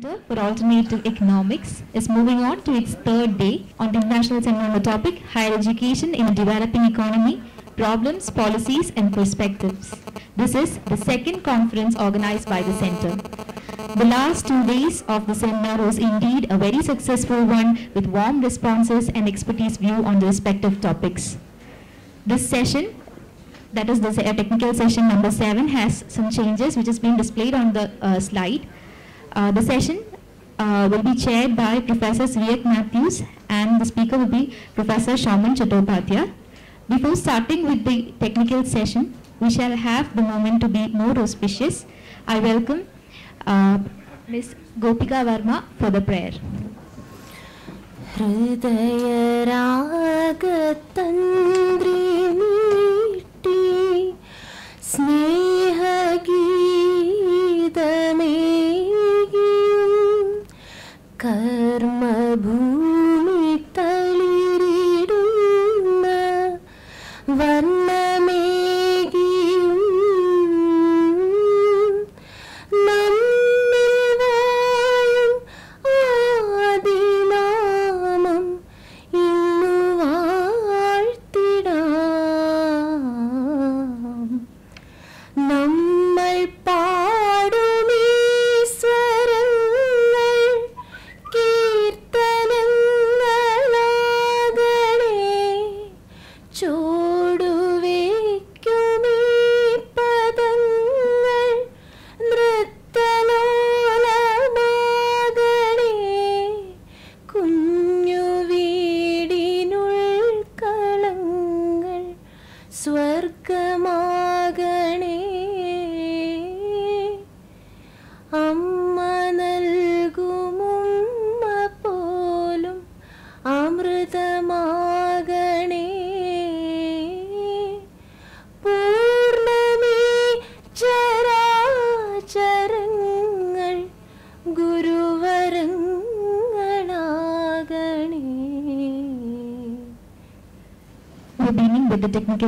Center for Alternative Economics is moving on to its third day on the international seminar on the topic Higher Education in a Developing Economy Problems, Policies and Perspectives. This is the second conference organized by the Center. The last two days of the seminar was indeed a very successful one with warm responses and expertise view on the respective topics. This session that is the technical session number seven has some changes which is being displayed on the uh, slide. Uh, the session uh, will be chaired by Professor Cyriac Matthews and the speaker will be Professor Saumen Chattopadhyay. Before starting with the technical session, we shall have the moment to be more auspicious. I welcome uh, Ms. Gopika Varma for the prayer. कर्म भू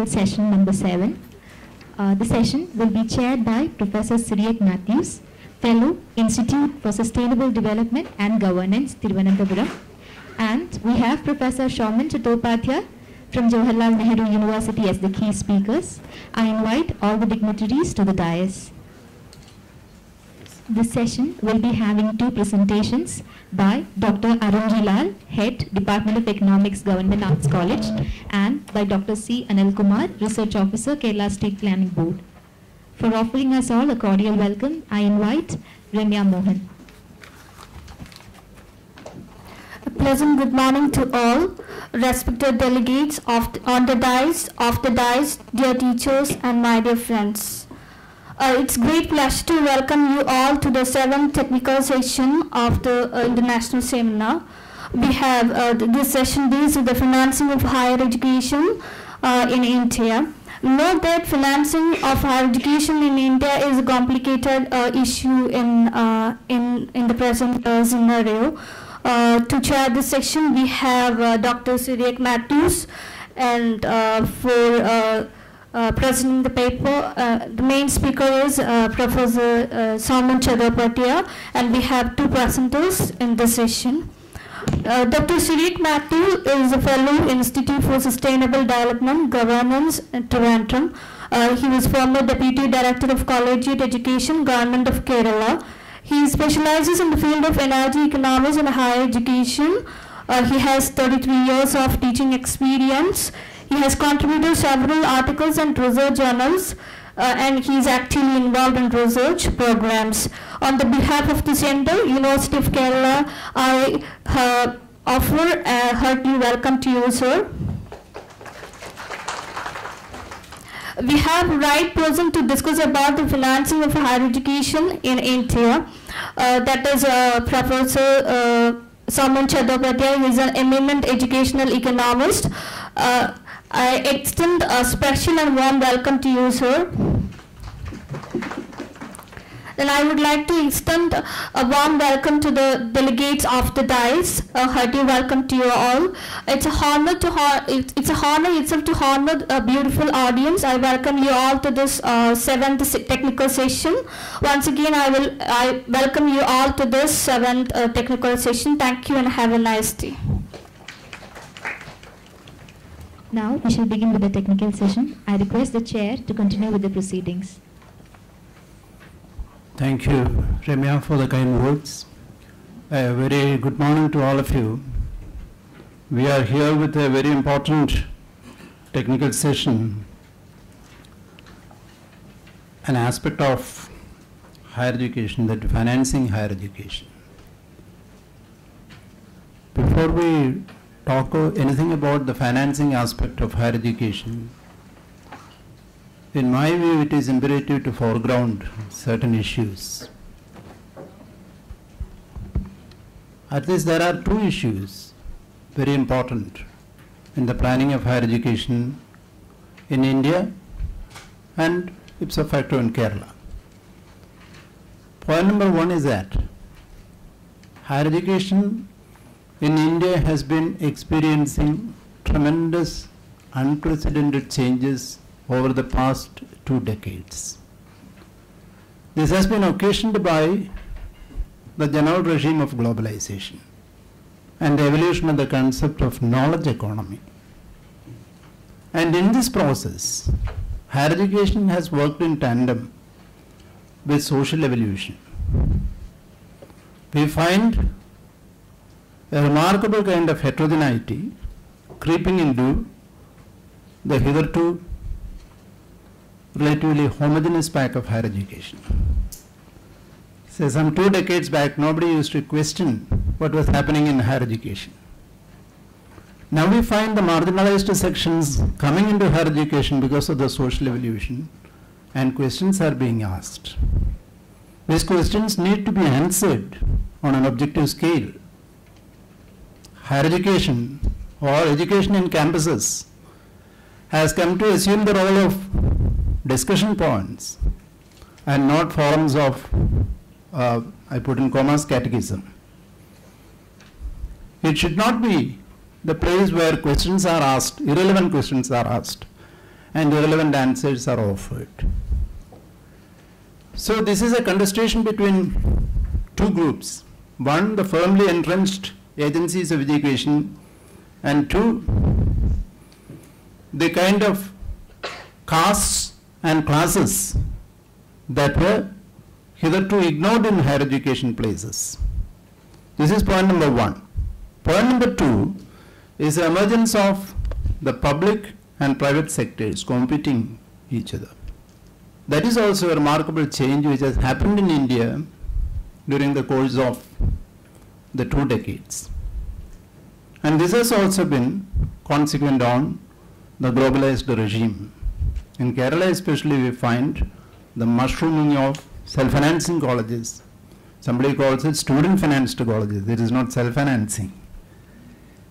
session number seven. Uh, the session will be chaired by Professor Cyriac Matthews, Fellow, Institute for Sustainable Development and Governance, Thiruvananthapuram. And we have Professor Saumen Chattopadhyay from Jawaharlal Nehru University as the key speakers. I invite all the dignitaries to the dais. This session will be having two presentations by Dr. Arun Lal, Head, Department of Economics, Government Arts College, and by Dr. C. Anil Kumar, Research Officer, Kerala State Planning Board. For offering us all a cordial welcome, I invite Ramya Mohan. A pleasant good morning to all, respected delegates of the, on the dais, of the dais, dear teachers and my dear friends. Uh, it's great pleasure to welcome you all to the seventh technical session of the uh, international seminar. We have uh, th- this session deals with the financing of higher education uh, in India. Note that financing of higher education in India is a complicated uh, issue in, uh, in, in the present scenario. To chair this section, we have Dr. Cyriac Matthews, and for uh, uh, presenting the paper, uh, the main speaker is uh, Professor uh, Saumen and we have two presenters in this session. Uh, Dr. Cyriac Matthew is a fellow Institute for Sustainable Development Governance at Trivandrum. Uh, he was former Deputy Director of Collegiate Education, Government of Kerala. He specializes in the field of energy economics and higher education. Uh, he has 33 years of teaching experience. He has contributed several articles and research journals, uh, and he is actively involved in research programs. On the behalf of the Center, University of Kerala, I uh, offer a hearty welcome to you, sir. We have right person to discuss about the financing of higher education in India. Uh, that is uh, Professor uh, Saumen Chattopadhyay. He is an eminent educational economist. Uh, I extend a special and warm welcome to you, sir. Then I would like to extend a warm welcome to the delegates of the DICE. A hearty welcome to you all. It's a honor to it- it's a honor itself to honor a beautiful audience. I welcome you all to this uh, seventh technical session. Once again, I will I welcome you all to this seventh uh, technical session. Thank you and have a nice day. Now we shall begin with the technical session. I request the chair to continue with the proceedings. Thank you, Ramya, for the kind words. A very good morning to all of you. We are here with a very important technical session, an aspect of higher education, that financing higher education. Before we talk anything about the financing aspect of higher education, in my view, it is imperative to foreground certain issues. At least there are two issues very important in the planning of higher education in India and ipso facto in Kerala. Point number one is that higher education in India has been experiencing tremendous, unprecedented changes over the past two decades. This has been occasioned by the general regime of globalization and the evolution of the concept of knowledge economy. And in this process, higher education has worked in tandem with social evolution. We find a remarkable kind of heterogeneity creeping into the hitherto relatively homogeneous pack of higher education. Say some two decades back, nobody used to question what was happening in higher education. Now we find the marginalized sections coming into higher education because of the social evolution, and questions are being asked. These questions need to be answered on an objective scale. Higher education or education in campuses has come to assume the role of discussion points and not forums of, uh, I put in commas, catechism. It should not be the place where questions are asked, irrelevant questions are asked, and irrelevant answers are offered. So, this is a contestation between two groups. One, the firmly entrenched agencies of education, and two, the kind of castes and classes that were hitherto ignored in higher education places. This is point number one. Point number two is the emergence of the public and private sectors competing each other. That is also a remarkable change which has happened in India during the course of the two decades. And this has also been consequent on the globalized regime. In Kerala especially we find the mushrooming of self-financing colleges. Somebody calls it student financed colleges. It is not self-financing.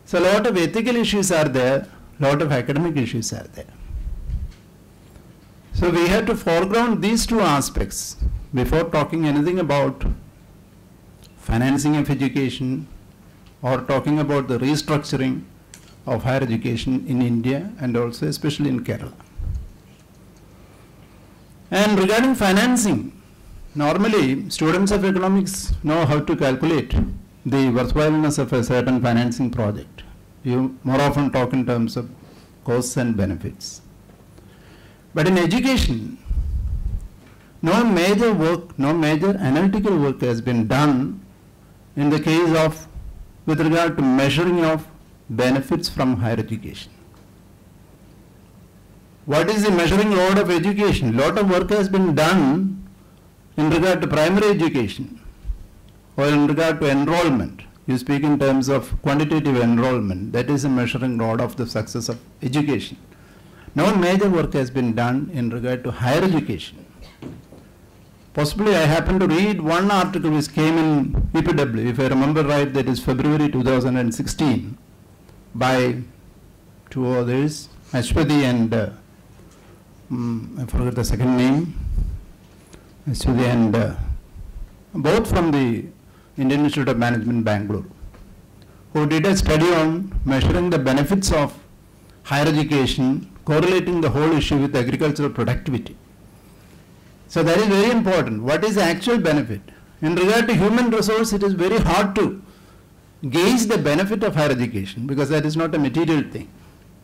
So a lot of ethical issues are there, a lot of academic issues are there. So we have to foreground these two aspects before talking anything about financing of education or talking about the restructuring of higher education in India and also especially in Kerala. And regarding financing, normally students of economics know how to calculate the worthwhileness of a certain financing project. You more often talk in terms of costs and benefits. But in education, no major work, no major analytical work has been done in the case of, with regard to measuring of benefits from higher education. What is the measuring rod of education? Lot of work has been done in regard to primary education or in regard to enrollment. You speak in terms of quantitative enrollment. That is a measuring rod of the success of education. No major work has been done in regard to higher education. Possibly I happened to read one article which came in EPW, if I remember right, that is February 2016, by two others, Ashwati and uh, mm, I forgot the second name, Ashwati and uh, both from the Indian Institute of Management, Bangalore, who did a study on measuring the benefits of higher education, correlating the whole issue with agricultural productivity. So that is very important. What is the actual benefit? In regard to human resource, it is very hard to gauge the benefit of higher education because that is not a material thing.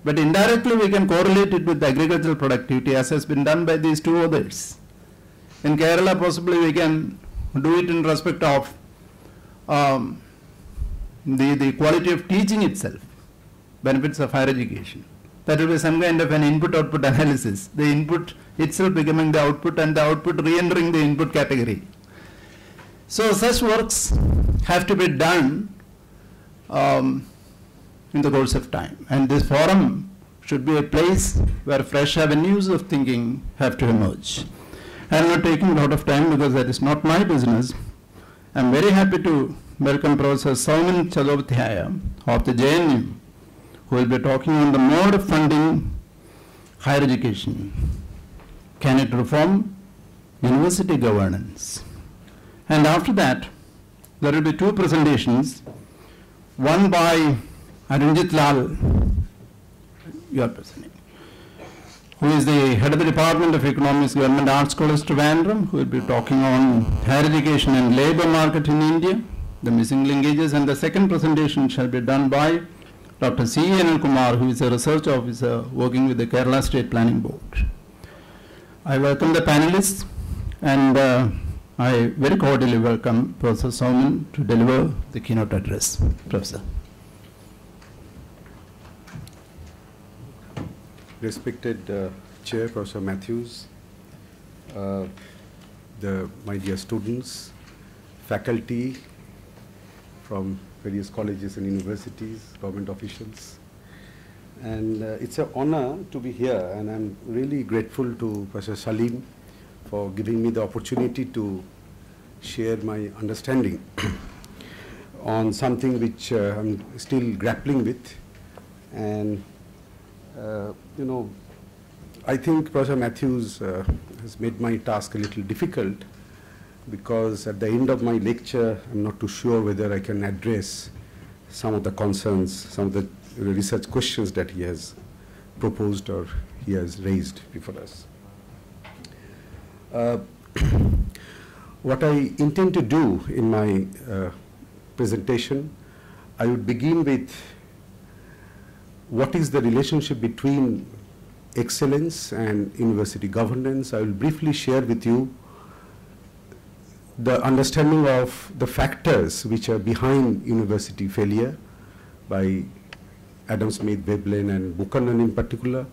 But indirectly we can correlate it with agricultural productivity as has been done by these two others. In Kerala possibly we can do it in respect of um, the, the quality of teaching itself, benefits of higher education. That will be some kind of an input-output analysis. The input itself becoming the output and the output re-entering the input category. So such works have to be done um, in the course of time. And this forum should be a place where fresh avenues of thinking have to emerge. I am not taking a lot of time because that is not my business. I am very happy to welcome Professor Saumen Chattopadhyaya of the JNU, who will be talking on the mode of funding higher education. Can it reform university governance? And after that, there will be two presentations, one by Aranjit Lal, your president, who is the head of the Department of Economics, Government Arts College Trivandrum, who will be talking on higher education and labor market in India, the missing linkages, and the second presentation shall be done by Dr. C. Anil Kumar, who is a research officer working with the Kerala State Planning Board. I welcome the panelists and uh, I very cordially welcome Professor Saumen to deliver the keynote address. Professor. Respected uh, Chair, Professor Matthews, uh, the, my dear students, faculty from various colleges and universities, government officials, and uh, it's an honor to be here and I'm really grateful to Professor Salim for giving me the opportunity to share my understanding on something which uh, I'm still grappling with. And uh, you know, I think Professor Matthews uh, has made my task a little difficult because at the end of my lecture, I'm not too sure whether I can address some of the concerns, some of the research questions that he has proposed or he has raised before us. Uh, what I intend to do in my uh, presentation, I would begin with what is the relationship between excellence and university governance. I will briefly share with you the understanding of the factors which are behind university failure by Adam Smith, Veblen and Buchanan in particular.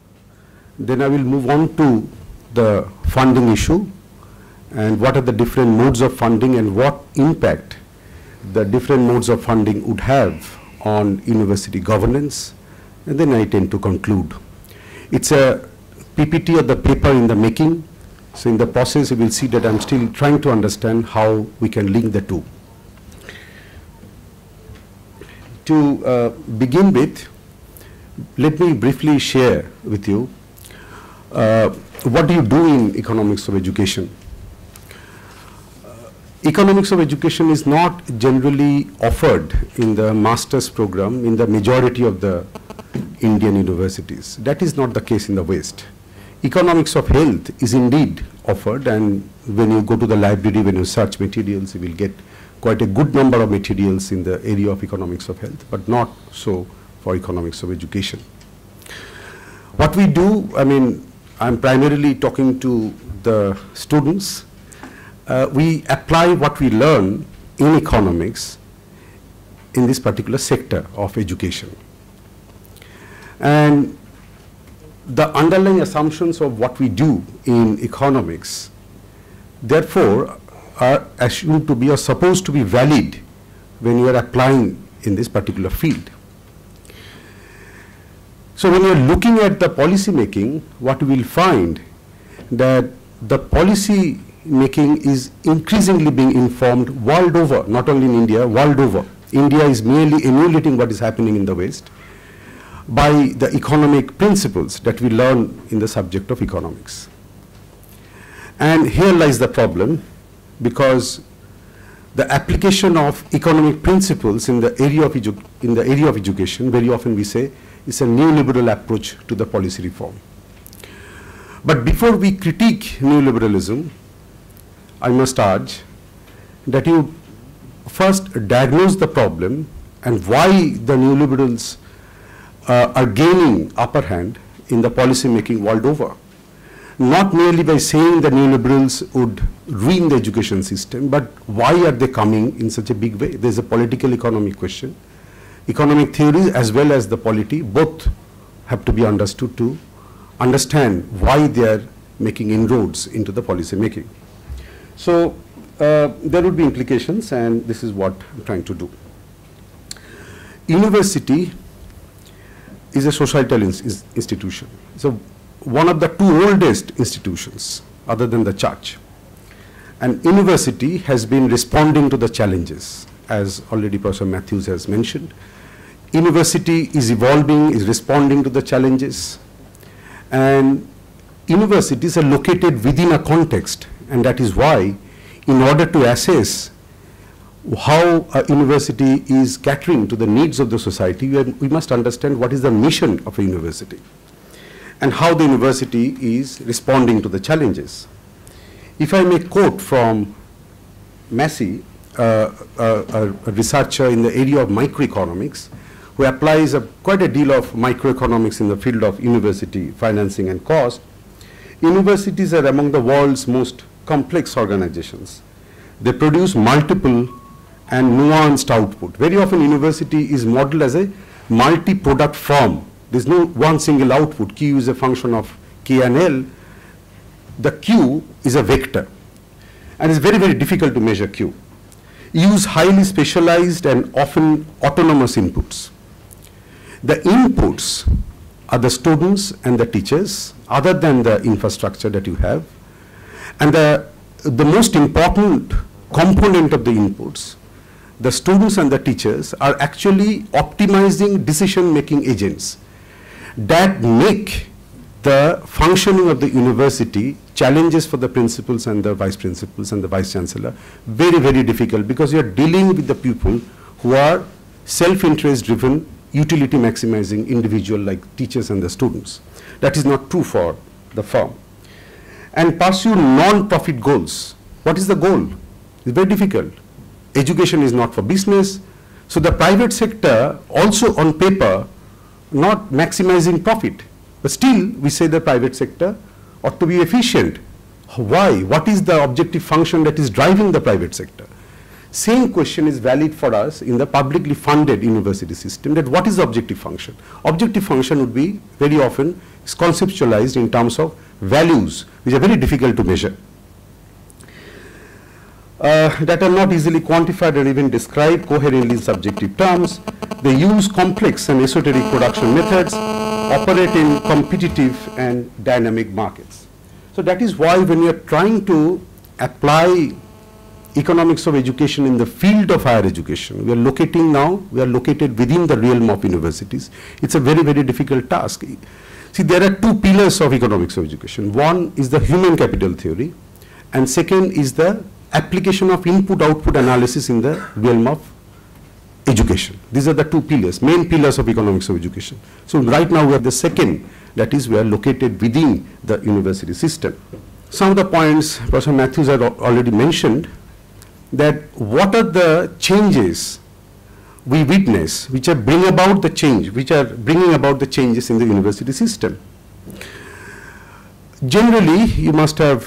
Then I will move on to the funding issue and what are the different modes of funding and what impact the different modes of funding would have on university governance and then I tend to conclude. It's a PPT of the paper in the making. So in the process, you will see that I'm still trying to understand how we can link the two. To uh, begin with, let me briefly share with you uh, what do you do in economics of education. Uh, economics of education is not generally offered in the master's program in the majority of the Indian universities. That is not the case in the West. Economics of health is indeed offered and when you go to the library, when you search materials, you will get quite a good number of materials in the area of economics of health, but not so for economics of education. What we do, I mean, I'm primarily talking to the students. Uh, we apply what we learn in economics in this particular sector of education. And the underlying assumptions of what we do in economics, therefore, are assumed to be or supposed to be valid when you are applying in this particular field. So when you are looking at the policy making, what we will find that the policy making is increasingly being informed world over, not only in India, world over. India is merely emulating what is happening in the West by the economic principles that we learn in the subject of economics. And here lies the problem because the application of economic principles in the area of, in the area of education, very often we say, is a neoliberal approach to the policy reform. But before we critique neoliberalism, I must urge that you first diagnose the problem and why the neoliberals uh, are gaining upper hand in the policy making world over. Not merely by saying the neoliberals would ruin the education system, but why are they coming in such a big way? There's a political economic question. Economic theory as well as the polity both have to be understood to understand why they are making inroads into the policy making. So uh, there would be implications and this is what I'm trying to do. University is a societal ins institution. So one of the two oldest institutions other than the church. And university has been responding to the challenges as already Professor Matthews has mentioned. University is evolving, is responding to the challenges and universities are located within a context and that is why in order to assess how a university is catering to the needs of the society, we, must understand what is the mission of a university and how the university is responding to the challenges. If I may quote from Massy, uh, uh, a, a, researcher in the area of microeconomics, who applies a, quite a deal of microeconomics in the field of university financing and cost, universities are among the world's most complex organizations. They produce multiple and nuanced output. Very often university is modeled as a multi-product firm. There's no one single output. Q is a function of K and L. The Q is a vector. And it's very, very difficult to measure Q. Use highly specialized and often autonomous inputs. The inputs are the students and the teachers, other than the infrastructure that you have. And the, the most important component of the inputs the students and the teachers are actually optimizing decision-making agents that make the functioning of the university challenges for the principals and the vice principals and the vice chancellor very, very difficult because you are dealing with the people who are self-interest driven, utility maximizing individual like teachers and the students. That is not true for the firm. And pursue non-profit goals. What is the goal? It's very difficult education is not for business. So the private sector also on paper not maximizing profit. But still we say the private sector ought to be efficient. Why? What is the objective function that is driving the private sector? Same question is valid for us in the publicly funded university system that what is the objective function? Objective function would be very often is conceptualized in terms of values which are very difficult to measure uh, that are not easily quantified or even described coherently in subjective terms. They use complex and esoteric production methods, operate in competitive and dynamic markets. So that is why when you are trying to apply economics of education in the field of higher education, we are locating now, we are located within the realm of universities. It's a very, very difficult task. See, there are two pillars of economics of education. One is the human capital theory, and second is the application of input-output analysis in the realm of education. These are the two pillars, main pillars of economics of education. So right now we have the second, that is we are located within the university system. Some of the points Professor Matthews had already mentioned, that what are the changes we witness, which are bring about the change, which are bringing about the changes in the university system. Generally, you must have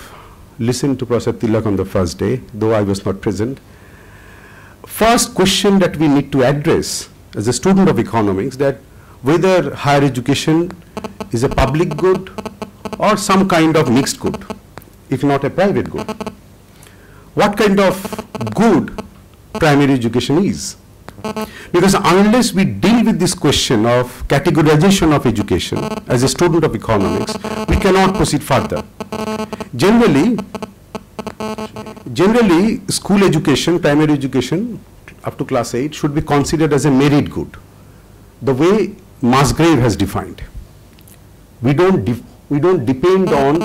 listened to Professor Tilak on the first day, though I was not present. First question that we need to address as a student of economics that whether higher education is a public good or some kind of mixed good, if not a private good. What kind of good primary education is? Because unless we deal with this question of categorization of education as a student of economics, we cannot proceed further. Generally, generally school education, primary education up to class 8 should be considered as a merit good. The way Musgrave has defined. We don't, we don't depend on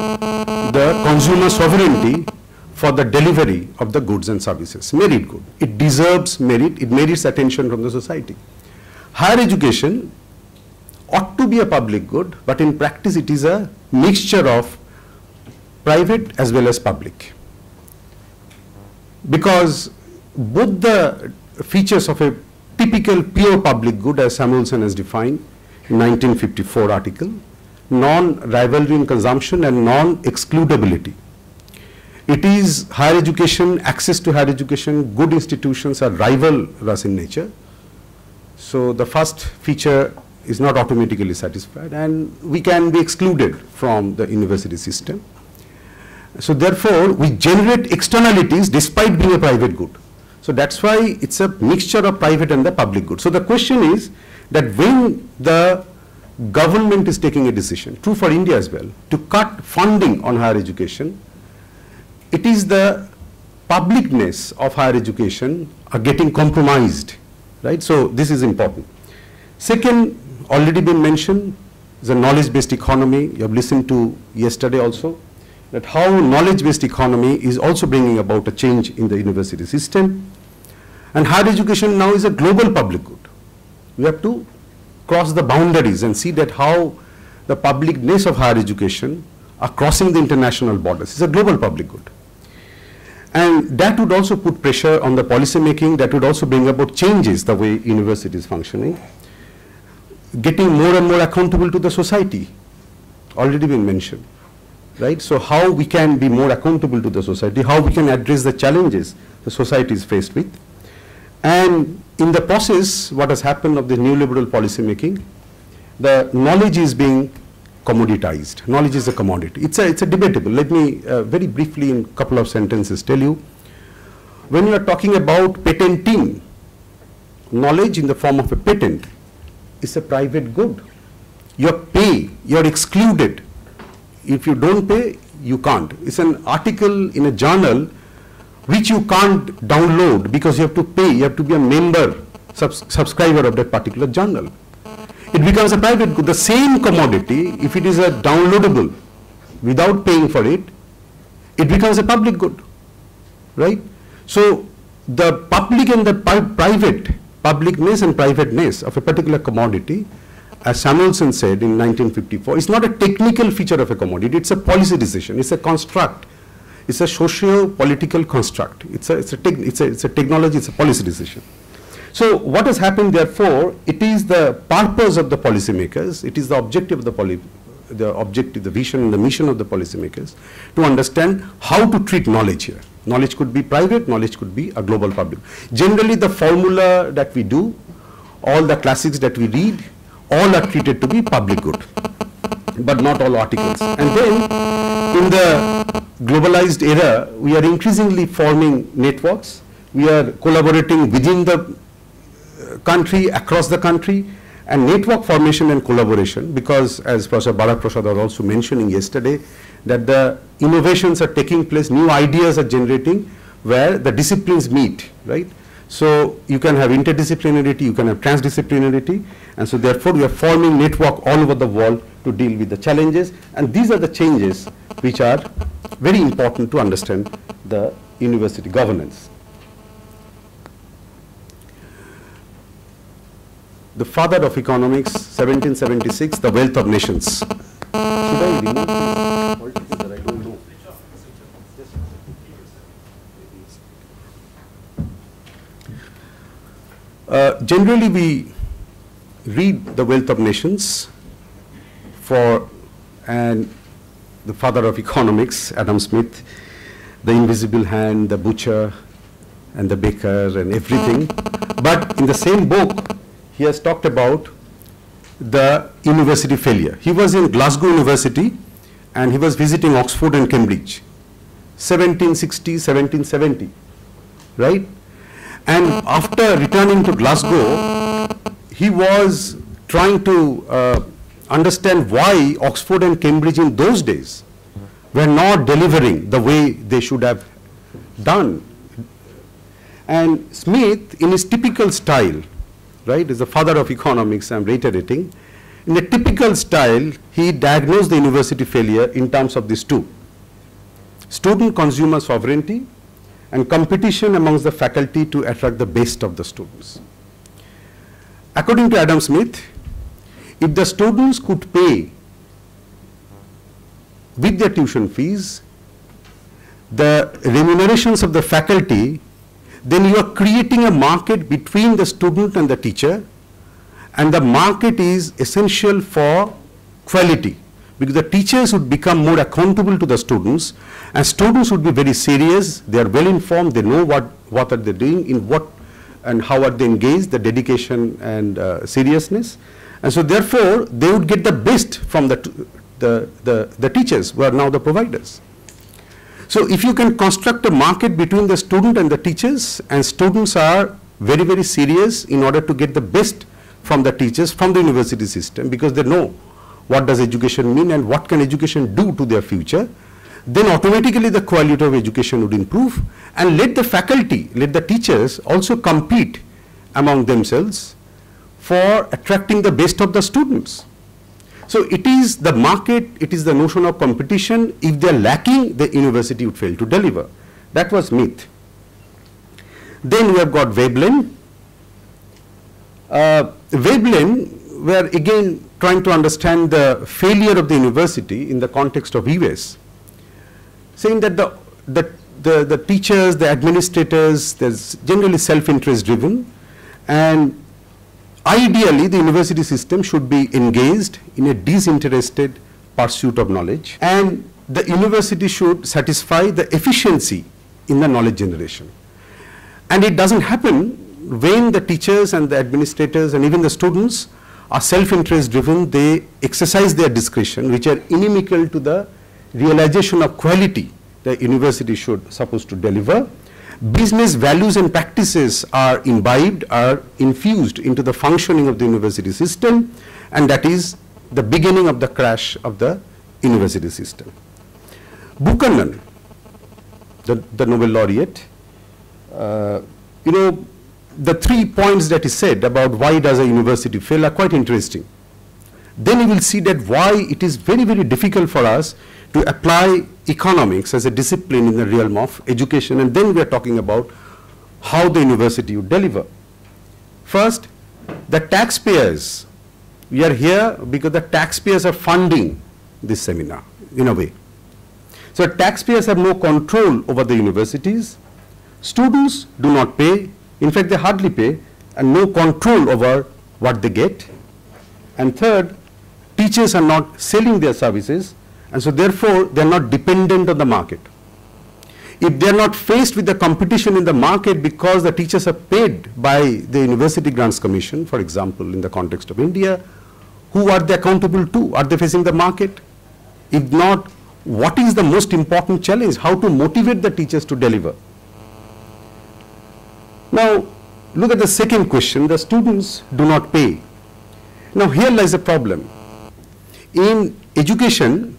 the consumer sovereignty for the delivery of the goods and services, merit good. It deserves merit, it merits attention from the society. Higher education ought to be a public good, but in practice it is a mixture of private as well as public. Because both the features of a typical pure public good as Samuelson has defined in 1954 article, non-rivalry in consumption and non-excludability. It is higher education, access to higher education, good institutions are rivalrous in nature. So the first feature is not automatically satisfied and we can be excluded from the university system. So therefore, we generate externalities despite being a private good. So that's why it's a mixture of private and the public good. So the question is that when the government is taking a decision, true for India as well, to cut funding on higher education, it is the publicness of higher education are getting compromised, right? So this is important. Second, already been mentioned, a knowledge-based economy. You have listened to yesterday also that how knowledge-based economy is also bringing about a change in the university system. And higher education now is a global public good. We have to cross the boundaries and see that how the publicness of higher education are crossing the international borders. It's a global public good. And that would also put pressure on the policy making, that would also bring about changes the way university is functioning. Getting more and more accountable to the society, already been mentioned right? So how we can be more accountable to the society, how we can address the challenges the society is faced with. And in the process, what has happened of the neoliberal policy making, the knowledge is being commoditized. Knowledge is a commodity. It's a, it's a debatable. Let me uh, very briefly in a couple of sentences tell you. When you are talking about patenting, knowledge in the form of a patent is a private good. You pay, you're excluded if you don't pay, you can't. It's an article in a journal which you can't download because you have to pay, you have to be a member, subs subscriber of that particular journal. It becomes a private good. The same commodity, if it is a downloadable without paying for it, it becomes a public good, right? So the public and the private, publicness and privateness of a particular commodity as Samuelson said in 1954, it's not a technical feature of a commodity, it's a policy decision, it's a construct. It's a socio-political construct. It's a, it's, a it's, a, it's a technology, it's a policy decision. So what has happened therefore, it is the purpose of the policymakers, it is the objective of the poli the objective, the vision the mission of the policymakers to understand how to treat knowledge here. Knowledge could be private, knowledge could be a global public. Generally the formula that we do, all the classics that we read, all are treated to be public good, but not all articles. And then in the globalized era, we are increasingly forming networks. We are collaborating within the country, across the country, and network formation and collaboration because as Professor Bharat Prasad was also mentioning yesterday that the innovations are taking place, new ideas are generating where the disciplines meet, right? So you can have interdisciplinarity, you can have transdisciplinarity, and so therefore we are forming network all over the world to deal with the challenges, and these are the changes which are very important to understand the university governance. The father of economics, 1776, the wealth of nations. Should I remove this I don't know. Uh, generally, we read The Wealth of Nations for and the father of economics, Adam Smith, the invisible hand, the butcher, and the baker, and everything. But in the same book, he has talked about the university failure. He was in Glasgow University and he was visiting Oxford and Cambridge, 1760, 1770, right? And after returning to Glasgow, he was trying to uh, understand why Oxford and Cambridge in those days were not delivering the way they should have done. And Smith, in his typical style, right, is the father of economics, I'm reiterating, in a typical style, he diagnosed the university failure in terms of these two. student consumer sovereignty, and competition amongst the faculty to attract the best of the students. According to Adam Smith, if the students could pay with their tuition fees the remunerations of the faculty, then you are creating a market between the student and the teacher, and the market is essential for quality because the teachers would become more accountable to the students and students would be very serious, they are well informed, they know what, what are they doing, in what and how are they engaged, the dedication and uh, seriousness. And so therefore, they would get the best from the, the, the, the teachers who are now the providers. So if you can construct a market between the student and the teachers and students are very, very serious in order to get the best from the teachers, from the university system because they know what does education mean and what can education do to their future, then automatically the quality of education would improve and let the faculty, let the teachers also compete among themselves for attracting the best of the students. So it is the market, it is the notion of competition. If they are lacking, the university would fail to deliver. That was myth. Then we have got Veblen. Uh, Veblen were again trying to understand the failure of the university in the context of US, saying that the, the, the, the teachers, the administrators, there's generally self-interest driven and Ideally, the university system should be engaged in a disinterested pursuit of knowledge and the university should satisfy the efficiency in the knowledge generation. And it doesn't happen when the teachers and the administrators and even the students are self-interest driven, they exercise their discretion which are inimical to the realization of quality the university should supposed to deliver business values and practices are imbibed, are infused into the functioning of the university system, and that is the beginning of the crash of the university system. Buchanan, the, the Nobel laureate, uh, you know, the three points that he said about why does a university fail are quite interesting. Then you will see that why it is very, very difficult for us to apply economics as a discipline in the realm of education and then we are talking about how the university would deliver. First, the taxpayers, we are here because the taxpayers are funding this seminar in a way. So taxpayers have no control over the universities, students do not pay, in fact they hardly pay and no control over what they get. And third, teachers are not selling their services and so therefore, they are not dependent on the market. If they are not faced with the competition in the market because the teachers are paid by the University Grants Commission, for example, in the context of India, who are they accountable to? Are they facing the market? If not, what is the most important challenge? How to motivate the teachers to deliver? Now, look at the second question, the students do not pay. Now, here lies a problem. In education,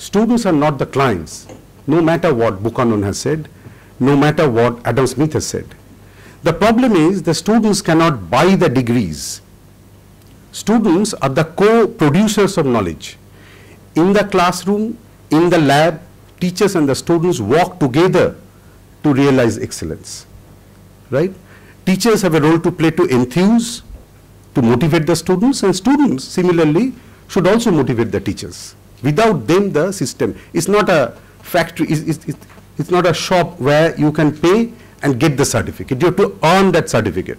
Students are not the clients, no matter what Buchanan has said, no matter what Adam Smith has said. The problem is the students cannot buy the degrees. Students are the co-producers of knowledge. In the classroom, in the lab, teachers and the students work together to realize excellence. Right? Teachers have a role to play to enthuse, to motivate the students, and students similarly should also motivate the teachers. Without them, the system is not a factory, it's, it's, it's not a shop where you can pay and get the certificate. You have to earn that certificate.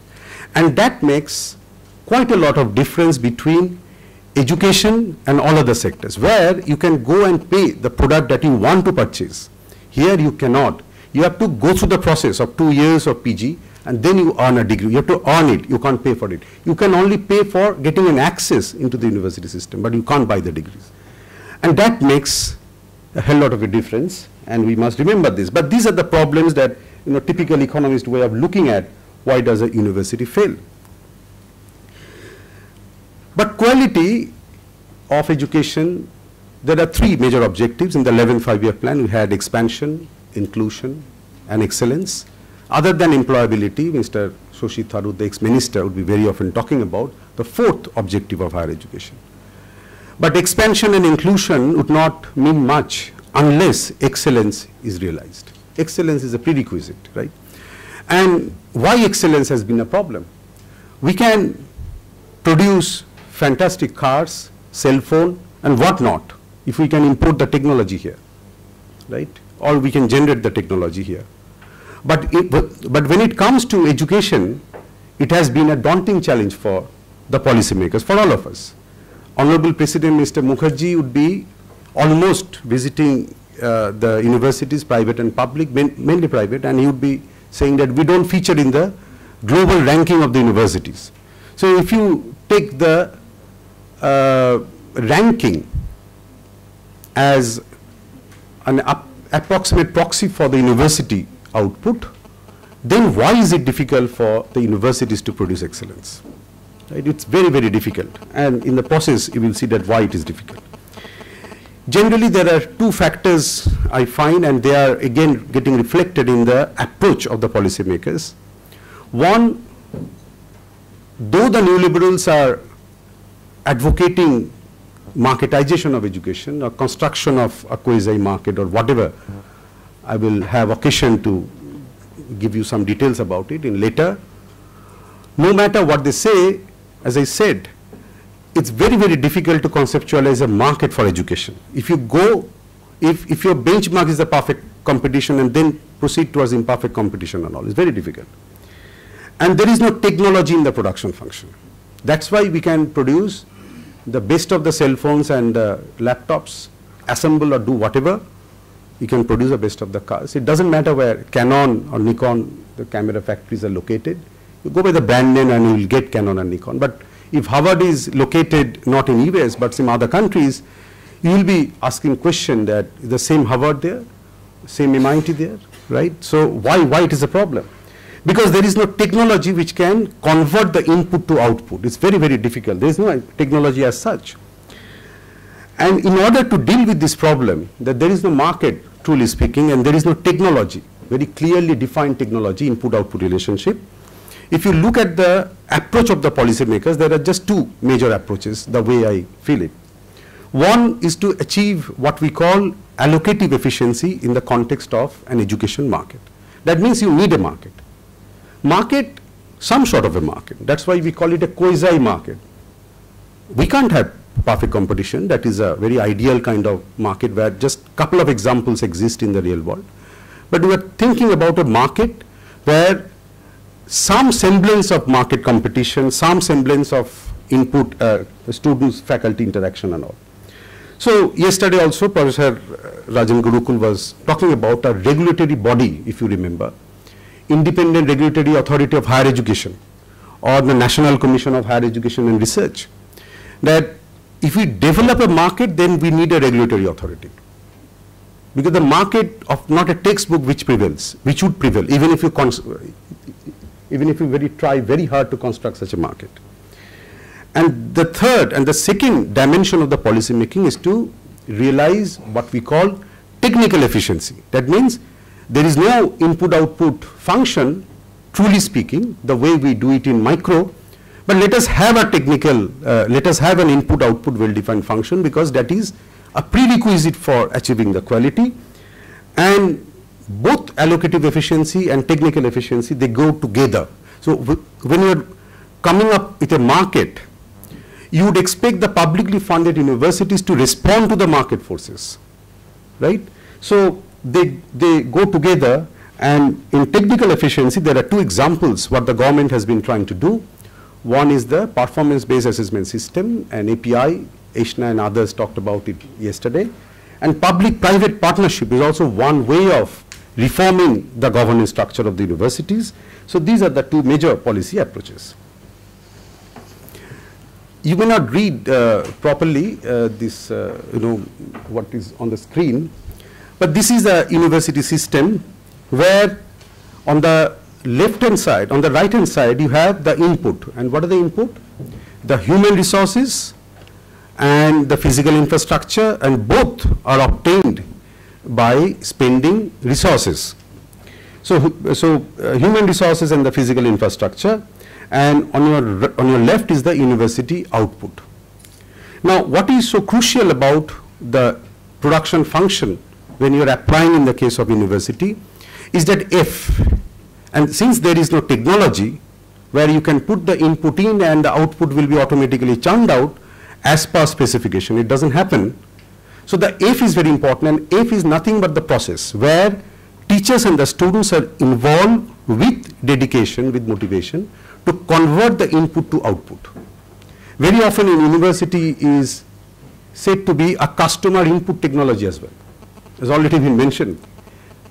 And that makes quite a lot of difference between education and all other sectors, where you can go and pay the product that you want to purchase. Here you cannot. You have to go through the process of two years of PG and then you earn a degree. You have to earn it. You can't pay for it. You can only pay for getting an access into the university system, but you can't buy the degrees. And that makes a hell lot of a difference and we must remember this. But these are the problems that you know, typical economist way of looking at why does a university fail. But quality of education, there are three major objectives in the 11 five-year plan. We had expansion, inclusion, and excellence. Other than employability, Mr. Shashi Tharoor, the ex-minister, would be very often talking about the fourth objective of higher education. But expansion and inclusion would not mean much unless excellence is realized. Excellence is a prerequisite, right? And why excellence has been a problem? We can produce fantastic cars, cell phone, and whatnot if we can import the technology here, right? Or we can generate the technology here. But, it, but, but when it comes to education, it has been a daunting challenge for the policymakers, for all of us. Honorable President Mr. Mukherjee would be almost visiting uh, the universities, private and public, main, mainly private, and he would be saying that we don't feature in the global ranking of the universities. So if you take the uh, ranking as an approximate proxy for the university output, then why is it difficult for the universities to produce excellence? Right? It's very, very difficult. And in the process, you will see that why it is difficult. Generally, there are two factors I find, and they are again getting reflected in the approach of the policymakers. One, though the neoliberals are advocating marketization of education or construction of a quasi-market or whatever, I will have occasion to give you some details about it in later. No matter what they say, as I said, it's very, very difficult to conceptualize a market for education. If you go, if, if your benchmark is the perfect competition and then proceed towards imperfect competition and all, it's very difficult. And there is no technology in the production function. That's why we can produce the best of the cell phones and uh, laptops, assemble or do whatever, you can produce the best of the cars. It doesn't matter where Canon or Nikon, the camera factories are located. You go by the brand name and you will get Canon and Nikon. But if Harvard is located not in US but some other countries, you will be asking question that the same Harvard there, same MIT there, right? So why, why it is a problem? Because there is no technology which can convert the input to output. It's very, very difficult. There is no technology as such. And in order to deal with this problem, that there is no market, truly speaking, and there is no technology, very clearly defined technology, input-output relationship, if you look at the approach of the policymakers, there are just two major approaches, the way I feel it. One is to achieve what we call allocative efficiency in the context of an education market. That means you need a market. Market, some sort of a market. That's why we call it a quasi-market. We can't have perfect competition. That is a very ideal kind of market where just a couple of examples exist in the real world. But we are thinking about a market where some semblance of market competition, some semblance of input, uh, students, faculty interaction and all. So yesterday also Professor Rajan Gurukkal was talking about a regulatory body, if you remember, Independent Regulatory Authority of Higher Education or the National Commission of Higher Education and Research, that if we develop a market, then we need a regulatory authority. Because the market of not a textbook which prevails, which would prevail, even if you even if we very try very hard to construct such a market. And the third and the second dimension of the policy making is to realize what we call technical efficiency. That means there is no input output function, truly speaking, the way we do it in micro, but let us have a technical, uh, let us have an input output well defined function because that is a prerequisite for achieving the quality. And both allocative efficiency and technical efficiency, they go together. So when you're coming up with a market, you would expect the publicly funded universities to respond to the market forces, right? So they, they go together and in technical efficiency, there are two examples what the government has been trying to do. One is the performance-based assessment system and API, Ashna and others talked about it yesterday. And public-private partnership is also one way of reforming the governance structure of the universities. So these are the two major policy approaches. You may not read uh, properly uh, this, uh, you know, what is on the screen, but this is a university system where on the left hand side, on the right hand side, you have the input. And what are the input? The human resources and the physical infrastructure, and both are obtained by spending resources. So, so uh, human resources and the physical infrastructure and on your, on your left is the university output. Now what is so crucial about the production function when you are applying in the case of university is that if, and since there is no technology where you can put the input in and the output will be automatically churned out as per specification, it doesn't happen. So the F is very important and F is nothing but the process where teachers and the students are involved with dedication, with motivation to convert the input to output. Very often in university is said to be a customer input technology as well. Has already been mentioned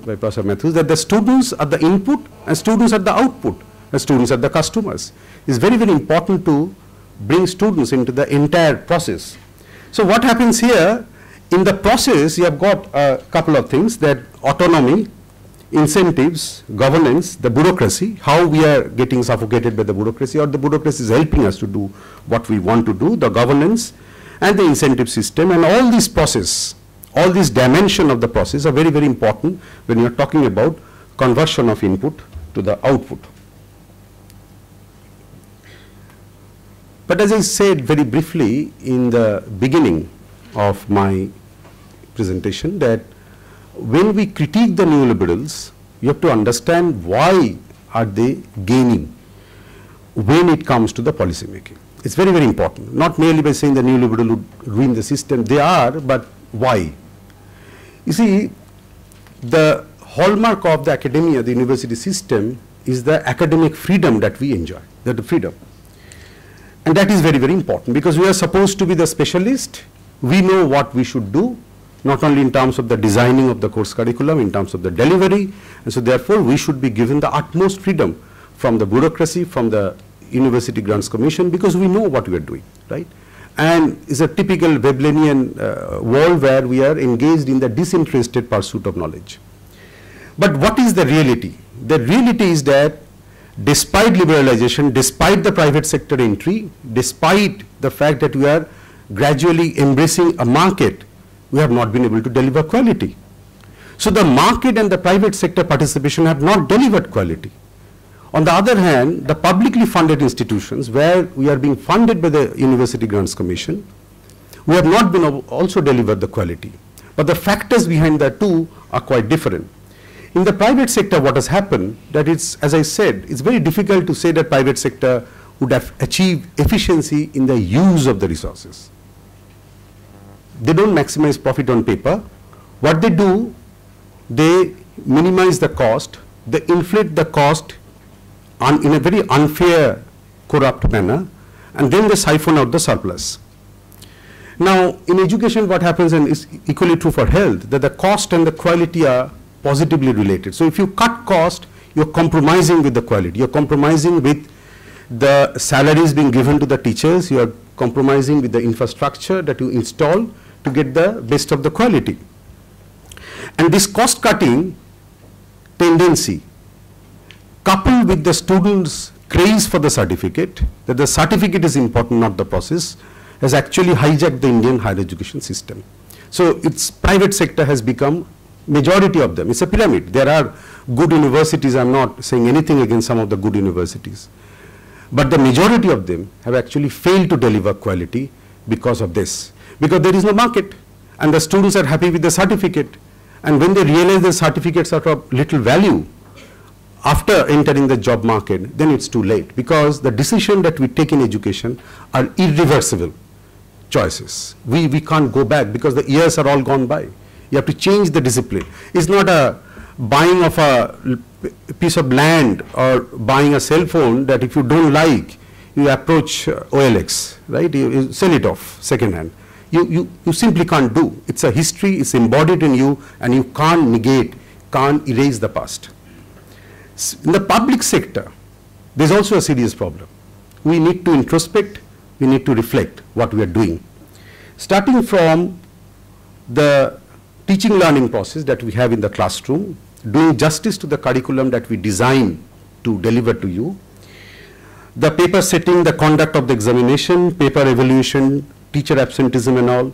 by Professor Matthews that the students are the input and students are the output and students are the customers. It's very, very important to bring students into the entire process. So what happens here, in the process you have got a couple of things that autonomy, incentives, governance, the bureaucracy, how we are getting suffocated by the bureaucracy or the bureaucracy is helping us to do what we want to do, the governance and the incentive system and all these process, all these dimension of the process are very, very important when you are talking about conversion of input to the output. But as I said very briefly in the beginning of my presentation that when we critique the neoliberals, you have to understand why are they gaining when it comes to the policy making. It's very, very important. Not merely by saying the neoliberal would ruin the system, they are, but why? You see, the hallmark of the academia, the university system, is the academic freedom that we enjoy, that the freedom. And that is very, very important because we are supposed to be the specialist. We know what we should do, not only in terms of the designing of the course curriculum, in terms of the delivery. And so therefore, we should be given the utmost freedom from the bureaucracy, from the University Grants Commission, because we know what we are doing, right? And it's a typical Veblenian uh, world where we are engaged in the disinterested pursuit of knowledge. But what is the reality? The reality is that despite liberalization, despite the private sector entry, despite the fact that we are gradually embracing a market, we have not been able to deliver quality. So the market and the private sector participation have not delivered quality. On the other hand, the publicly funded institutions where we are being funded by the University Grants Commission, we have not been also delivered the quality. But the factors behind that too are quite different. In the private sector, what has happened, that it's, as I said, it's very difficult to say that private sector would have achieved efficiency in the use of the resources. They don't maximize profit on paper. What they do, they minimize the cost, they inflate the cost in a very unfair, corrupt manner, and then they siphon out the surplus. Now, in education, what happens, and is equally true for health, that the cost and the quality are positively related. So if you cut cost, you're compromising with the quality. You're compromising with the salaries being given to the teachers. You are compromising with the infrastructure that you install to get the best of the quality. And this cost cutting tendency coupled with the students' craze for the certificate, that the certificate is important, not the process, has actually hijacked the Indian higher education system. So its private sector has become majority of them. It's a pyramid. There are good universities. I'm not saying anything against some of the good universities. But the majority of them have actually failed to deliver quality because of this. Because there is no market and the students are happy with the certificate. And when they realize the certificates are of little value after entering the job market, then it's too late because the decision that we take in education are irreversible choices. We, we can't go back because the years are all gone by. You have to change the discipline. It's not a buying of a piece of land or buying a cell phone that if you don't like, you approach uh, OLX, right? You, you sell it off second hand. You, you, you simply can't do. It's a history, it's embodied in you, and you can't negate, can't erase the past. In the public sector, there's also a serious problem. We need to introspect, we need to reflect what we are doing. Starting from the teaching learning process that we have in the classroom, doing justice to the curriculum that we design to deliver to you, the paper setting, the conduct of the examination, paper evaluation, teacher absenteeism and all,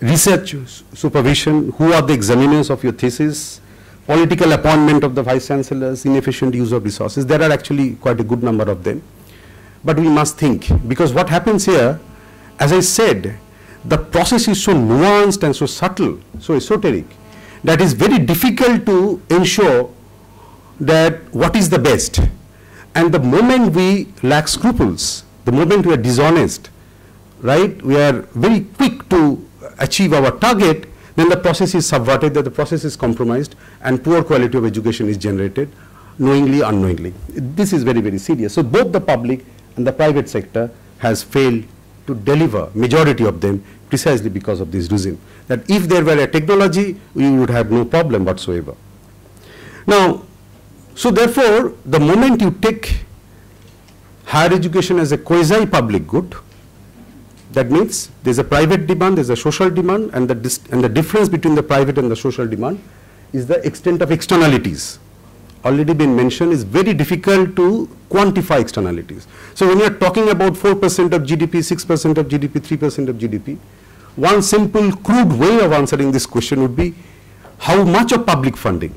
research supervision, who are the examiners of your thesis, political appointment of the vice chancellors, inefficient use of resources. There are actually quite a good number of them. But we must think because what happens here, as I said, the process is so nuanced and so subtle, so esoteric, that is very difficult to ensure that what is the best. And the moment we lack scruples, the moment we are dishonest, right, we are very quick to achieve our target, then the process is subverted, that the process is compromised, and poor quality of education is generated, knowingly, unknowingly. This is very, very serious. So both the public and the private sector has failed to deliver, majority of them, precisely because of this reason. That if there were a technology, we would have no problem whatsoever. Now, so therefore, the moment you take higher education as a quasi-public good, that means there's a private demand, there's a social demand, and the, and the difference between the private and the social demand is the extent of externalities. Already been mentioned, is very difficult to quantify externalities. So when you're talking about 4% of GDP, 6% of GDP, 3% of GDP, one simple crude way of answering this question would be how much of public funding,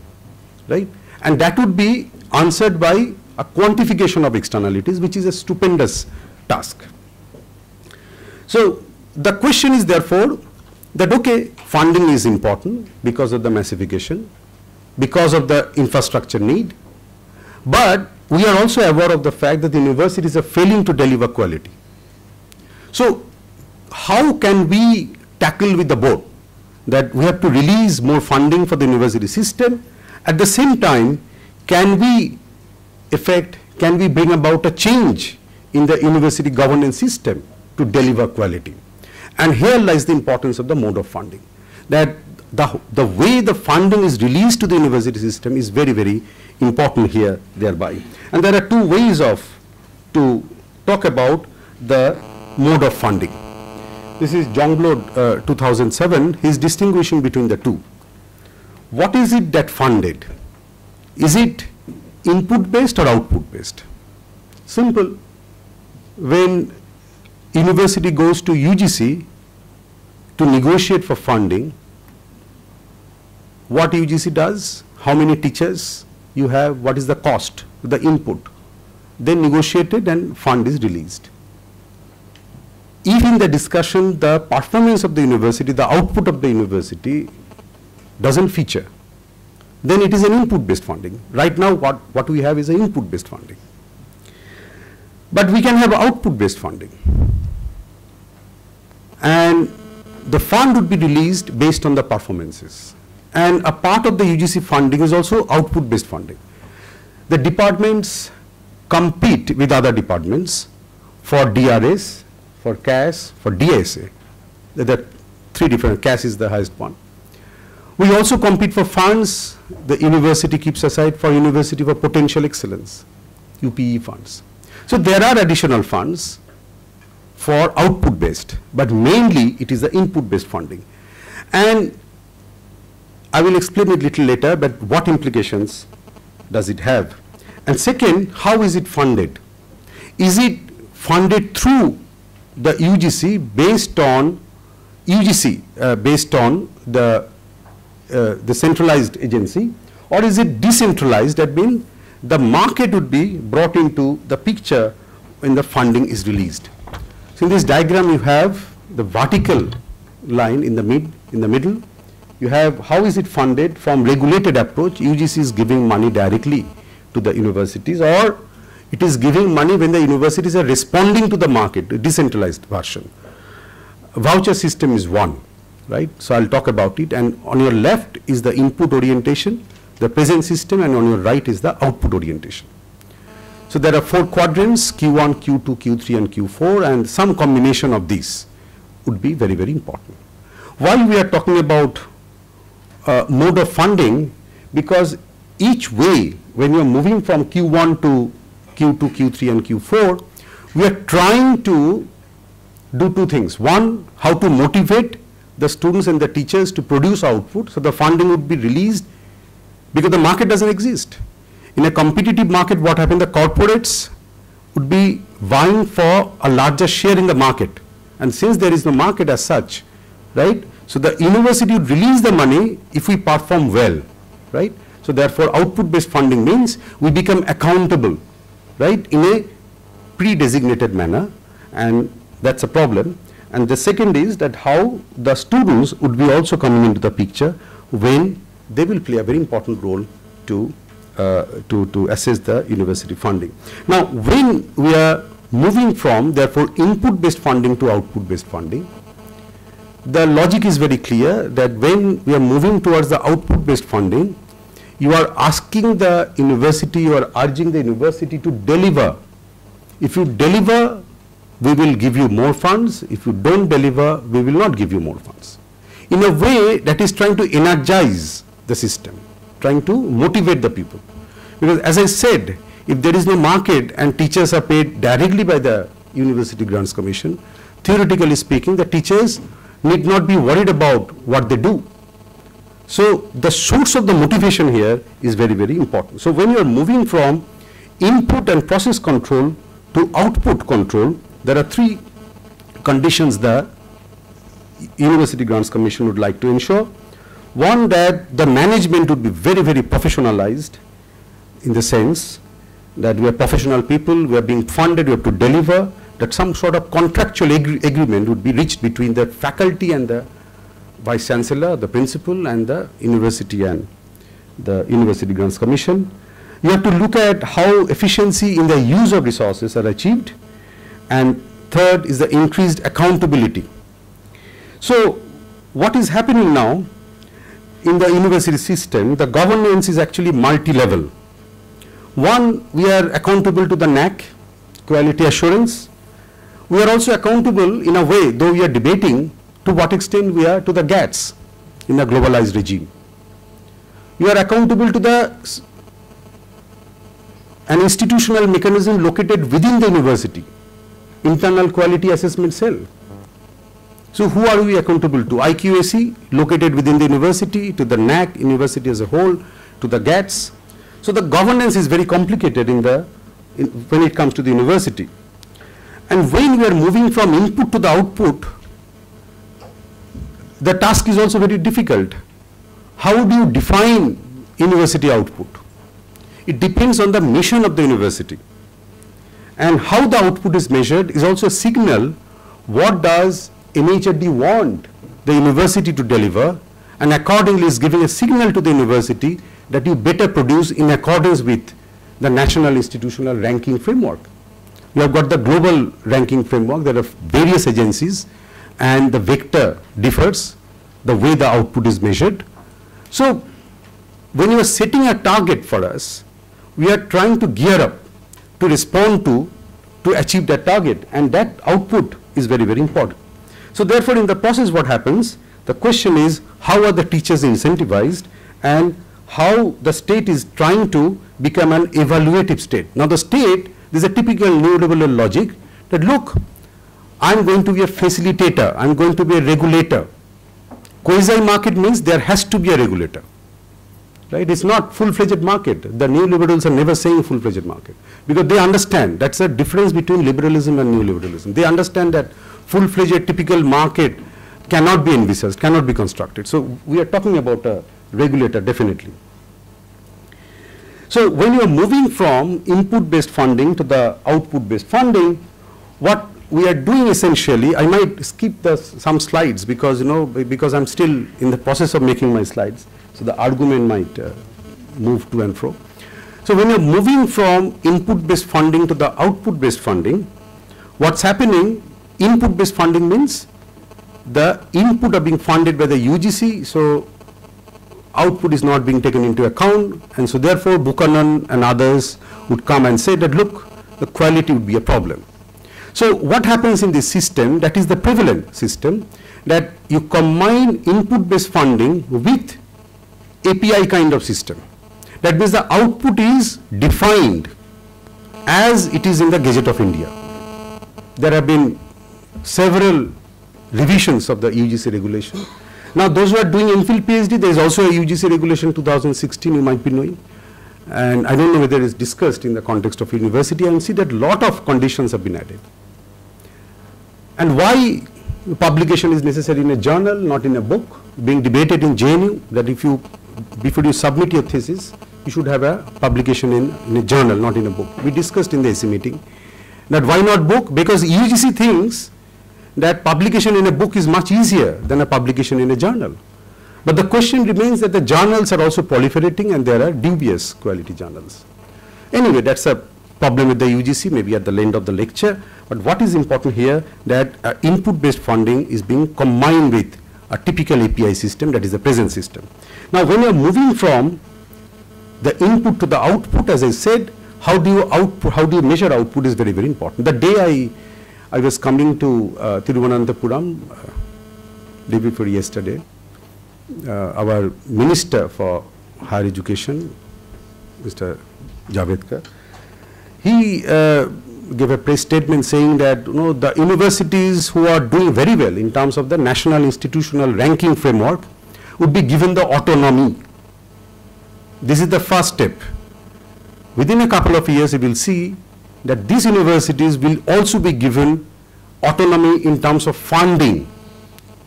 right? And that would be answered by a quantification of externalities, which is a stupendous task. So the question is therefore that okay, funding is important because of the massification, because of the infrastructure need, but we are also aware of the fact that the universities are failing to deliver quality. So how can we tackle with the board that we have to release more funding for the university system at the same time can we effect can we bring about a change in the university governance system to deliver quality. And here lies the importance of the mode of funding. That the, the way the funding is released to the university system is very, very important here thereby. And there are two ways of to talk about the mode of funding. This is Jongbloed uh, 2007. He is distinguishing between the two. What is it that funded? Is it input based or output based? Simple. When university goes to UGC to negotiate for funding, what UGC does, how many teachers you have, what is the cost, the input, then negotiated and fund is released. If in the discussion the performance of the university, the output of the university doesn't feature, then it is an input based funding. Right now what, what we have is an input based funding. But we can have output based funding and the fund would be released based on the performances. And a part of the UGC funding is also output based funding. The departments compete with other departments for DRS, for CAS, for DSA. There are three different, CAS is the highest one. We also compete for funds the university keeps aside for University for Potential Excellence, UPE funds. So there are additional funds for output based, but mainly it is the input based funding. And I will explain it little later, but what implications does it have? And second, how is it funded? Is it funded through the UGC based on UGC uh, based on the uh, the centralized agency or is it decentralized that means the market would be brought into the picture when the funding is released so in this diagram you have the vertical line in the mid in the middle. You have how is it funded from regulated approach. UGC is giving money directly to the universities or it is giving money when the universities are responding to the market, decentralized version. voucher system is one, right? So I'll talk about it and on your left is the input orientation, the present system and on your right is the output orientation. So there are four quadrants, Q1, Q2, Q3 and Q4 and some combination of these would be very, very important. Why we are talking about uh, mode of funding, because each way when you are moving from Q1 to Q2, Q3 and Q4, we are trying to do two things. One, how to motivate the students and the teachers to produce output, so the funding would be released because the market doesn't exist. In a competitive market, what happened? The corporates would be vying for a larger share in the market. And since there is no market as such, right? So the university would release the money if we perform well, right? So therefore, output-based funding means we become accountable, right, in a pre-designated manner, and that's a problem. And the second is that how the students would be also coming into the picture when they will play a very important role to, Uh, to, to assess the university funding. Now, when we are moving from, therefore, input-based funding to output-based funding, the logic is very clear that when we are moving towards the output-based funding, you are asking the university, you are urging the university to deliver. If you deliver, we will give you more funds. If you don't deliver, we will not give you more funds. In a way that is trying to energize the system, trying to motivate the people. Because as I said, if there is no market and teachers are paid directly by the University Grants Commission, theoretically speaking, the teachers need not be worried about what they do. So the source of the motivation here is very, very important. So when you are moving from input and process control to output control, there are three conditions the University Grants Commission would like to ensure. One, that the management would be very, very professionalized in the sense that we are professional people, we are being funded, we have to deliver, that some sort of contractual agree agreement would be reached between the faculty and the vice chancellor, the principal and the university and the University Grants Commission. You have to look at how efficiency in the use of resources are achieved and third is the increased accountability. So what is happening now in the university system, the governance is actually multi-level. One, we are accountable to the NAAC, quality assurance. We are also accountable in a way, though we are debating to what extent we are to the GATS in a globalized regime. We are accountable to the an institutional mechanism located within the university, internal quality assessment cell. So who are we accountable to? IQAC located within the university, to the NAAC, university as a whole, to the GATS. So the governance is very complicated in the, in, when it comes to the university. And when we are moving from input to the output, the task is also very difficult. How do you define university output? It depends on the mission of the university. And how the output is measured is also a signal what does MHRD want the university to deliver and accordingly is giving a signal to the university that you better produce in accordance with the national institutional ranking framework. You have got the global ranking framework, there are various agencies and the vector differs, the way the output is measured. So when you are setting a target for us, we are trying to gear up to respond to, to achieve that target and that output is very, very important. So therefore in the process what happens, the question is how are the teachers incentivized and how the state is trying to become an evaluative state. Now the state, this is a typical neoliberal logic that look, I'm going to be a facilitator, I'm going to be a regulator. Quasi-market means there has to be a regulator. Right? It's not full-fledged market. The neoliberals are never saying full-fledged market because they understand that's the difference between liberalism and neoliberalism. They understand that full-fledged typical market cannot be envisaged, cannot be constructed. So we are talking about a regulator definitely. So when you are moving from input-based funding to the output-based funding, what we are doing essentially, I might skip the, some slides because you know because I'm still in the process of making my slides, so the argument might uh, move to and fro. So when you're moving from input-based funding to the output-based funding, what's happening? Input-based funding means the input are being funded by the UGC, so output is not being taken into account and so therefore Buchanan and others would come and say that look the quality would be a problem. So what happens in this system that is the prevalent system that you combine input based funding with API kind of system. That means the output is defined as it is in the Gazette of India. There have been several revisions of the UGC regulation now those who are doing MPhil PhD, there is also a UGC regulation 2016 you might be knowing. And I don't know whether it is discussed in the context of university and see that lot of conditions have been added. And why publication is necessary in a journal, not in a book, being debated in JNU, that if you, before you submit your thesis, you should have a publication in, in a journal, not in a book. We discussed in the AC meeting that why not book? Because UGC thinks that publication in a book is much easier than a publication in a journal. But the question remains that the journals are also proliferating and there are dubious quality journals. Anyway, that's a problem with the UGC, maybe at the end of the lecture. But what is important here that uh, input-based funding is being combined with a typical API system, that is the present system. Now, when you are moving from the input to the output, as I said, how do you output, how do you measure output is very, very important. The day I, I was coming to uh, Thiruvananthapuram, uh, day before yesterday, uh, our Minister for Higher Education, Mr. Javadekar, he uh, gave a press statement saying that you know, the universities who are doing very well in terms of the national institutional ranking framework would be given the autonomy. This is the first step. Within a couple of years, you will see that these universities will also be given autonomy in terms of funding,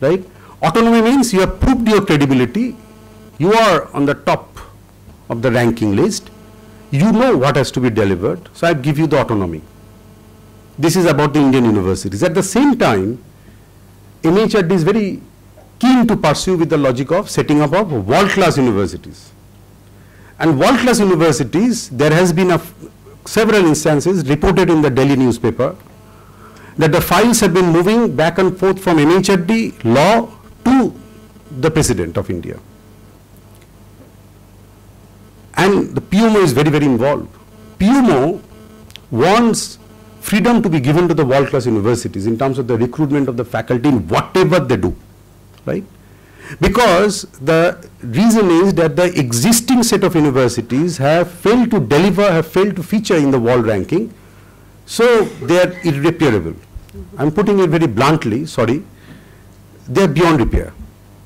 right? Autonomy means you have proved your credibility, you are on the top of the ranking list, you know what has to be delivered, so I give you the autonomy. This is about the Indian universities. At the same time, MHRD is very keen to pursue with the logic of setting up of world-class universities. And world-class universities, there has been a several instances reported in the Delhi newspaper that the files have been moving back and forth from MHRD law to the President of India. And the PMO is very, very involved. PMO wants freedom to be given to the world-class universities in terms of the recruitment of the faculty in whatever they do, right? Because the reason is that the existing set of universities have failed to deliver, have failed to feature in the world ranking, so they are irreparable. I'm putting it very bluntly, sorry, they are beyond repair.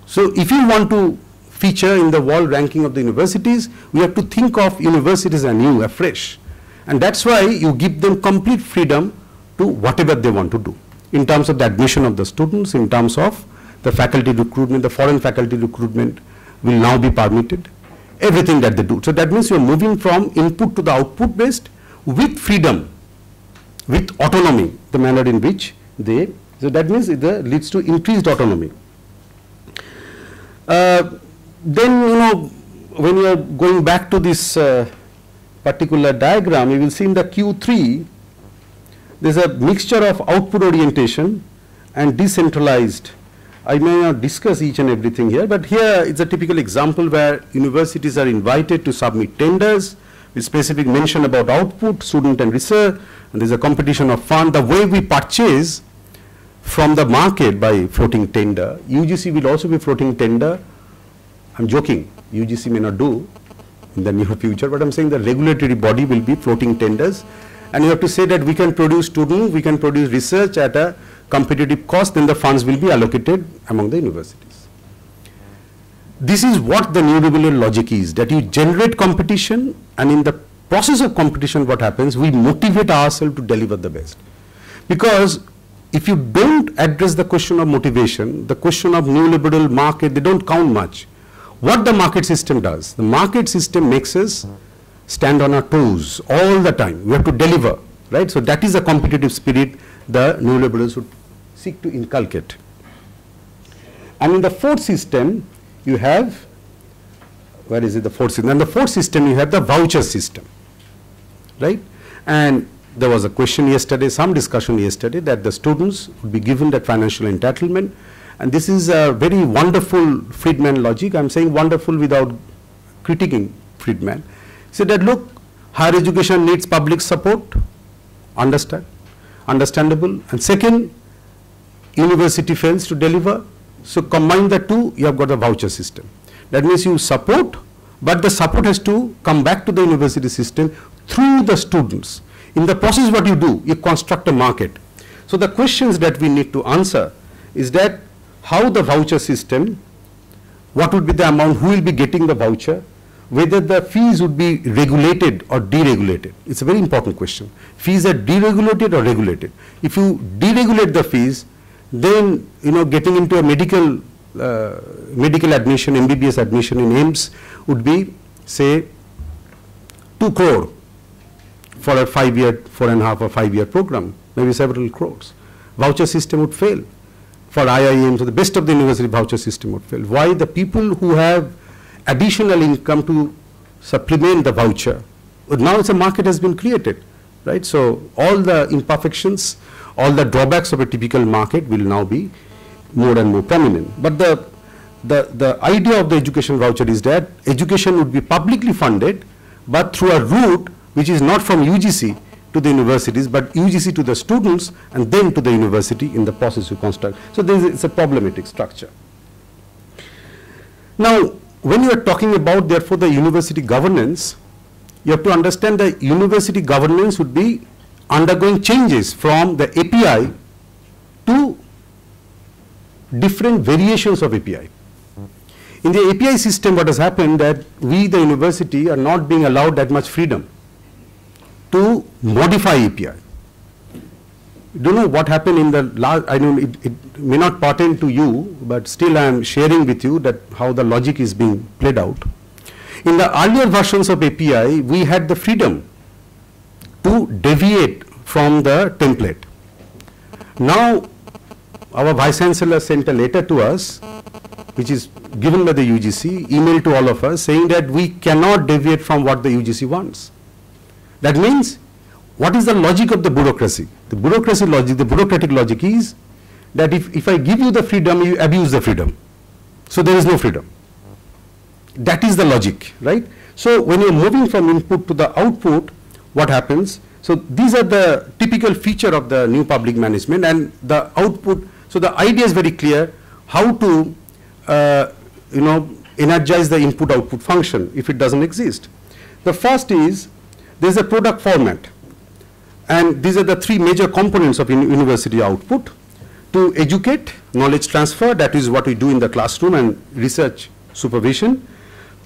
So if you want to feature in the world ranking of the universities, we have to think of universities anew, afresh. And that's why you give them complete freedom to whatever they want to do in terms of the admission of the students, in terms of the faculty recruitment, the foreign faculty recruitment will now be permitted, everything that they do. So that means you are moving from input to the output based with freedom, with autonomy, the manner in which they, so that means it uh, leads to increased autonomy. Uh, then, you know, when you are going back to this uh, particular diagram, you will see in the Q3, there is a mixture of output orientation and decentralized I may not discuss each and everything here, but here it's a typical example where universities are invited to submit tenders with specific mention about output, student and research, and there's a competition of fund. The way we purchase from the market by floating tender, UGC will also be floating tender. I'm joking, UGC may not do in the near future, but I'm saying the regulatory body will be floating tenders. And you have to say that we can produce students, we can produce research at a competitive cost, then the funds will be allocated among the universities. This is what the neoliberal logic is, that you generate competition and in the process of competition what happens, we motivate ourselves to deliver the best. Because if you don't address the question of motivation, the question of neoliberal market, they don't count much. What the market system does, the market system makes us stand on our toes all the time. We have to deliver, right? So that is the competitive spirit the neoliberals would seek to inculcate. And in the fourth system, you have, where is it, the fourth system? And the fourth system, you have the voucher system, right? And there was a question yesterday, some discussion yesterday, that the students would be given that financial entitlement. And this is a very wonderful Friedman logic. I'm saying wonderful without critiquing Friedman. Say that, look, higher education needs public support, understand, understandable. And second, university fails to deliver. So combine the two, you have got a voucher system. That means you support, but the support has to come back to the university system through the students. In the process what you do, you construct a market. So the questions that we need to answer is that how the voucher system, what would be the amount, who will be getting the voucher, whether the fees would be regulated or deregulated. It's a very important question. Fees are deregulated or regulated. If you deregulate the fees, then, you know, getting into a medical, uh, medical admission, MBBS admission in AIIMS would be, say, 2 crore for a five-year, four and a half or five-year program, maybe several crores. Voucher system would fail. for IIMs, or the best of the university voucher system would fail. Why the people who have additional income to supplement the voucher, well, now a market has been created, right? So all the imperfections, all the drawbacks of a typical market will now be more and more prominent. But the, the, the idea of the education voucher is that education would be publicly funded, but through a route which is not from UGC to the universities, but UGC to the students and then to the university in the process you construct. So there is a problematic structure. Now, when you are talking about therefore the university governance, you have to understand that university governance would be undergoing changes from the API to different variations of API. In the API system, what has happened that we, the university, are not being allowed that much freedom to modify API. Don't know what happened in the last, I know it, it may not pertain to you, but still I am sharing with you that how the logic is being played out. In the earlier versions of API, we had the freedom to deviate from the template. Now, our Vice Chancellor sent a letter to us, which is given by the UGC, email to all of us, saying that we cannot deviate from what the UGC wants. That means, what is the logic of the bureaucracy? The bureaucracy logic, the bureaucratic logic is that if, if I give you the freedom, you abuse the freedom. So there is no freedom. That is the logic, right? So when you're moving from input to the output, what happens? So these are the typical feature of the new public management and the output. So the idea is very clear how to, uh, you know, energize the input-output function if it doesn't exist. The first is there is a product format. And these are the three major components of university output. To educate, knowledge transfer, that is what we do in the classroom and research supervision.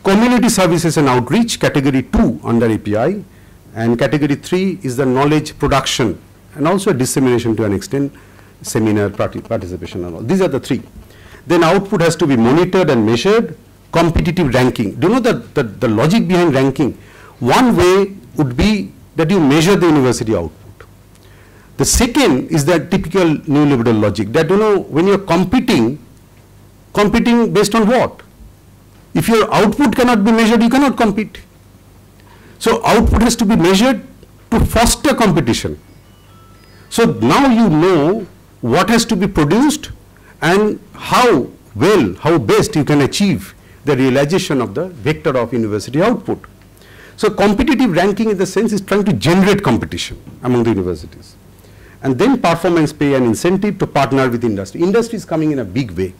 Community services and outreach, category 2 under API. And category 3 is the knowledge production and also dissemination to an extent, seminar participation and all. These are the three. Then output has to be monitored and measured. Competitive ranking. Do you know the, the, the logic behind ranking? One way would be that you measure the university output. The second is that typical neoliberal logic that you know when you're competing, competing based on what? If your output cannot be measured, you cannot compete. So output has to be measured to foster competition. So now you know what has to be produced and how well, how best you can achieve the realization of the vector of university output. So competitive ranking in the sense is trying to generate competition among the universities. And then performance pay and incentive to partner with industry. Industry is coming in a big way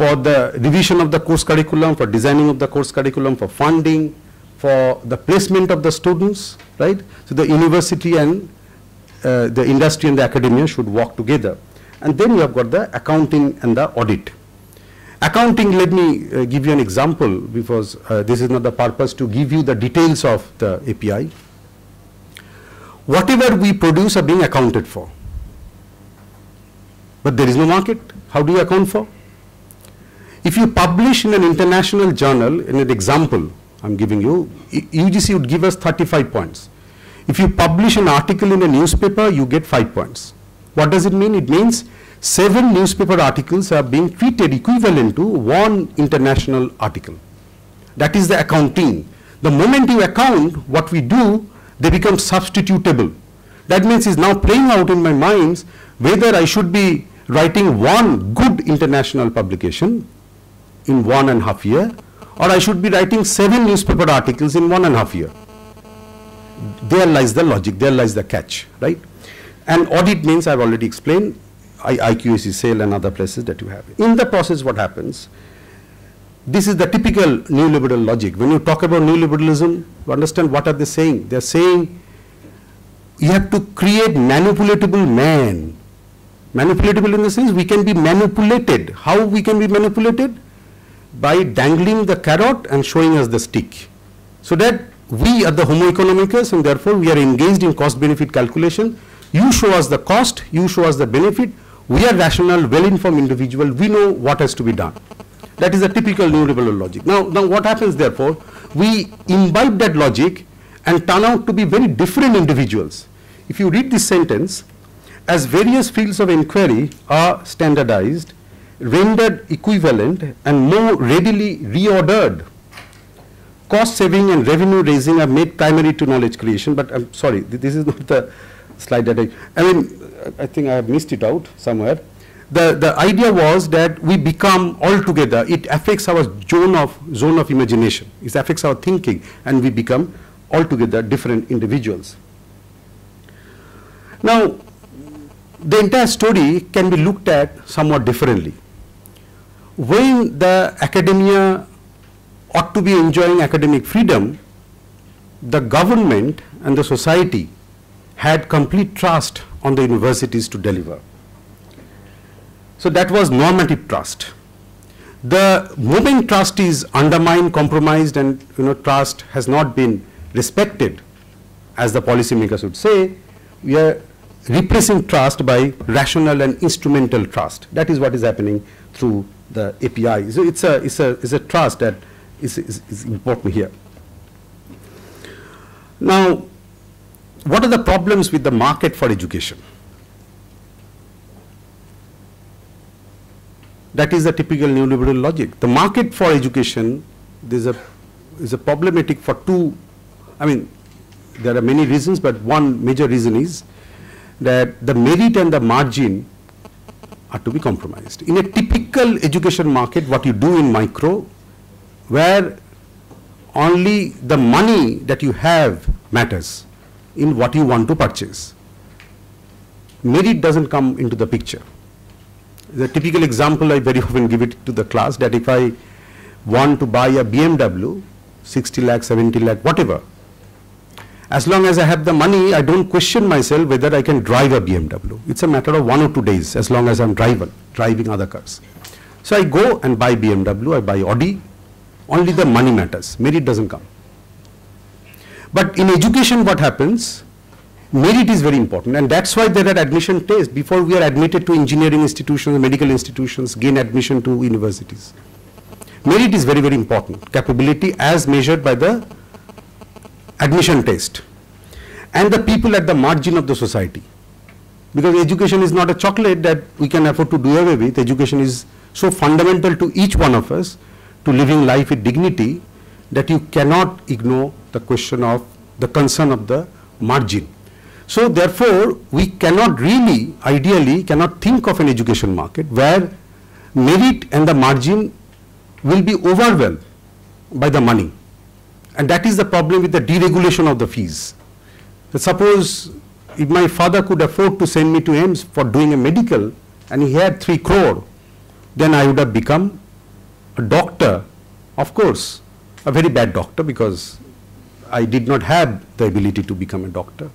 for the revision of the course curriculum, for designing of the course curriculum, for funding, for the placement of the students, right? So the university and uh, the industry and the academia should work together. And then you have got the accounting and the audit. Accounting, let me uh, give you an example because uh, this is not the purpose to give you the details of the API. Whatever we produce are being accounted for. But there is no market. How do you account for? If you publish in an international journal, in an example I'm giving you, UGC would give us 35 points. If you publish an article in a newspaper, you get 5 points. What does it mean? It means seven newspaper articles are being treated equivalent to one international article. That is the accounting. The moment you account what we do, they become substitutable. That means it's now playing out in my mind whether I should be writing one good international publication in one and a half year or I should be writing seven newspaper articles in one and a half year. There lies the logic, there lies the catch, right? And audit means I've already explained I, IQAC SAIL and other places that you have. In the process, what happens? This is the typical neoliberal logic. When you talk about neoliberalism, you understand what are they saying? They are saying you have to create manipulatable man. Manipulatable in the sense we can be manipulated. How we can be manipulated? By dangling the carrot and showing us the stick. So that we are the homo economicus and therefore we are engaged in cost benefit calculation. You show us the cost, you show us the benefit, we are rational, well-informed individual. We know what has to be done. That is a typical neoliberal logic. Now, now what happens therefore? We imbibe that logic and turn out to be very different individuals. If you read this sentence, as various fields of inquiry are standardized, rendered equivalent and more readily reordered, cost saving and revenue raising are made primary to knowledge creation, but I'm sorry, th- this is not the slide that I, I mean, I think I have missed it out somewhere. The, the idea was that we become altogether, it affects our zone of, zone of imagination, it affects our thinking, and we become altogether different individuals. Now, the entire story can be looked at somewhat differently. When the academia ought to be enjoying academic freedom, the government and the society had complete trust on the universities to deliver. So that was normative trust. The moment trust is undermined, compromised, and you know trust has not been respected, as the policymakers would say, we are replacing trust by rational and instrumental trust. That is what is happening through the API. So it's a it's a it's a trust that is, is, is important here. Now, what are the problems with the market for education? That is the typical neoliberal logic. The market for education is a, is a problematic for two, I mean, there are many reasons, but one major reason is that the merit and the margin are to be compromised. In a typical education market, what you do in micro, where only the money that you have matters in what you want to purchase. Merit doesn't come into the picture. The typical example I very often give it to the class that if I want to buy a BMW, 60 lakh, 70 lakh, whatever, as long as I have the money, I don't question myself whether I can drive a BMW. It's a matter of one or two days as long as I'm driving, driving other cars. So I go and buy BMW, I buy Audi, only the money matters, merit doesn't come. But in education what happens, merit is very important and that's why there are admission tests. Before we are admitted to engineering institutions, medical institutions, gain admission to universities. Merit is very, very important, capability as measured by the admission test. And the people at the margin of the society. Because education is not a chocolate that we can afford to do away with, education is so fundamental to each one of us to living life with dignity that you cannot ignore the question of the concern of the margin. So therefore, we cannot really, ideally, cannot think of an education market where merit and the margin will be overwhelmed by the money. And that is the problem with the deregulation of the fees. But suppose if my father could afford to send me to AIIMS for doing a medical and he had 3 crore, then I would have become a doctor, of course, a very bad doctor because I did not have the ability to become a doctor.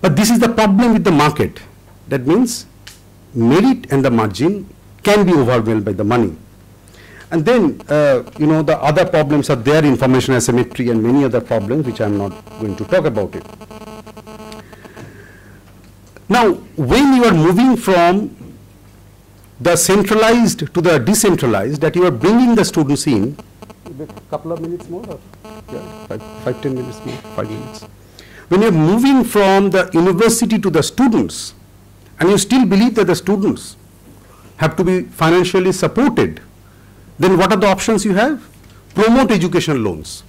But this is the problem with the market. That means merit and the margin can be overwhelmed by the money. And then, uh, you know, the other problems are there, information asymmetry and many other problems, which I am not going to talk about it. Now, when you are moving from the centralized to the decentralized, that you are bringing the students in, a couple of minutes more, or yeah, five, five, ten minutes more, five minutes. When you are moving from the university to the students, and you still believe that the students have to be financially supported, then what are the options you have? Promote education loans.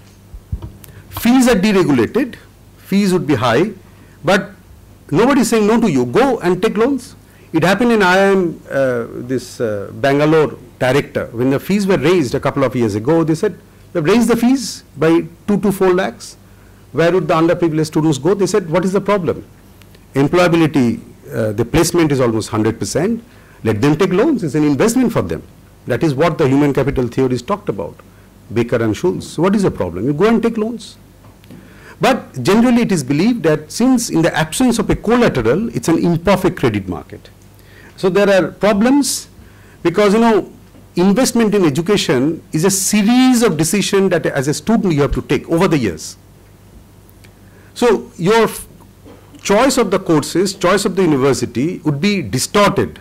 Fees are deregulated, fees would be high, but nobody is saying no to you. Go and take loans. It happened in IIM, uh, this uh, Bangalore director, when the fees were raised a couple of years ago, they said, they've raised the fees by 2 to 4 lakhs. Where would the underprivileged students go? They said, what is the problem? Employability, uh, the placement is almost 100%. Let them take loans, it's an investment for them. That is what the human capital theories talked about, Becker and Schultz. So what is the problem? You go and take loans. But generally it is believed that since in the absence of a collateral, it's an imperfect credit market. So there are problems because you know investment in education is a series of decisions that as a student you have to take over the years. So your choice of the courses, choice of the university would be distorted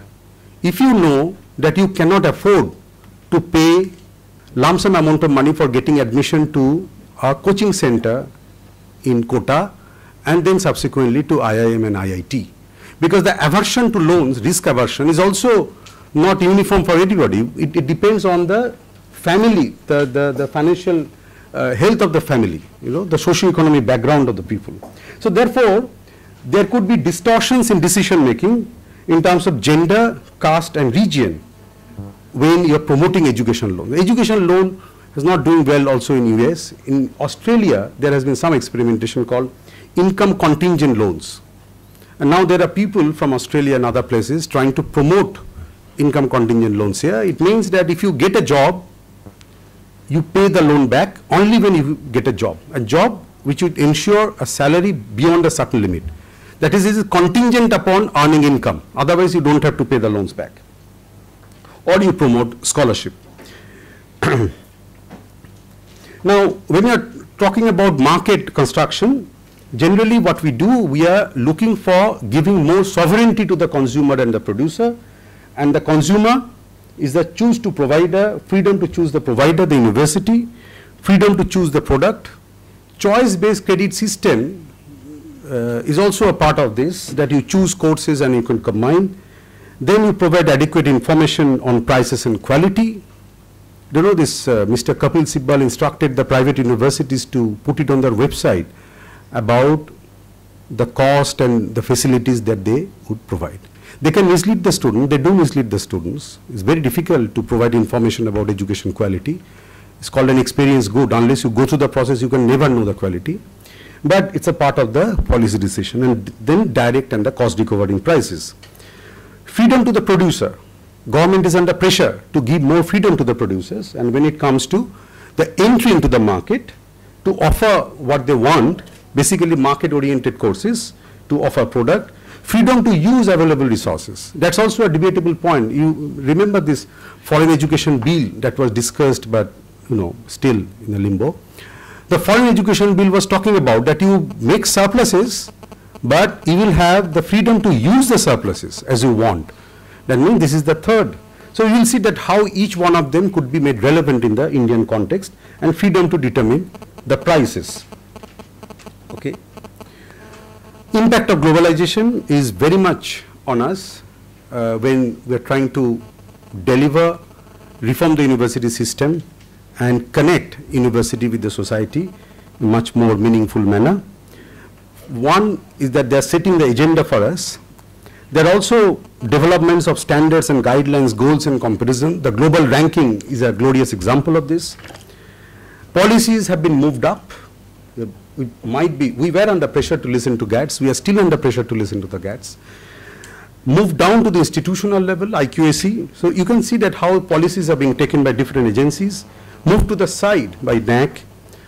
if you know that you cannot afford to pay lump sum amount of money for getting admission to a coaching center in Kota and then subsequently to IIM and IIT. Because the aversion to loans, risk aversion, is also not uniform for everybody. It, it depends on the family, the, the, the financial uh, health of the family, you know, the socio-economic background of the people. So therefore, there could be distortions in decision making in terms of gender, caste and region when you are promoting education loan. Education loan is not doing well also in US. In Australia, there has been some experimentation called income contingent loans. And now there are people from Australia and other places trying to promote income contingent loans here. It means that if you get a job, you pay the loan back only when you get a job. A job which would ensure a salary beyond a certain limit. That is, it is contingent upon earning income. Otherwise, you don't have to pay the loans back. Or you promote scholarship. now, when you are talking about market construction, generally what we do, we are looking for giving more sovereignty to the consumer and the producer. And the consumer is the choose to provider, freedom to choose the provider, the university, freedom to choose the product. Choice-based credit system uh, is also a part of this, that you choose courses and you can combine. Then you provide adequate information on prices and quality. You know this, uh, Mr. Kapil Sibal instructed the private universities to put it on their website about the cost and the facilities that they would provide. They can mislead the student, they do mislead the students. It's very difficult to provide information about education quality. It's called an experience good. Unless you go through the process, you can never know the quality. But it's a part of the policy decision and then direct and the cost recovering prices. Freedom to the producer. Government is under pressure to give more freedom to the producers and when it comes to the entry into the market to offer what they want, basically market oriented courses to offer product freedom to use available resources. That's also a debatable point. You remember this foreign education bill that was discussed but you know still in a limbo. The foreign education bill was talking about that you make surpluses but you will have the freedom to use the surpluses as you want. That means this is the third. So you will see that how each one of them could be made relevant in the Indian context and freedom to determine the prices. Okay impact of globalization is very much on us uh, when we are trying to deliver, reform the university system and connect university with the society in much more meaningful manner. One is that they are setting the agenda for us. There are also developments of standards and guidelines, goals and comparison. The global ranking is a glorious example of this. Policies have been moved up we might be, we were under pressure to listen to GATS, we are still under pressure to listen to the GATS. Move down to the institutional level, IQAC, so you can see that how policies are being taken by different agencies, move to the side by NAAC.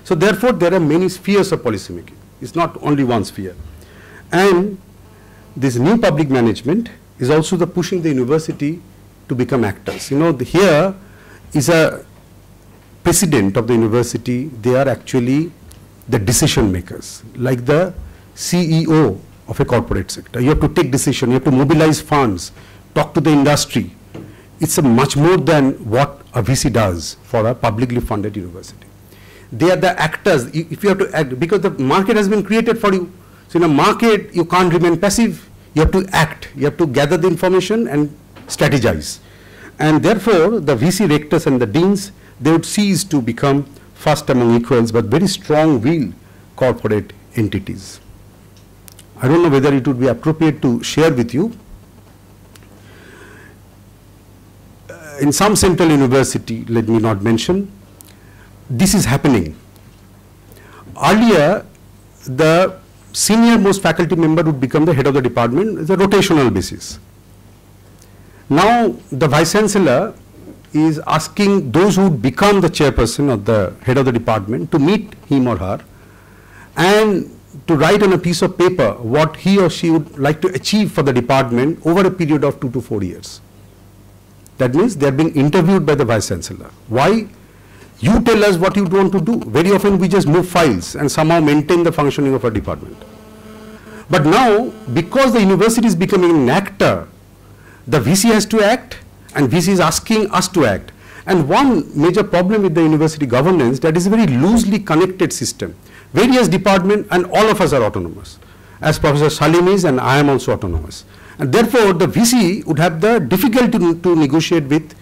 So therefore, there are many spheres of policy making. It's not only one sphere. And this new public management is also the pushing the university to become actors. You know, the, here is a president of the university, they are actually the decision makers, like the CEO of a corporate sector. You have to take decision, you have to mobilize funds, talk to the industry. It's a much more than what a VC does for a publicly funded university. They are the actors, if you have to act, because the market has been created for you. So in a market, you can't remain passive, you have to act, you have to gather the information and strategize. And therefore, the VC rectors and the deans, they would cease to become first among equals, but very strong-willed corporate entities. I don't know whether it would be appropriate to share with you. Uh, in some central university, let me not mention, this is happening. Earlier, the senior most faculty member would become the head of the department, a rotational basis. Now, the vice chancellor is asking those who become the chairperson or the head of the department to meet him or her and to write on a piece of paper what he or she would like to achieve for the department over a period of two to four years. That means they are being interviewed by the vice chancellor. Why? You tell us what you want to do. Very often we just move files and somehow maintain the functioning of a department. But now, because the university is becoming an actor, the VC has to act and VC is asking us to act. And one major problem with the university governance that is a very loosely connected system. Various departments and all of us are autonomous. As Professor Salim is and I am also autonomous. And therefore, the VC would have the difficulty to, to negotiate with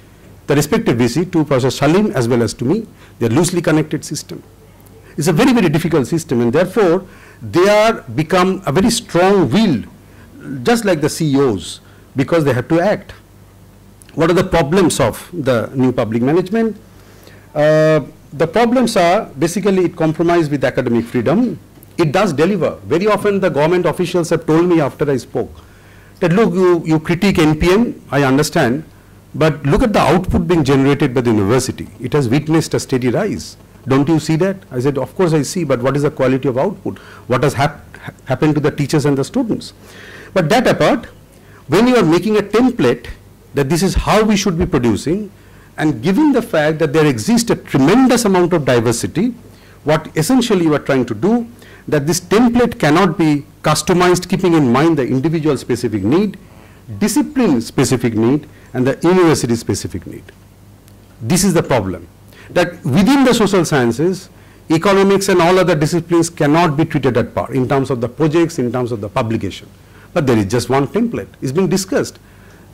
the respective VC, to Professor Salim as well as to me. They are loosely connected system. It's a very, very difficult system and therefore, they are become a very strong willed, just like the CEOs, because they have to act. What are the problems of the new public management? Uh, the problems are basically it compromises with academic freedom. It does deliver. Very often the government officials have told me after I spoke that look, you, you critique NPM, I understand, but look at the output being generated by the university. It has witnessed a steady rise. Don't you see that? I said, of course I see, but what is the quality of output? What has hap happened to the teachers and the students? But that apart, when you are making a template that this is how we should be producing, and given the fact that there exists a tremendous amount of diversity, what essentially you are trying to do, that this template cannot be customized keeping in mind the individual specific need, discipline specific need, and the university specific need. This is the problem that within the social sciences, economics and all other disciplines cannot be treated at par in terms of the projects, in terms of the publication. But there is just one template. It's being discussed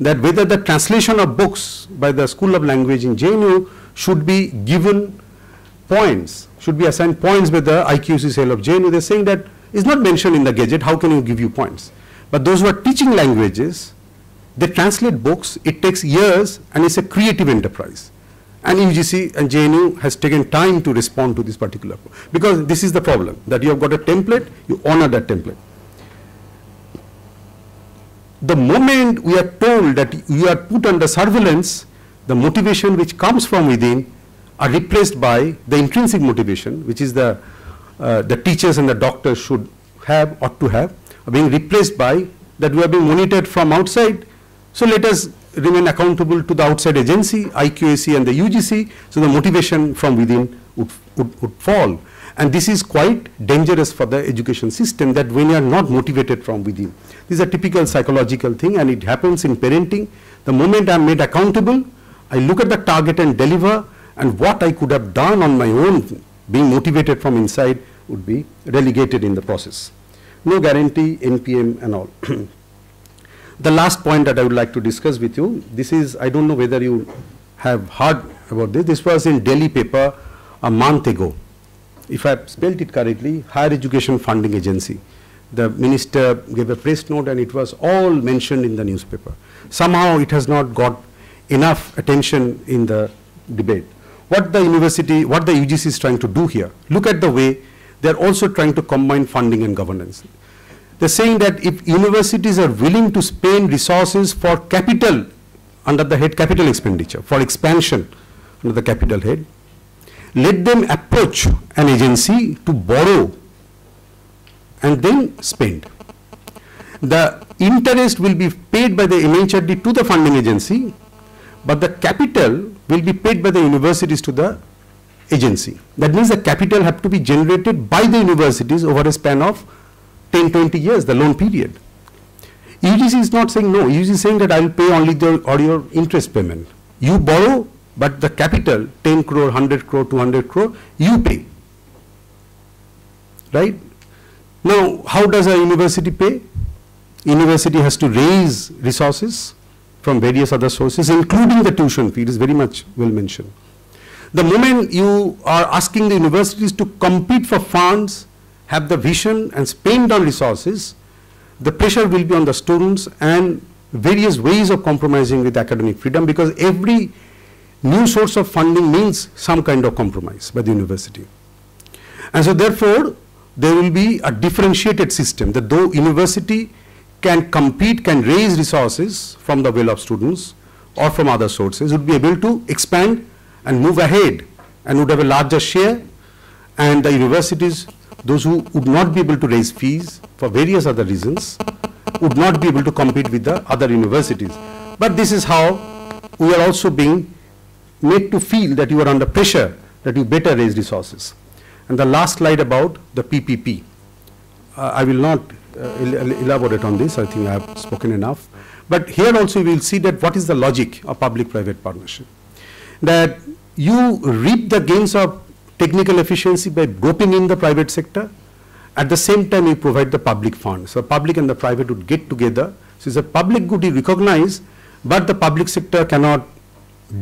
that whether the translation of books by the School of Language in JNU should be given points, should be assigned points by the IQAC cell of JNU. They're saying that is not mentioned in the gadget, how can you give you points? But those who are teaching languages, they translate books, it takes years and it's a creative enterprise. And UGC and JNU has taken time to respond to this particular, because this is the problem, that you have got a template, you honor that template. The moment we are told that we are put under surveillance, the motivation which comes from within are replaced by the intrinsic motivation, which is the, uh, the teachers and the doctors should have, ought to have, are being replaced by that we are being monitored from outside. So let us remain accountable to the outside agency, IQAC and the UGC, so the motivation from within would, would, would fall. And this is quite dangerous for the education system that when you are not motivated from within. This is a typical psychological thing and it happens in parenting. The moment I am made accountable, I look at the target and deliver and what I could have done on my own, being motivated from inside would be relegated in the process. No guarantee, NPM and all. The last point that I would like to discuss with you, this is, I don't know whether you have heard about this, this was in Delhi paper a month ago. If I spelled it correctly, Higher Education Funding Agency. The minister gave a press note and it was all mentioned in the newspaper. Somehow it has not got enough attention in the debate. What the university, what the UGC is trying to do here, look at the way they are also trying to combine funding and governance. They're saying that if universities are willing to spend resources for capital under the head capital expenditure, for expansion under the capital head, let them approach an agency to borrow and then spend. The interest will be paid by the MHRD to the funding agency, but the capital will be paid by the universities to the agency. That means the capital have to be generated by the universities over a span of 10, 20 years, the loan period. UGC is not saying no, UGC is saying that I will pay only the or your interest payment. You borrow, but the capital, 10 crore, 100 crore, 200 crore, you pay. Right? Now, how does a university pay? University has to raise resources from various other sources, including the tuition fee, it is very much well mentioned. The moment you are asking the universities to compete for funds have the vision and spend on resources, the pressure will be on the students and various ways of compromising with academic freedom because every new source of funding means some kind of compromise by the university. And so therefore, there will be a differentiated system that though university can compete, can raise resources from the will of students or from other sources, would be able to expand and move ahead and would have a larger share and the universities those who would not be able to raise fees for various other reasons would not be able to compete with the other universities. But this is how we are also being made to feel that you are under pressure, that you better raise resources. And the last slide about the PPP. Uh, I will not uh, elaborate on this, I think I have spoken enough. But here also we will see that what is the logic of public-private partnership. That you reap the gains of technical efficiency by roping in the private sector. At the same time, you provide the public fund. So public and the private would get together So it's a public good you recognize, but the public sector cannot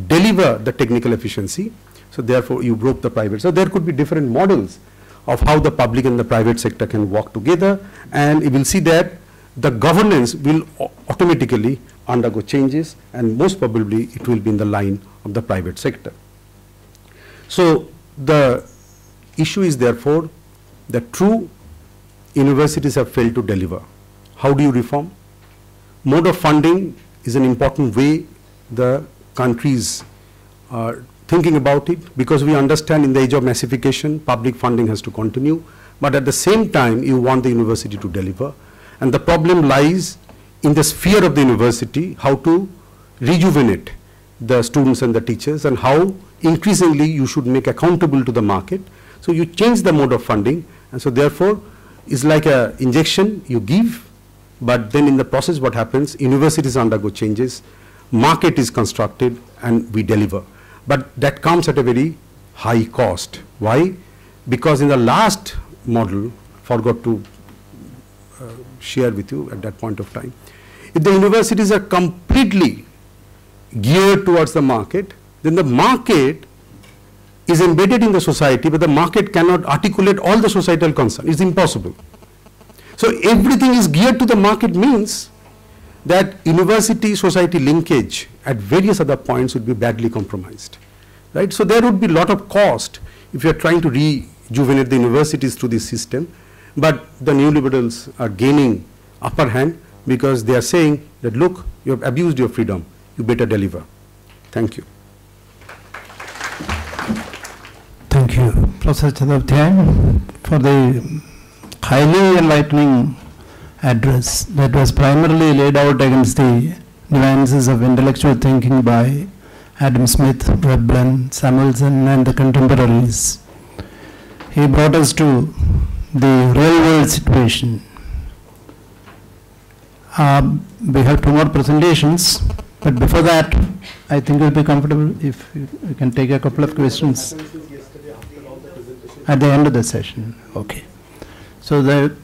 deliver the technical efficiency. So therefore, you broke the private. So there could be different models of how the public and the private sector can work together, and you will see that the governance will automatically undergo changes, and most probably it will be in the line of the private sector. So the issue is therefore that true universities have failed to deliver. How do you reform? Mode of funding is an important way the countries are thinking about it because we understand in the age of massification, public funding has to continue, but at the same time, you want the university to deliver. And the problem lies in the sphere of the university, how to rejuvenate the students and the teachers and how increasingly you should make accountable to the market. So you change the mode of funding and so therefore it's like a injection you give but then in the process what happens universities undergo changes market is constructed and we deliver. But that comes at a very high cost. Why? Because in the last model forgot to uh, share with you at that point of time if the universities are completely geared towards the market then the market is embedded in the society but the market cannot articulate all the societal concerns. it's impossible. So everything is geared to the market means that university society linkage at various other points would be badly compromised. Right? So there would be a lot of cost if you are trying to rejuvenate the universities through this system, but the neoliberals are gaining upper hand because they are saying that look, you have abused your freedom, you better deliver. Thank you. Thank you, Professor Chattopadhyay, for the highly enlightening address that was primarily laid out against the nuances of intellectual thinking by Adam Smith, Veblen, Samuelson, and the contemporaries. He brought us to the real world situation. Um, we have two more presentations, but before that, I think we'll be comfortable if we can take a couple of questions at the end of the session. Okay. So the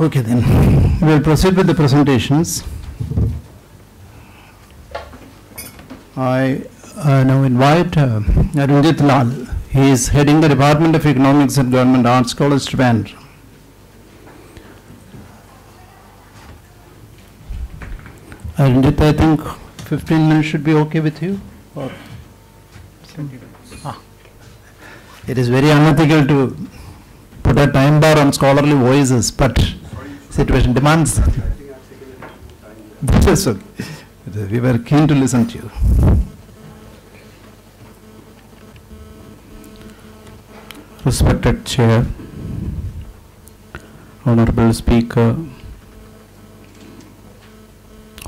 Okay then, we'll proceed with the presentations. I uh, now invite uh, Ranjit Lal. He is heading the Department of Economics at Government Arts College, Trivandrum. Ranjit, I think 15 minutes should be okay with you? Or Ah. It is very unethical to put a time bar on scholarly voices, but situation demands. Okay. We were keen to listen to you. Respected Chair, Honorable Speaker,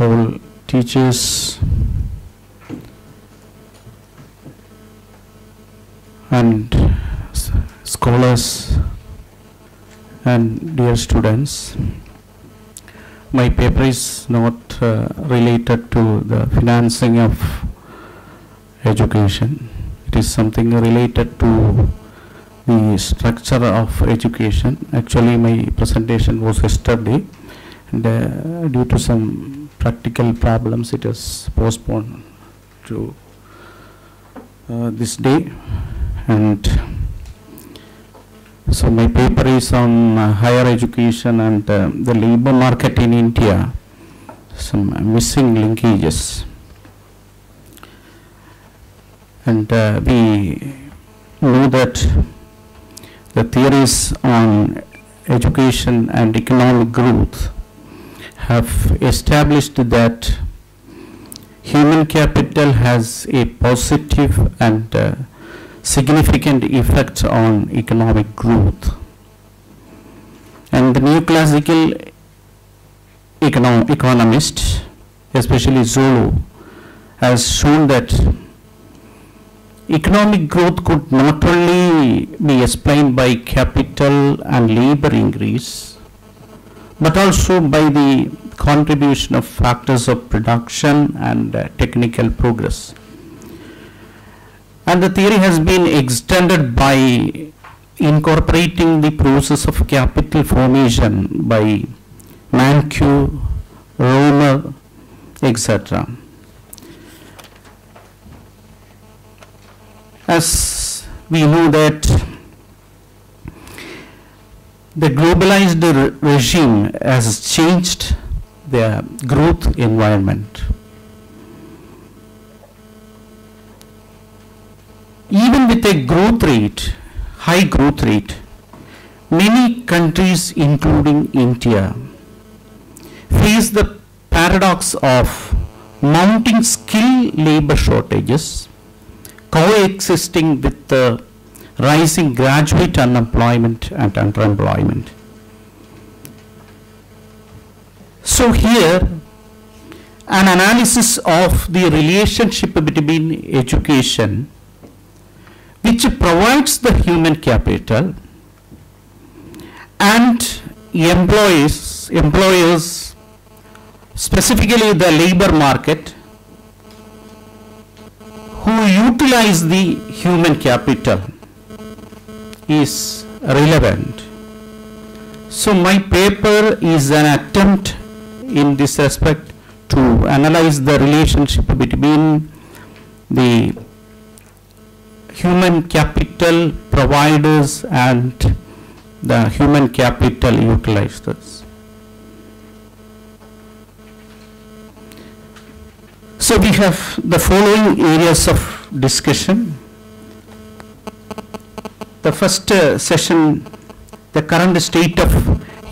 all teachers and scholars and dear students. My paper is not uh, related to the financing of education. It is something related to the structure of education. Actually, my presentation was yesterday and uh, due to some practical problems, it is postponed to uh, this day. And so my paper is on uh, higher education and uh, the labor market in India, some missing linkages. And uh, we know that the theories on education and economic growth have established that human capital has a positive and uh, significant effect on economic growth. And the neoclassical econo- economist, especially Solow, has shown that economic growth could not only be explained by capital and labor increase, but also by the contribution of factors of production and uh, technical progress. And the theory has been extended by incorporating the process of capital formation by Mankiw, Romer, etc. As we know that the globalized re- regime has changed the growth environment. Even with a growth rate, high growth rate, many countries, including India, face the paradox of mounting skilled labor shortages coexisting with the rising graduate unemployment and underemployment. So here, an analysis of the relationship between education, which provides the human capital, and employees, employers, specifically the labor market, who utilize the human capital is relevant. So my paper is an attempt in this respect to analyze the relationship between the human capital providers and the human capital utilizers. So we have the following areas of discussion. The first uh, session, the current state of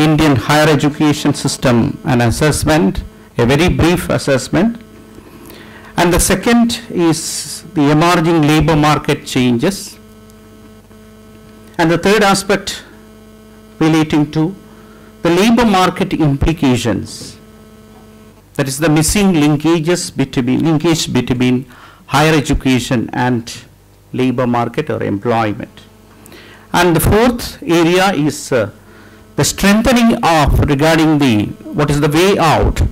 Indian higher education system and assessment, a very brief assessment. And the second is the emerging labor market changes. And the third aspect relating to the labor market implications. That is the missing linkages between linkage between higher education and labor market or employment. And the fourth area is uh, the strengthening of regarding the what is the way out?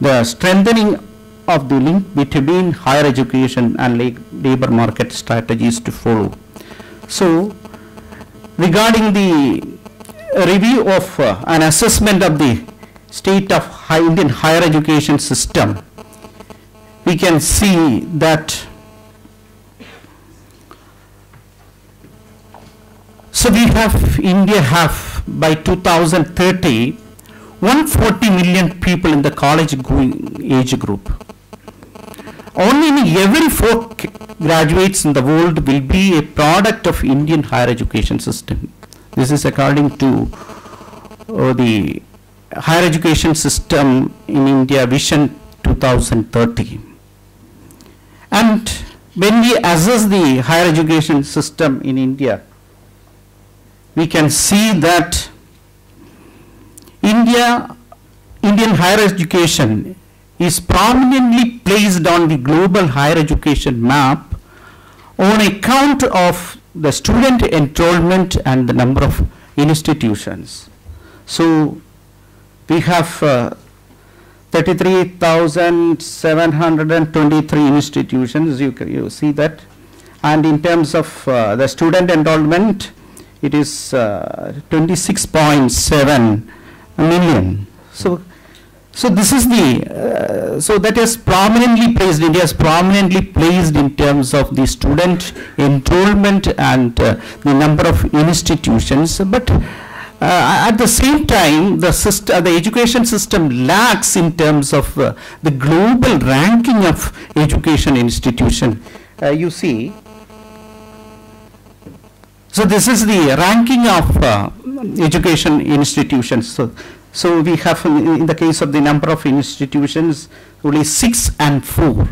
The strengthening of the link between higher education and labor market strategies to follow so regarding the review of uh, an assessment of the state of high Indian higher education system, we can see that so we have India have by 2030 140 million people in the college going age group. Only in every four graduates in the world will be a product of Indian higher education system. This is according to uh, the higher education system in India Vision 2030. And when we assess the higher education system in India, we can see that India, Indian higher education is prominently placed on the global higher education map on account of the student enrollment and the number of institutions. So we have uh, 33,723 institutions, you, you see that. And in terms of uh, the student enrollment, it is uh, 26.7 million. So, so this is the, uh, so that is prominently placed, India is prominently placed in terms of the student enrollment and uh, the number of institutions. But uh, at the same time, the system, the education system lacks in terms of uh, the global ranking of education institution. Uh, you see, so this is the ranking of uh, education institutions. So, so we have in the case of the number of institutions only six and four.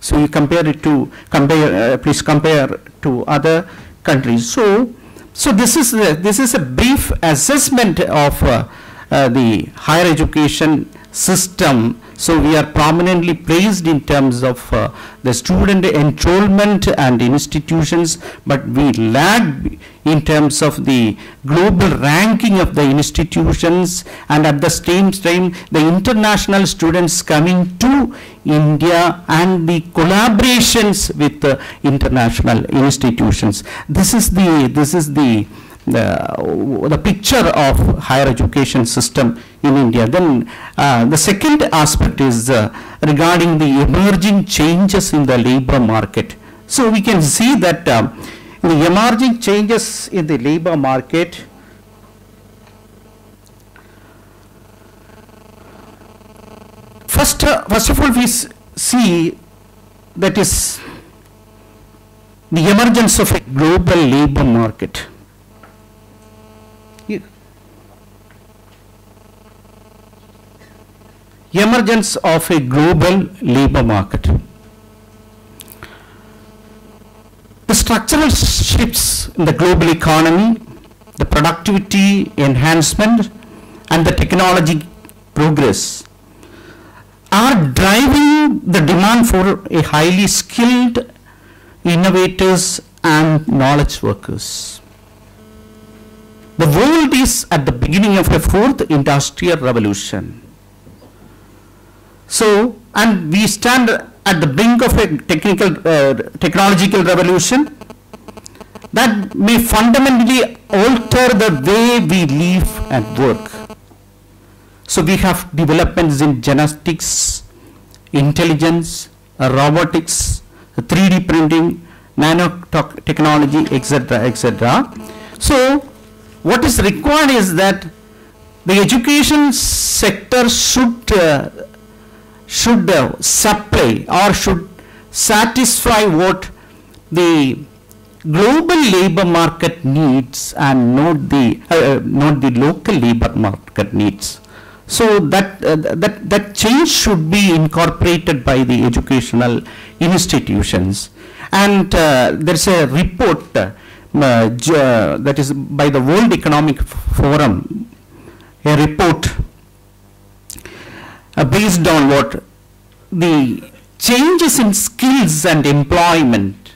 So you compare it to compare. Uh, please compare to other countries. So, so this is this is a brief assessment of uh, uh, the higher education system. So we are prominently praised in terms of uh, the student enrollment and institutions, but we lag in terms of the global ranking of the institutions and at the same time the international students coming to India and the collaborations with the international institutions. This is the this is the the, the picture of higher education system in India. Then uh, the second aspect is uh, regarding the emerging changes in the labor market. So we can see that um, the emerging changes in the labor market first, uh, first of all we see that is the emergence of a global labor market. Emergence of a global labor market. The structural shifts in the global economy, the productivity enhancement and the technology progress are driving the demand for a highly skilled innovators and knowledge workers. The world is at the beginning of a fourth industrial revolution. So, and we stand at the brink of a technical, uh, technological revolution that may fundamentally alter the way we live and work. So we have developments in genetics, intelligence, robotics, 3D printing, nanotechnology, etc., etc. So, what is required is that the education sector should uh, should uh, supply or should satisfy what the global labor market needs and not the uh, not the local labor market needs. So that uh, that that change should be incorporated by the educational institutions. And uh, there's a report uh, that is by the World Economic Forum, a report uh, based on what the changes in skills and employment.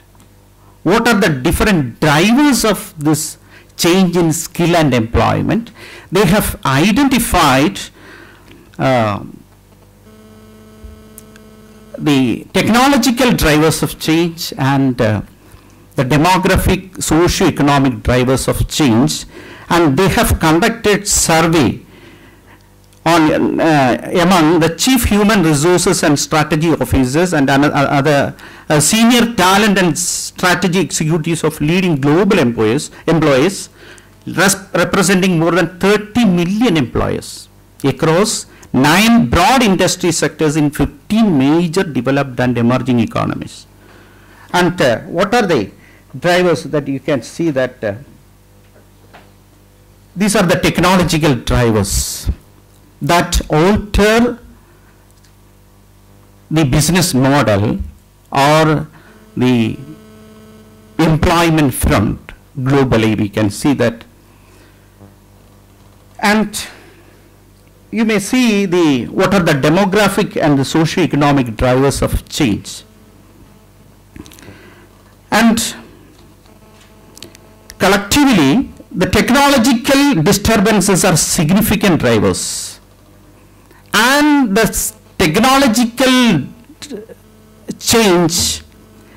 What are the different drivers of this change in skill and employment? They have identified uh, the technological drivers of change and uh, the demographic socio-economic drivers of change and they have conducted survey on uh, among the chief human resources and strategy officers and other uh, senior talent and strategy executives of leading global employees employees representing more than 30 million employees across nine broad industry sectors in 15 major developed and emerging economies. And uh, what are the drivers that you can see that uh, these are the technological drivers that alter the business model or the employment front globally we can see that and you may see the what are the demographic and the socio-economic drivers of change. And collectively, the technological disturbances are significant drivers. And the technological change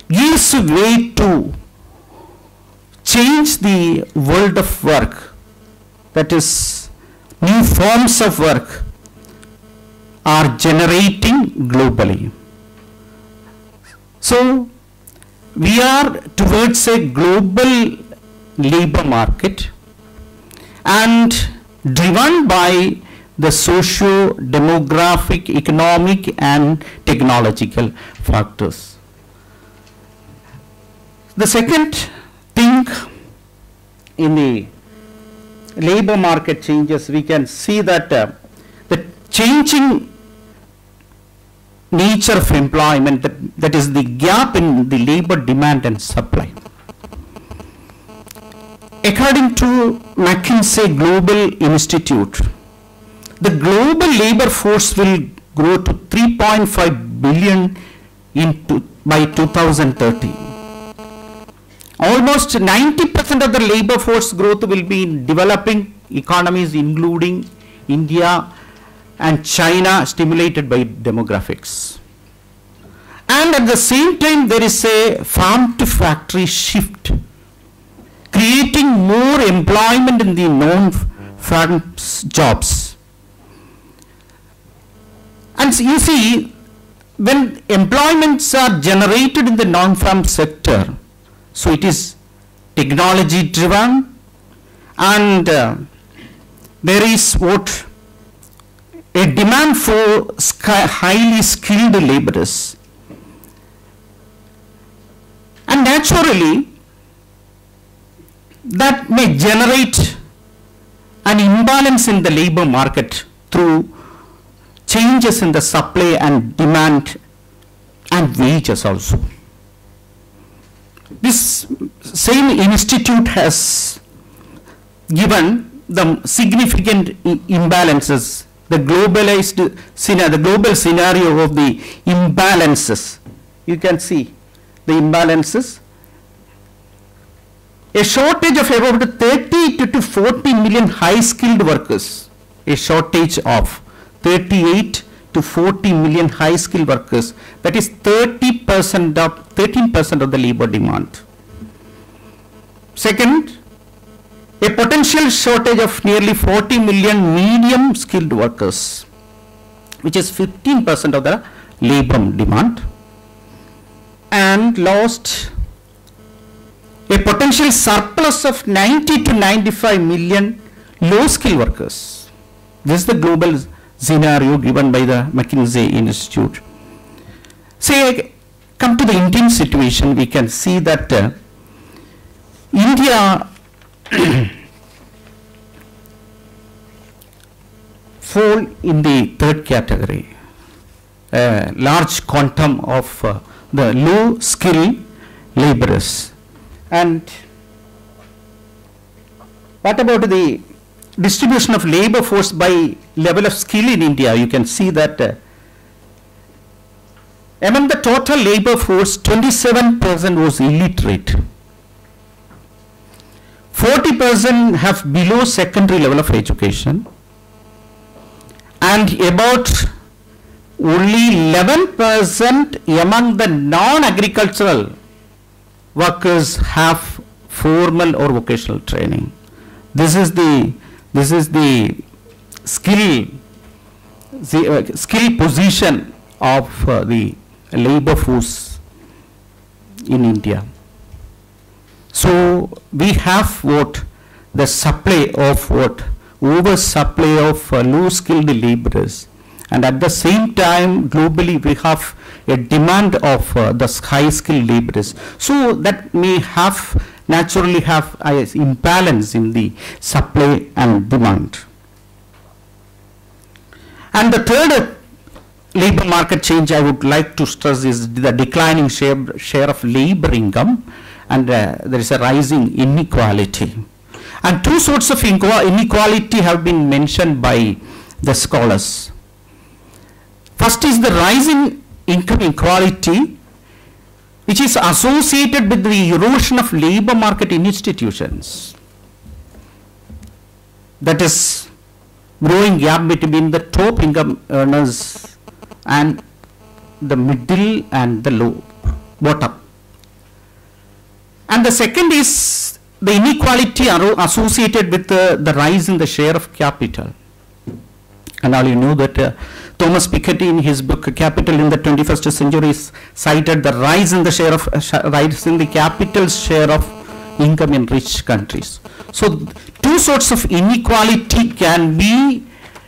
gives way to change the world of work that is new forms of work are generating globally. So, we are towards a global labor market and driven by the socio demographic, economic and technological factors. The second thing in the labor market changes, we can see that uh, the changing nature of employment, that, that is the gap in the labor demand and supply. According to McKinsey Global Institute, the global labor force will grow to 3.5 billion in by 2030 almost 90% of the labor force growth will be in developing economies including India and China stimulated by demographics. And at the same time there is a farm to factory shift creating more employment in the non-farm jobs. And so you see, when employments are generated in the non-farm sector, so it is technology driven and uh, there is what a demand for highly skilled laborers. And naturally, that may generate an imbalance in the labor market through changes in the supply and demand and wages also. This same institute has given the significant imbalances, the globalized scenario, the global scenario of the imbalances. You can see the imbalances a shortage of about 30 to, to 40 million high skilled workers, a shortage of 38 to 40 million high skilled workers, that is 30% of 13% of the labor demand. Second, a potential shortage of nearly 40 million medium skilled workers, which is 15% of the labor demand. And last, a potential surplus of 90 to 95 million low skilled workers. This is the global scenario given by the McKinsey Institute. Say, come to the Indian situation, we can see that uh, India fall in the third category. A large quantum of uh, the low skill laborers and what about the distribution of labor force by level of skill in India? You can see that uh, among the total labor force, 27% was illiterate. 40% have below secondary level of education and about only 11% among the non-agricultural workers have formal or vocational training. This is the this is the skill the uh, skill position of uh, the labor force in India. So we have what? The supply of what? Over supply of uh, low skilled laborers. And at the same time globally we have a demand of uh, the high skilled laborers. So that may have naturally have a imbalance in the supply and demand. And the third uh, labor market change I would like to stress is the declining share, share of labor income and uh, there is a rising inequality. And two sorts of inequality have been mentioned by the scholars. First is the rising income inequality, which is associated with the erosion of labor market institutions. That is growing gap between the top income earners and the middle and the low, bottom. And the second is the inequality associated with the, the rise in the share of capital. And all you know that uh, Thomas Piketty in his book Capital in the 21st Century cited the rise in the share of uh, rise in the capital share of income in rich countries. So two sorts of inequality can be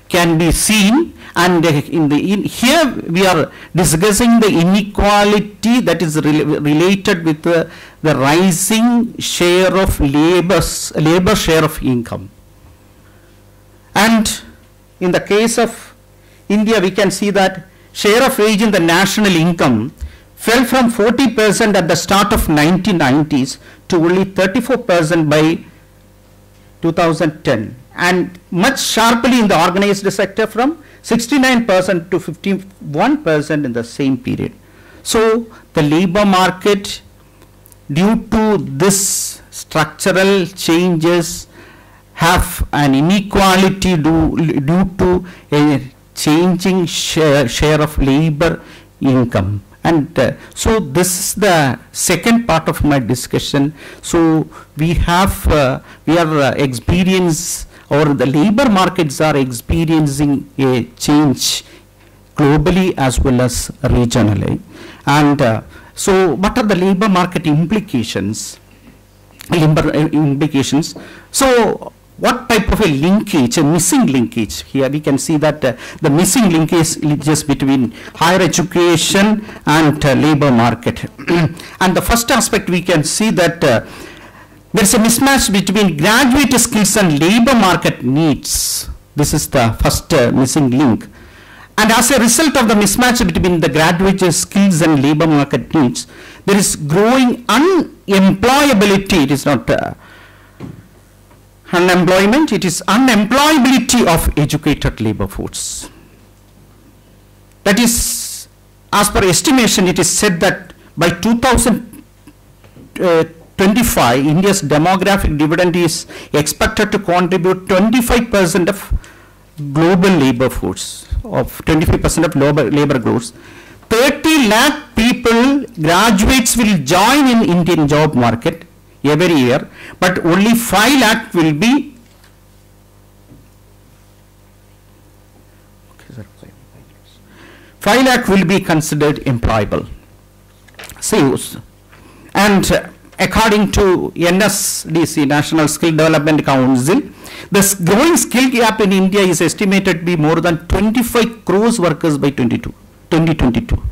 can be seen and uh, in the in here we are discussing the inequality that is rela- related with the, the rising share of labors labor share of income and in the case of India, we can see that share of wage in the national income fell from 40% at the start of 1990s to only 34% by 2010 and much sharply in the organized sector from 69% to 51% in the same period. So the labor market due to this structural changes have an inequality due, due to a changing share, share of labor income And uh, so this is the second part of my discussion. So we have, uh, we are uh, experience or the labor markets are experiencing a change globally as well as regionally. And uh, so what are the labor market implications? Labor uh, implications. So what type of a linkage, a missing linkage? Here we can see that uh, the missing linkage is just between higher education and uh, labor market. and the first aspect we can see that uh, there is a mismatch between graduate skills and labor market needs. This is the first uh, missing link. And as a result of the mismatch between the graduate skills and labor market needs, there is growing unemployability. It is not uh, unemployment, it is unemployability of educated labor force. That is, as per estimation, it is said that by 2025, uh, India's demographic dividend is expected to contribute 25% of global labor force, of 25% of labor, labor growth. 30 lakh people, graduates will join in Indian job market every year, but only 5 lakh will be Five lakh will be considered employable. CEOs. And according to NSDC, National Skill Development Council, the growing skill gap in India is estimated to be more than 25 crores workers by 22, 2022.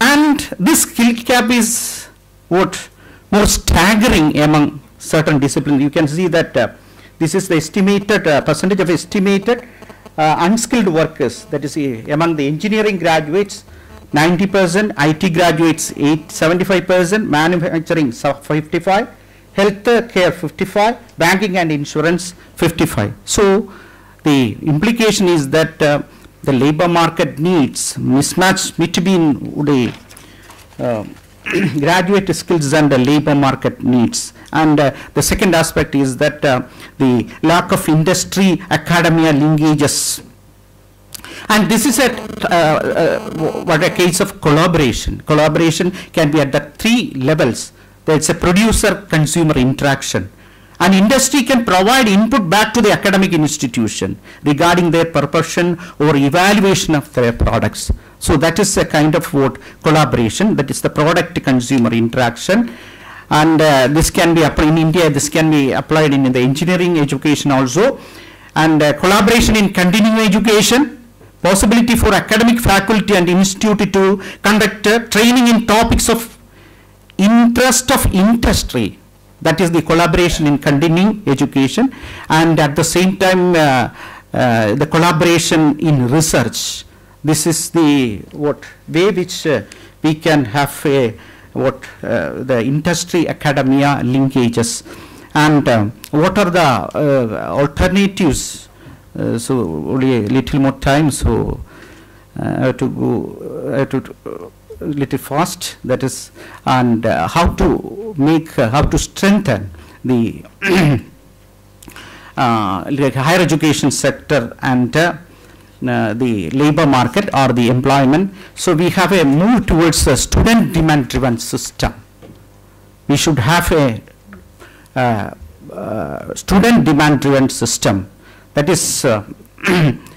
And this skill gap is what more staggering among certain disciplines. You can see that uh, this is the estimated uh, percentage of estimated uh, unskilled workers. That is uh, among the engineering graduates, 90%, IT graduates 8, 75%, manufacturing so- 55, health care 55, banking and insurance 55. So the implication is that uh, the labor market needs mismatch between the uh, graduate skills and the labor market needs. And uh, the second aspect is that uh, the lack of industry academia linkages. And this is a, uh, uh, what a case of collaboration. Collaboration can be at the three levels. There's a producer-consumer interaction. An industry can provide input back to the academic institution regarding their proportion or evaluation of their products. So that is a kind of what collaboration, that is the product-consumer interaction. And uh, this can be applied in India, this can be applied in, the engineering education also. And uh, collaboration in continuing education, possibility for academic faculty and institute to conduct uh, training in topics of interest of industry that is the collaboration in continuing education. And at the same time uh, uh, the collaboration in research. This is the what way which uh, we can have a what uh, the industry academia linkages. And uh, what are the uh, alternatives? So only a little more time so I have to go I have to little fast that is and uh, how to make uh, how to strengthen the uh, like higher education sector and uh, uh, the labor market or the employment. So we have a move towards a student demand driven system. We should have a student demand driven system. That is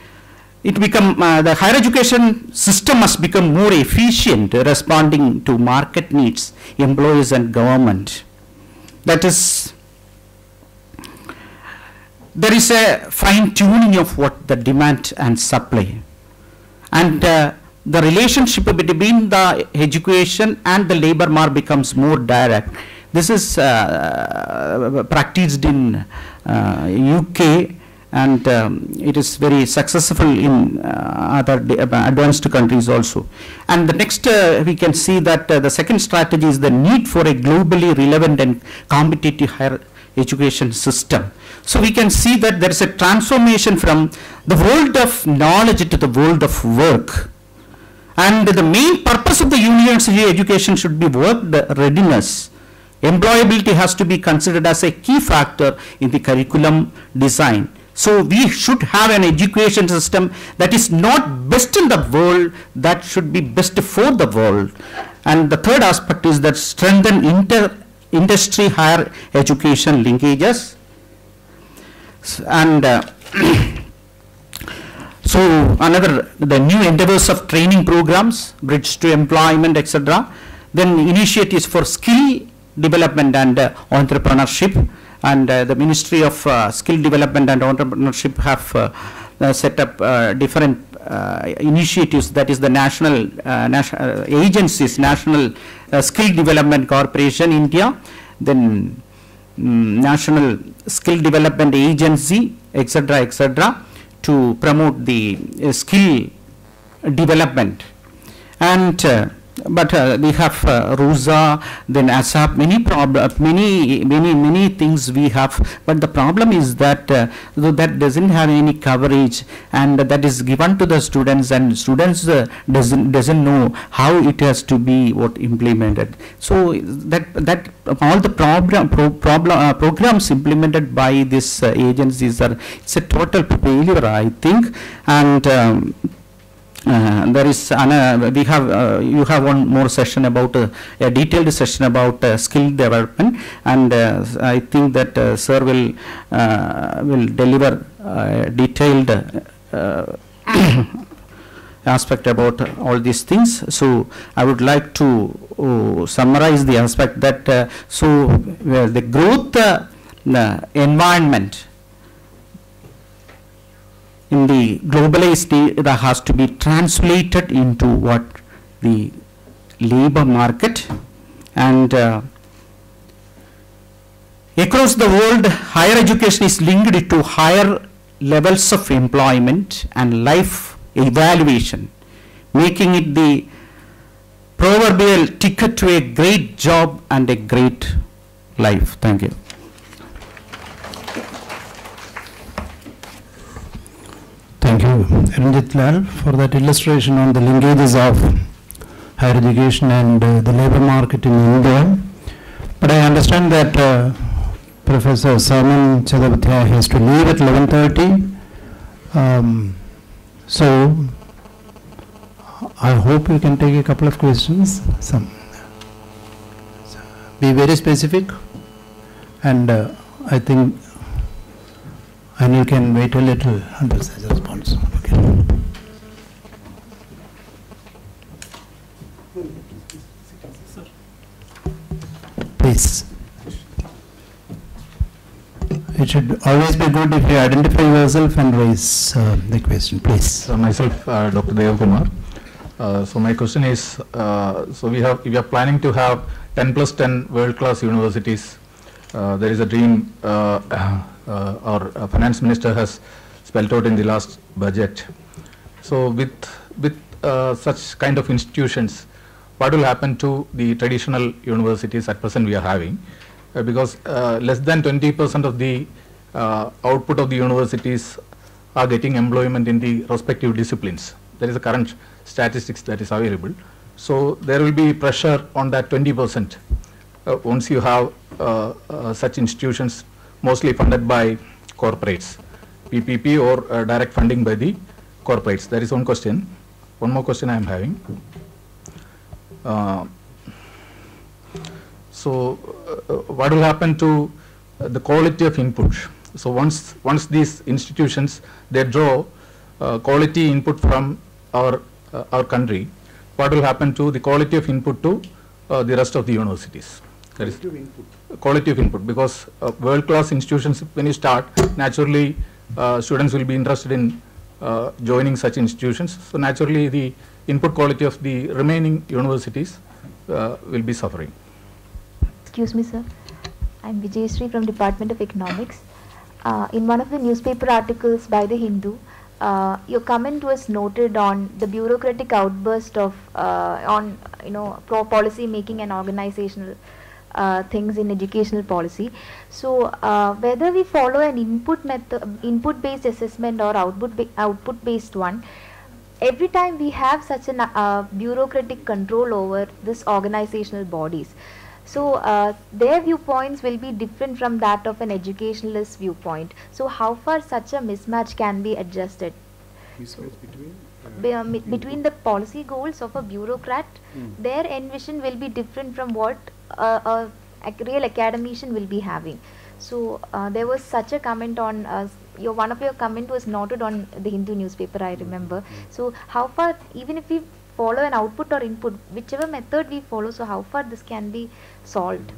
it become uh, the higher education system must become more efficient uh, responding to market needs employees and government. That is there is a fine tuning of what the demand and supply. And uh, the relationship between the education and the labor market becomes more direct. This is uh, practiced in uh, UK and um, it is very successful in uh, other uh, advanced countries also. And the next uh, we can see that the second strategy is the need for a globally relevant and competitive higher education system. So we can see that there is a transformation from the world of knowledge to the world of work. And the main purpose of the university education should be work readiness. Employability has to be considered as a key factor in the curriculum design So we should have an education system that is not best in the world, that should be best for the world. And the third aspect is that strengthen inter industry higher education linkages. And uh, so another, the new endeavors of training programs, bridge to employment, etc. Then initiatives for skill development and uh, entrepreneurship. And uh, the Ministry of uh, Skill Development and Entrepreneurship have uh, set up different initiatives, that is the national, nation, agencies, National Skill Development Corporation, India, then mm, National Skill Development Agency, etc., etc., to promote the skill development. And but uh, we have uh, then ASAP, many problem, many many many things we have. But the problem is that uh, that doesn't have any coverage, and that is given to the students, and students uh, doesn't doesn't know how it has to be what implemented. So that that all the program pro, problem uh, programs implemented by these uh, agencies are it's a total failure, I think, and. Um, uh, there is an, we have uh, you have one more session about uh, a detailed session about uh, skill development. And uh, I think that uh, sir will uh, will deliver uh, detailed uh, aspect about all these things. So I would like to uh, summarize the aspect that uh, so uh, the growth uh, uh, environment in the globalized that has to be translated into what? The labor market. And uh, across the world higher education is linked to higher levels of employment and life evaluation making it the proverbial ticket to a great job and a great life. Thank you Thank you, Ranjit Lal, for that illustration on the linkages of higher education and uh, the labor market in India. But I understand that uh, Professor Saumen Chattopadhyay has to leave at 11:30. Um, so I hope you can take a couple of questions. Some be very specific, and uh, I think and you can wait a little until such response. Okay. Please. It should always be good if you identify yourself and raise uh, the question, please. So myself, uh, Dr. Dev Kumar. Uh, so my question is, uh, so we have, we are planning to have 10 plus 10 world-class universities. Uh, there is a dream uh, our uh, finance minister has spelled out in the last budget. So with with uh, such kind of institutions, what will happen to the traditional universities at present we are having? Uh, because uh, less than 20% of the uh, output of the universities are getting employment in the respective disciplines. There is a current statistics that is available. So there will be pressure on that 20% uh, once you have uh, uh, such institutions mostly funded by corporates, PPP or uh, direct funding by the corporates. That is one question. One more question I am having. Uh, so, uh, what will happen to uh, the quality of input? So, once once these institutions they draw uh, quality input from our uh, our country, what will happen to the quality of input to uh, the rest of the universities? That is quality of input because uh, world class institutions when you start naturally uh, students will be interested in uh, joining such institutions so naturally the input quality of the remaining universities uh, will be suffering Excuse me, sir. I'm Vijayashree from Department of Economics. Uh, in one of the newspaper articles by the Hindu, uh, your comment was noted on the bureaucratic outburst of uh, on you know pro policy making and organizational uh, things in educational policy. So uh, whether we follow an input method, input based assessment or output ba- output based one, every time we have such a uh, bureaucratic control over this organizational bodies So uh, their viewpoints will be different from that of an educationalist viewpoint. So how far such a mismatch can be adjusted? Mismatch between? uh, uh, between the policy goals of a bureaucrat, Hmm. their envision will be different from what uh, a, real academician will be having. So uh, there was such a comment on uh, your one of your comment was noted on the Hindu newspaper. I remember. So how far, even if we follow an output or input, whichever method we follow, so how far this can be solved?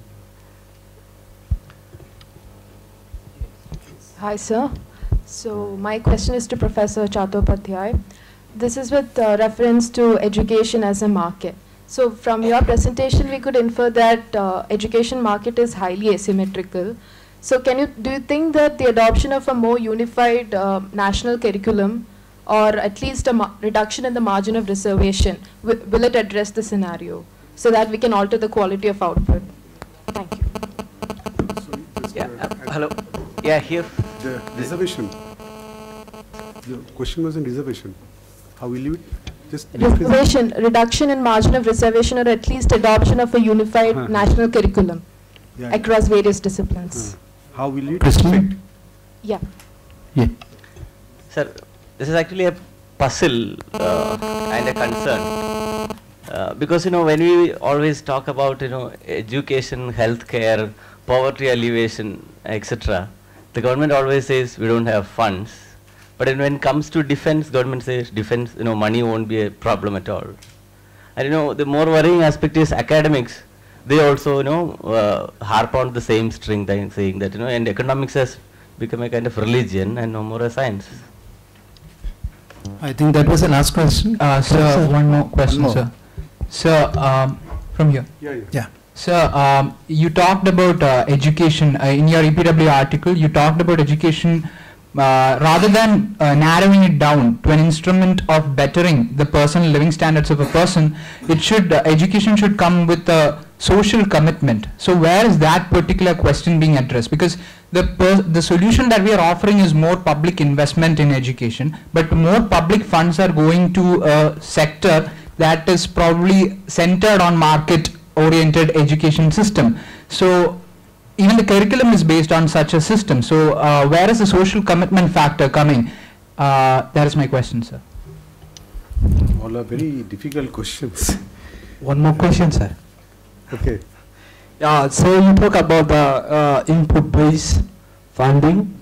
Hi, sir. So my question is to Professor Chattopadhyay. This is with uh, reference to education as a market. So from your presentation, we could infer that uh, education market is highly asymmetrical. So can you do you think that the adoption of a more unified uh, national curriculum, or at least a reduction in the margin of reservation, wi- will it address the scenario so that we can alter the quality of output? Thank you. Sorry, Yeah, uh, hello. Yeah, here. The reservation. The question was in reservation. How will you, just. Reservation, reduction in margin of reservation or at least adoption of a unified Huh. national curriculum Yeah, yeah. across various disciplines. How will it Krishna? affect? Yeah. Yeah. Sir, this is actually a puzzle uh, and a concern. Uh, because, you know, when we always talk about, you know, education, healthcare, poverty alleviation, etc., the government always says we don't have funds. But then when it comes to defense, government says defense, you know, money won't be a problem at all. And you know, the more worrying aspect is academics. They also, you know, uh, harp on the same string, then saying that, you know, and economics has become a kind of religion and no more a science. I think that was the last question. Uh, sir, one more question, more. sir. Sir, um, from here. Yeah, yeah. Yeah. Sir, um, you talked about uh, education uh, in your EPW article. You talked about education uh, rather than uh, narrowing it down to an instrument of bettering the personal living standards of a person. It should uh, education should come with a social commitment. So where is that particular question being addressed? Because the the solution that we are offering is more public investment in education, but more public funds are going to a sector that is probably centered on market oriented education system. So even the curriculum is based on such a system. So uh, where is the social commitment factor coming? Uh, that is my question, sir. All are very difficult questions. One more question, sir. Okay. Yeah, so you talk about the uh, input-based funding,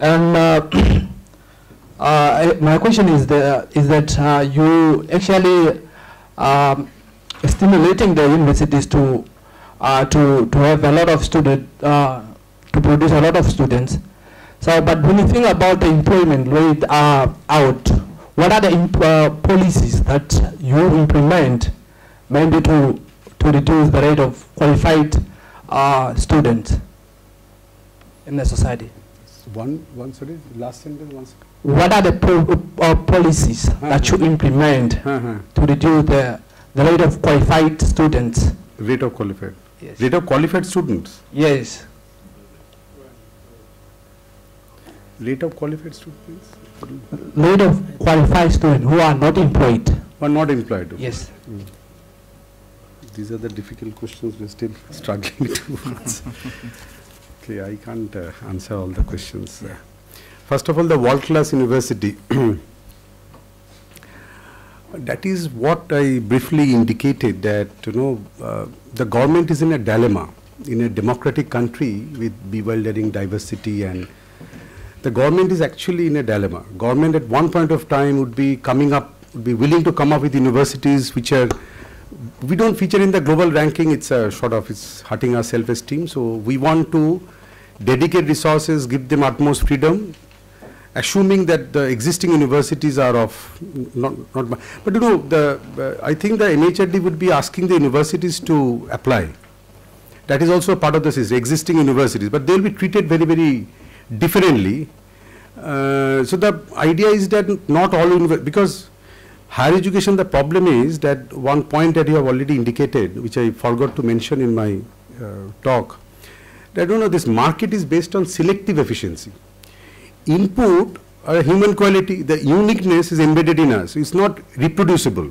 and uh, uh, I- my question is the is that uh, you actually um, stimulating the universities to uh, to to have a lot of student uh, to produce a lot of students. So, but when you think about the employment rate uh, out, what are the imp- uh, policies that you implement, maybe to to reduce the rate of qualified uh, students in the society? One, one, sorry, last sentence, one. sec- What are the pro- uh, policies that you implement Uh-huh. to reduce the, the rate of qualified students? Rate of qualified. Yes. Rate of qualified students. Yes. Rate of qualified students Rate of qualified students who are not employed. are not employed. Yes. Mm. These are the difficult questions we're still struggling to answer. Okay, I can't uh, answer all the questions. Uh, First of all, the world-class university. That is what I briefly indicated, that, you know, uh, the government is in a dilemma. In a democratic country with bewildering diversity and the government is actually in a dilemma. Government at one point of time would be coming up, would be willing to come up with universities which are, we don't feature in the global ranking, it's a sort of, it's hurting our self-esteem. So we want to dedicate resources, give them utmost freedom, assuming that the existing universities are of not, not, but you know, the, uh, I think the MHRD would be asking the universities to apply. That is also part of the system, existing universities, but they'll be treated very, very differently. Uh, so the idea is that not all because higher education, the problem is that one point that you have already indicated, which I forgot to mention in my uh, talk, that you know this market is based on selective efficiency. Input, uh, human quality, the uniqueness is embedded in us. It's not reproducible.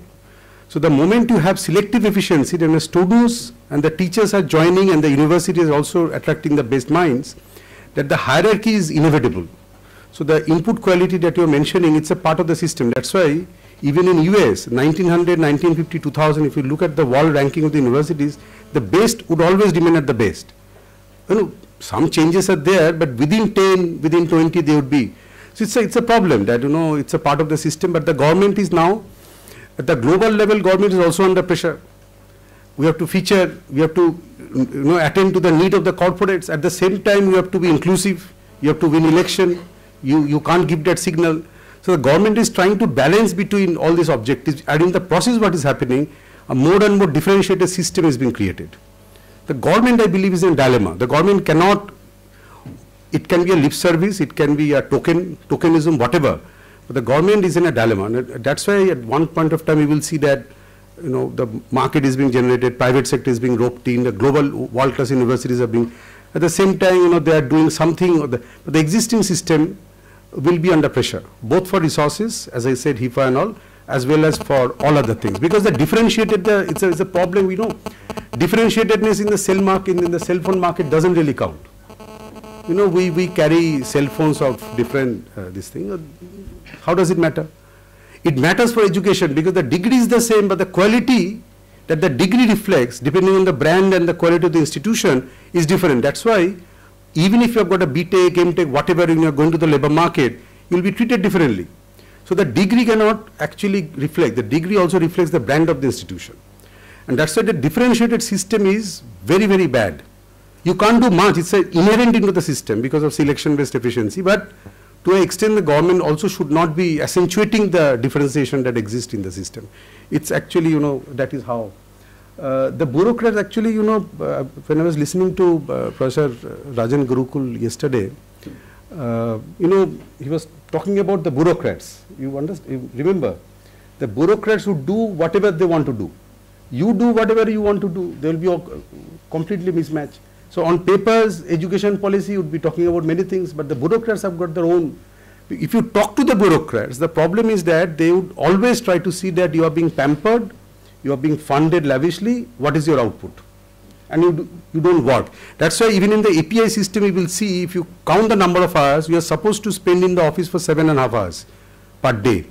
So the moment you have selective efficiency, then the students and the teachers are joining and the university is also attracting the best minds, that the hierarchy is inevitable. So the input quality that you're mentioning, it's a part of the system. That's why even in US, 1900, 1950, 2000, if you look at the world ranking of the universities, the best would always remain at the best. You know, some changes are there, but within 10, within 20, they would be. So it's a, it's a problem that, you know, it's a part of the system, but the government is now, at the global level, government is also under pressure. We have to feature, we have to, you know, attend to the need of the corporates. At the same time, you have to be inclusive, you have to win election, you, you can't give that signal. So the government is trying to balance between all these objectives, and in the process what is happening, a more and more differentiated system is being created. The government, I believe, is in a dilemma. The government cannot, it can be a lip service, it can be a token, tokenism, whatever. But the government is in a dilemma. And that's why at one point of time you will see that, you know, the market is being generated, private sector is being roped in, the global world-class universities are being, at the same time, you know, they are doing something, the, but the existing system will be under pressure, both for resources, as I said, HEFA and all, as well as for all other things. Because the differentiated, it's, a, it's a problem, we know. Differentiatedness in the cell market, in the cell phone market doesn't really count. You know, we, we carry cell phones of different, uh, this thing. How does it matter? It matters for education because the degree is the same, but the quality that the degree reflects, depending on the brand and the quality of the institution, is different. That's why even if you have got a BTech, MTech, whatever, you are going to the labor market, you will be treated differently. So the degree cannot actually reflect, the degree also reflects the brand of the institution. And that's why the differentiated system is very, very bad. You can't do much, it's inherent into the system because of selection-based efficiency, but to an extent the government also should not be accentuating the differentiation that exists in the system. It's actually, you know, that is how uh, the bureaucrats actually, you know, uh, when I was listening to uh, Professor Rajan Gurukkal yesterday, uh, you know, he was talking about the bureaucrats. You understand? Remember, the bureaucrats would do whatever they want to do. You do whatever you want to do. There will be a completely mismatch. So on papers, education policy would be talking about many things, but the bureaucrats have got their own. If you talk to the bureaucrats, the problem is that they would always try to see that you are being pampered you are being funded lavishly, what is your output? And you, do, you don't work. That's why even in the API system, you will see if you count the number of hours, you are supposed to spend in the office for seven and a half hours per day.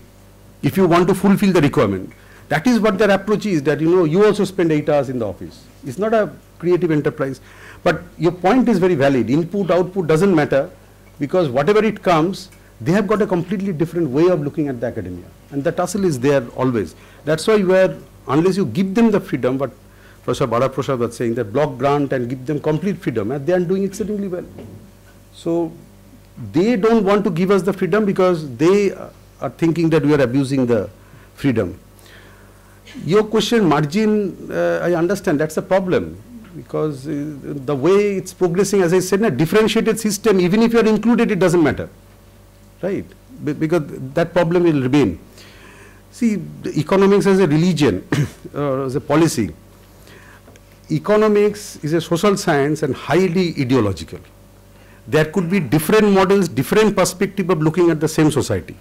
If you want to fulfill the requirement. That is what their approach is, that you know, you also spend eight hours in the office. It's not a creative enterprise. But your point is very valid. Input, output doesn't matter because whatever it comes, they have got a completely different way of looking at the academia. And the tussle is there always. That's why you are unless you give them the freedom, but Professor Bala Prasad was saying that block grant and give them complete freedom, and they are doing exceedingly well. So they don't want to give us the freedom because they are thinking that we are abusing the freedom. Your question, margin, uh, I understand that's a problem because uh, the way it's progressing, as I said, a differentiated system, even if you are included, it doesn't matter, right? Be because that problem will remain. See, economics as a religion, or as a policy, economics is a social science and highly ideological. There could be different models, different perspective of looking at the same society.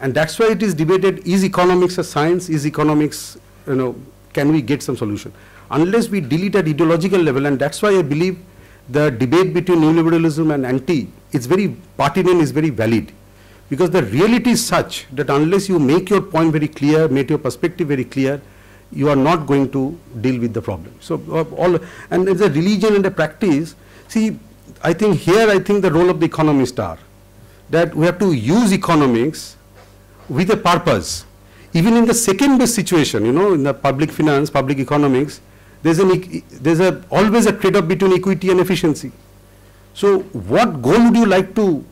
And that's why it is debated, is economics a science, is economics, you know, can we get some solution? Unless we deal it at ideological level, and that's why I believe the debate between neoliberalism and anti, it's very pertinent, is very valid because the reality is such that unless you make your point very clear, make your perspective very clear, you are not going to deal with the problem. So uh, all, and as a religion and a practice, see, I think here I think the role of the economist are that we have to use economics with a purpose. Even in the second best situation, you know, in the public finance, public economics, there's an there's a always a trade-off between equity and efficiency. So what goal would you like to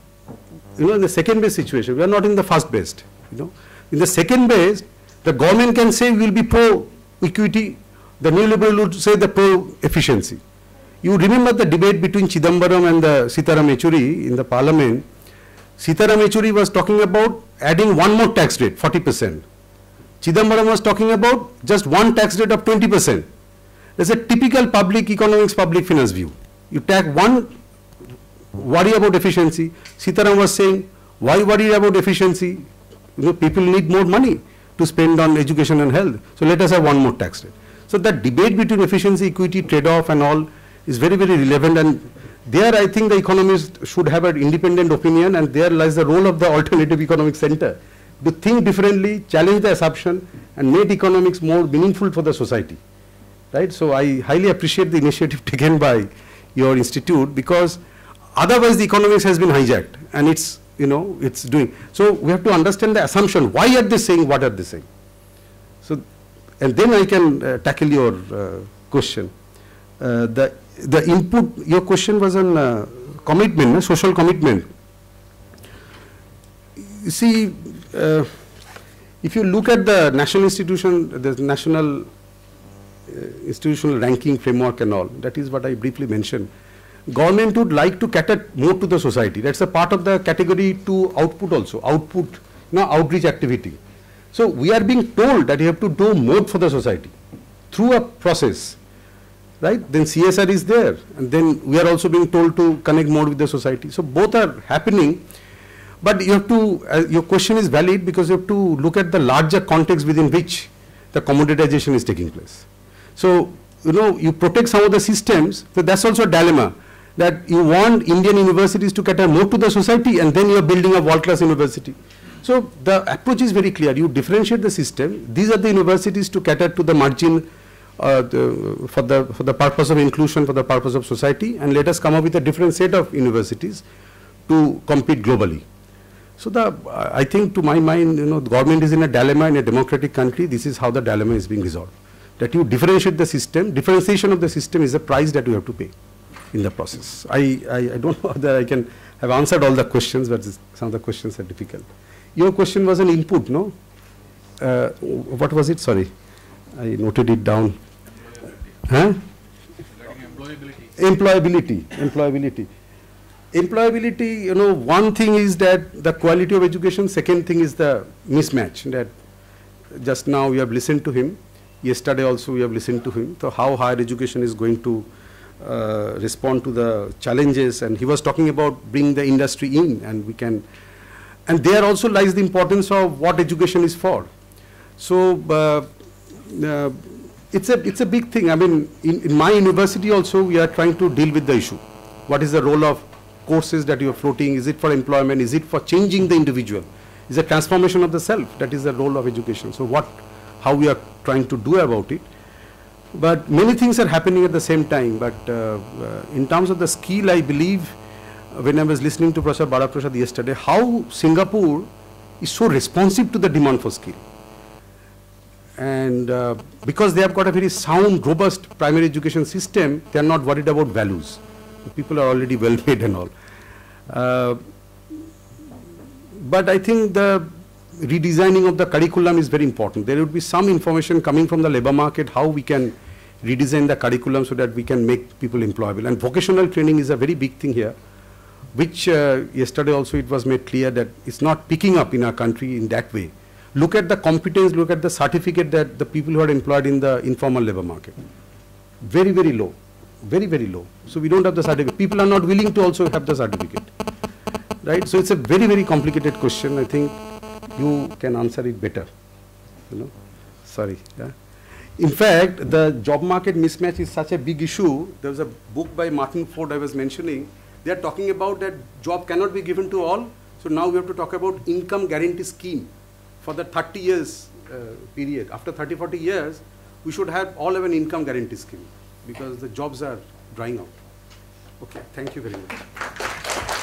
you know, in the second best situation, we are not in the first best, you know. In the second best, the government can say we will be pro equity, the neoliberal would say the pro efficiency. You remember the debate between Chidambaram and the Sitaram Yechury in the parliament. Sitaram Yechury was talking about adding one more tax rate, 40%. Chidambaram was talking about just one tax rate of 20%. That's a typical public economics, public finance view. You tax one worry about efficiency. Sitaram was saying, why worry about efficiency? You know, people need more money to spend on education and health. So let us have one more tax rate. So that debate between efficiency, equity, trade-off and all is very, very relevant and there I think the economists should have an independent opinion and there lies the role of the alternative economic center to think differently, challenge the assumption and make economics more meaningful for the society. Right? So I highly appreciate the initiative taken by your institute because otherwise the economics has been hijacked and it's, you know, it's doing. So we have to understand the assumption. Why are they saying what are they saying? So, and then I can uh, tackle your uh, question. Uh, the, the input, your question was on uh, commitment, social commitment. You see, uh, if you look at the national institution, the national uh, institutional ranking framework and all, that is what I briefly mentioned. Government would like to cater more to the society. That's a part of the category to output also, output, you know, outreach activity. So we are being told that you have to do more for the society through a process, right? Then CSR is there, and then we are also being told to connect more with the society. So both are happening, but you have to, uh, your question is valid because you have to look at the larger context within which the commoditization is taking place. So, you know, you protect some of the systems, so that's also a dilemma that you want Indian universities to cater more to the society and then you are building a world-class university. So the approach is very clear. You differentiate the system. These are the universities to cater to the margin uh, the, for the for the purpose of inclusion, for the purpose of society, and let us come up with a different set of universities to compete globally. So the I think to my mind, you know, the government is in a dilemma in a democratic country. This is how the dilemma is being resolved. That you differentiate the system. Differentiation of the system is a price that you have to pay in the process. I, I, I don't know whether I can have answered all the questions, but some of the questions are difficult. Your question was an input, no? Uh, what was it? Sorry, I noted it down. Huh? Employability. Employability. Employability, you know, one thing is that the quality of education, second thing is the mismatch that just now we have listened to him. Yesterday also we have listened to him. So how higher education is going to uh, respond to the challenges and he was talking about bringing the industry in and we can and there also lies the importance of what education is for. So uh, uh, it's a it's a big thing. I mean, in, in my university also we are trying to deal with the issue. What is the role of courses that you are floating? Is it for employment? Is it for changing the individual? Is a transformation of the self? That is the role of education. So what, how we are trying to do about it. But many things are happening at the same time. But uh, uh, in terms of the skill, I believe when I was listening to Professor Balaprasad yesterday, how Singapore is so responsive to the demand for skill. And uh, because they have got a very sound, robust primary education system, they are not worried about values. The people are already well paid and all. Uh, but I think the redesigning of the curriculum is very important. There would be some information coming from the labor market, how we can redesign the curriculum so that we can make people employable. And vocational training is a very big thing here which uh, yesterday also it was made clear that it's not picking up in our country in that way. Look at the competence, look at the certificate that the people who are employed in the informal labor market. Very, very low. Very, very low. So we don't have the certificate. People are not willing to also have the certificate. Right? So it's a very, very complicated question. I think you can answer it better. You know? Sorry. Yeah? In fact, the job market mismatch is such a big issue. There was a book by Martin Ford I was mentioning they are talking about that job cannot be given to all. So now we have to talk about income guarantee scheme for the 30 years uh, period. After 30, 40 years, we should have all have an income guarantee scheme because the jobs are drying out. Okay, thank you very much.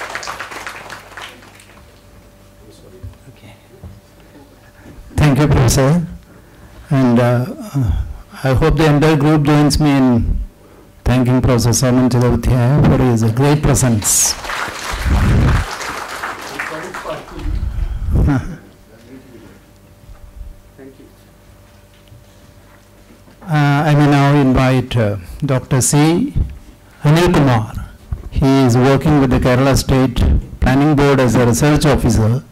Thank you, Professor. And uh, I hope the entire group joins me in thanking Professor Saumen Chattopadhyay for his great presence. Thank you. Uh, I may now invite uh, Dr. C. Anil Kumar. He is working with the Kerala State Planning Board as a research officer.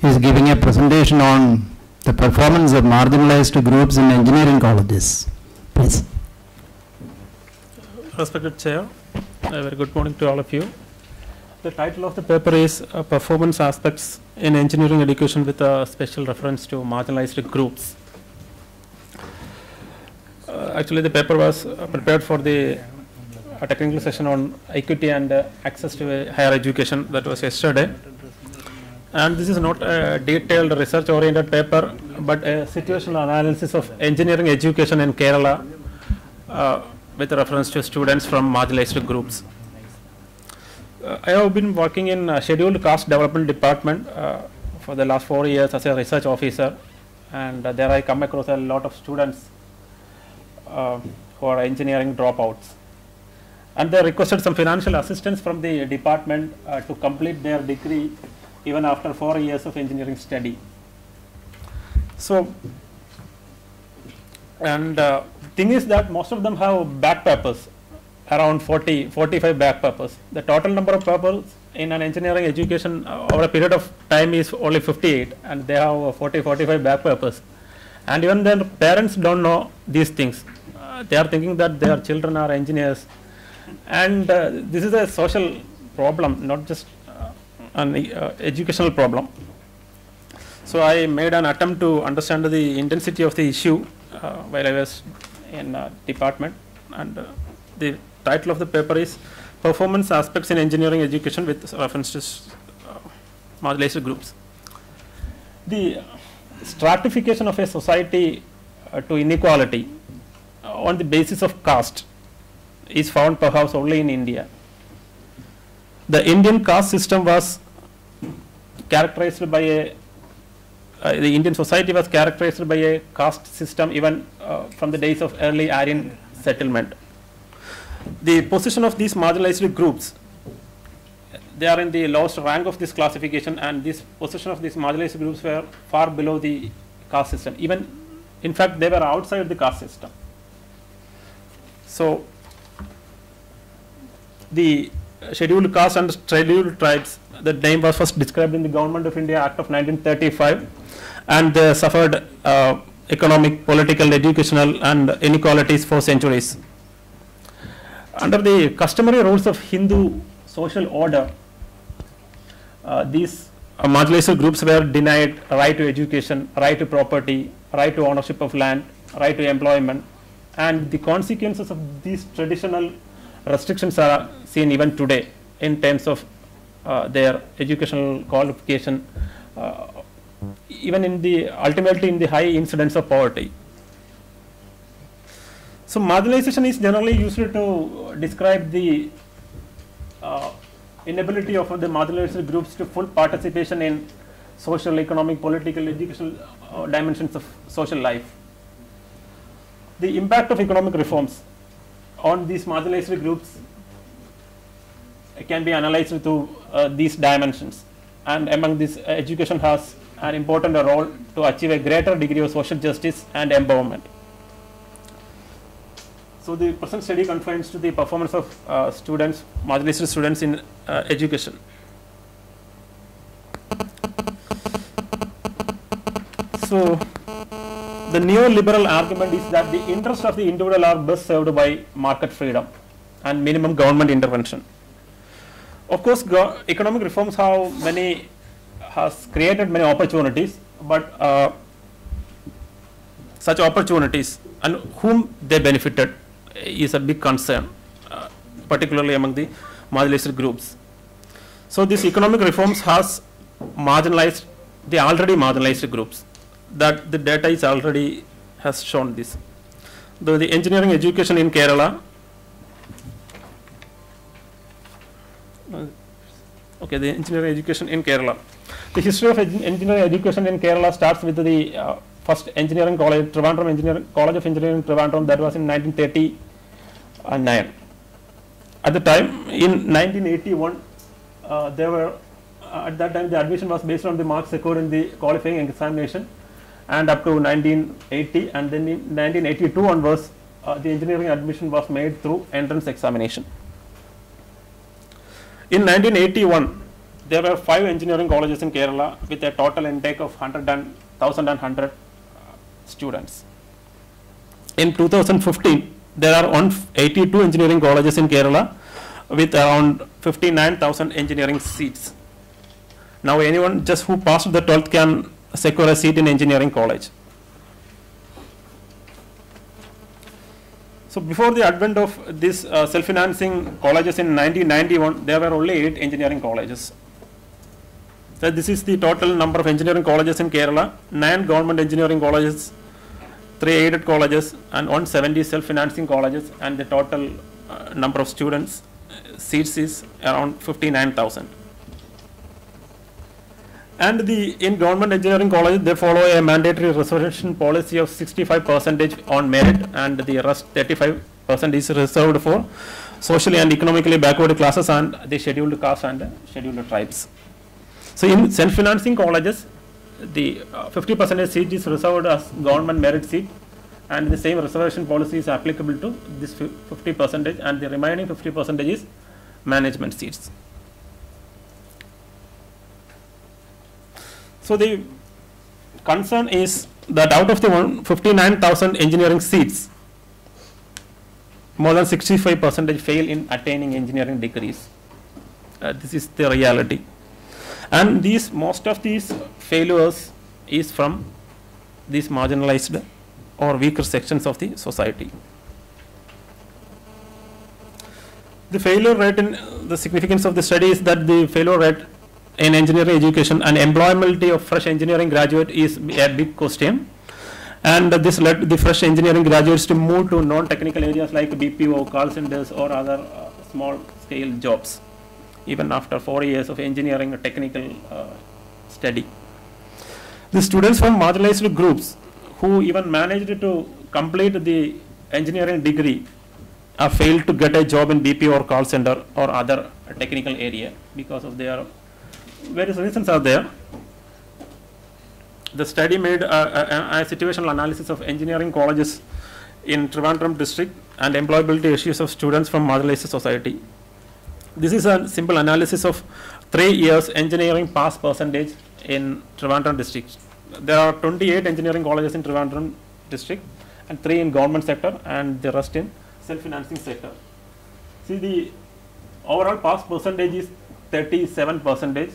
He is giving a presentation on the performance of marginalized groups in engineering colleges. Please. Respected Chair, a very good morning to all of you. The title of the paper is uh, Performance Aspects in Engineering Education with a special reference to marginalized groups. Uh, actually, the paper was uh, prepared for the uh, technical session on equity and uh, access to higher education that was yesterday. And this is not a detailed research oriented paper, but a situational analysis of engineering education in Kerala uh, with reference to students from marginalized groups. Uh, I have been working in uh, scheduled caste development department uh, for the last four years as a research officer and uh, there I come across a lot of students uh, who are engineering dropouts and they requested some financial assistance from the department to complete their degree even after four years of engineering study. So, and uh, thing is that most of them have back papers, around 40, 45 back papers. The total number of papers in an engineering education uh, over a period of time is only 58 and they have uh, 40, 45 back papers. And even their parents don't know these things. Uh, they are thinking that their children are engineers. And uh, this is a social problem, not just an uh, educational problem. So I made an attempt to understand the intensity of the issue uh, while I was in uh, department and uh, the title of the paper is Performance Aspects in Engineering Education with reference to uh, marginalized groups. The stratification of a society uh, to inequality on the basis of caste is found perhaps only in India. The Indian caste system was characterized by a uh, the Indian society was characterized by a caste system even uh, from the days of early Aryan settlement. The position of these marginalized groups, they are in the lowest rank of this classification and this position of these marginalized groups were far below the caste system. Even, in fact, they were outside the caste system. So, the scheduled caste and scheduled tribes, the name was first described in the Government of India Act of 1935 and they suffered uh, economic, political, educational and inequalities for centuries. Under the customary rules of Hindu social order, uh, these uh, marginalized groups were denied right to education, right to property, right to ownership of land, right to employment and the consequences of these traditional restrictions are seen even today in terms of uh, their educational qualification uh, even in the ultimately in the high incidence of poverty. So marginalization is generally used to describe the uh, inability of the marginalized groups to full participation in social, economic, political, educational uh, dimensions of social life. The impact of economic reforms on these marginalized groups can be analyzed through uh, these dimensions and among these uh, education has an important role to achieve a greater degree of social justice and empowerment. So the present study confines to the performance of uh, students, marginalized students in uh, education. So the neoliberal argument is that the interests of the individual are best served by market freedom and minimum government intervention. Of course, economic reforms have many has created many opportunities, but uh, such opportunities and whom they benefited is a big concern, uh, particularly among the marginalized groups. So this economic reforms has marginalized the already marginalized groups. That the data is already has shown this. Though the engineering education in Kerala, okay, the engineering education in Kerala. The history of engineering education in Kerala starts with the uh, first engineering college, Trivandrum Engineering College of Engineering Trivandrum, that was in 1939. At the time, in 1981, uh, there were uh, at that time the admission was based on the marks scored in the qualifying examination, and up to 1980, and then in 1982 onwards, uh, the engineering admission was made through entrance examination. In 1981, there were five engineering colleges in Kerala with a total intake of 100 and 1100 uh, students. In 2015, there are 182 engineering colleges in Kerala with around 59,000 engineering seats. Now anyone just who passed the 12th can secure a seat in engineering college. So before the advent of this uh, self-financing colleges in 1991, there were only eight engineering colleges. So this is the total number of engineering colleges in Kerala, nine government engineering colleges, three aided colleges and 170 self-financing colleges and the total uh, number of students uh, seats is around 59,000. And the in government engineering college they follow a mandatory reservation policy of 65 percentage on merit and the rest 35 percent is reserved for socially and economically backward classes and the scheduled castes and scheduled tribes. So in self-financing colleges the uh, 50 percent seat is reserved as government merit seat and the same reservation policy is applicable to this 50 percentage and the remaining 50 percentage is management seats. So the concern is that out of the 59,000 engineering seats, more than 65 percentage fail in attaining engineering degrees. Uh, this is the reality. And these most of these failures is from these marginalized or weaker sections of the society. The failure rate in the significance of the study is that the failure rate in engineering education and employability of fresh engineering graduate is a big question. And this led the fresh engineering graduates to move to non-technical areas like BPO, call centers or other uh, small scale jobs even after four years of engineering technical uh, study. The students from marginalized groups who even managed to complete the engineering degree are failed to get a job in BPO or call center or other technical area because of their various reasons are there. The study made a, a, a situational analysis of engineering colleges in Trivandrum district and employability issues of students from marginalized society. This is a simple analysis of three years engineering pass percentage in Trivandrum district. There are 28 engineering colleges in Trivandrum district and three in government sector and the rest in self-financing sector. See the overall pass percentage is 37 percentage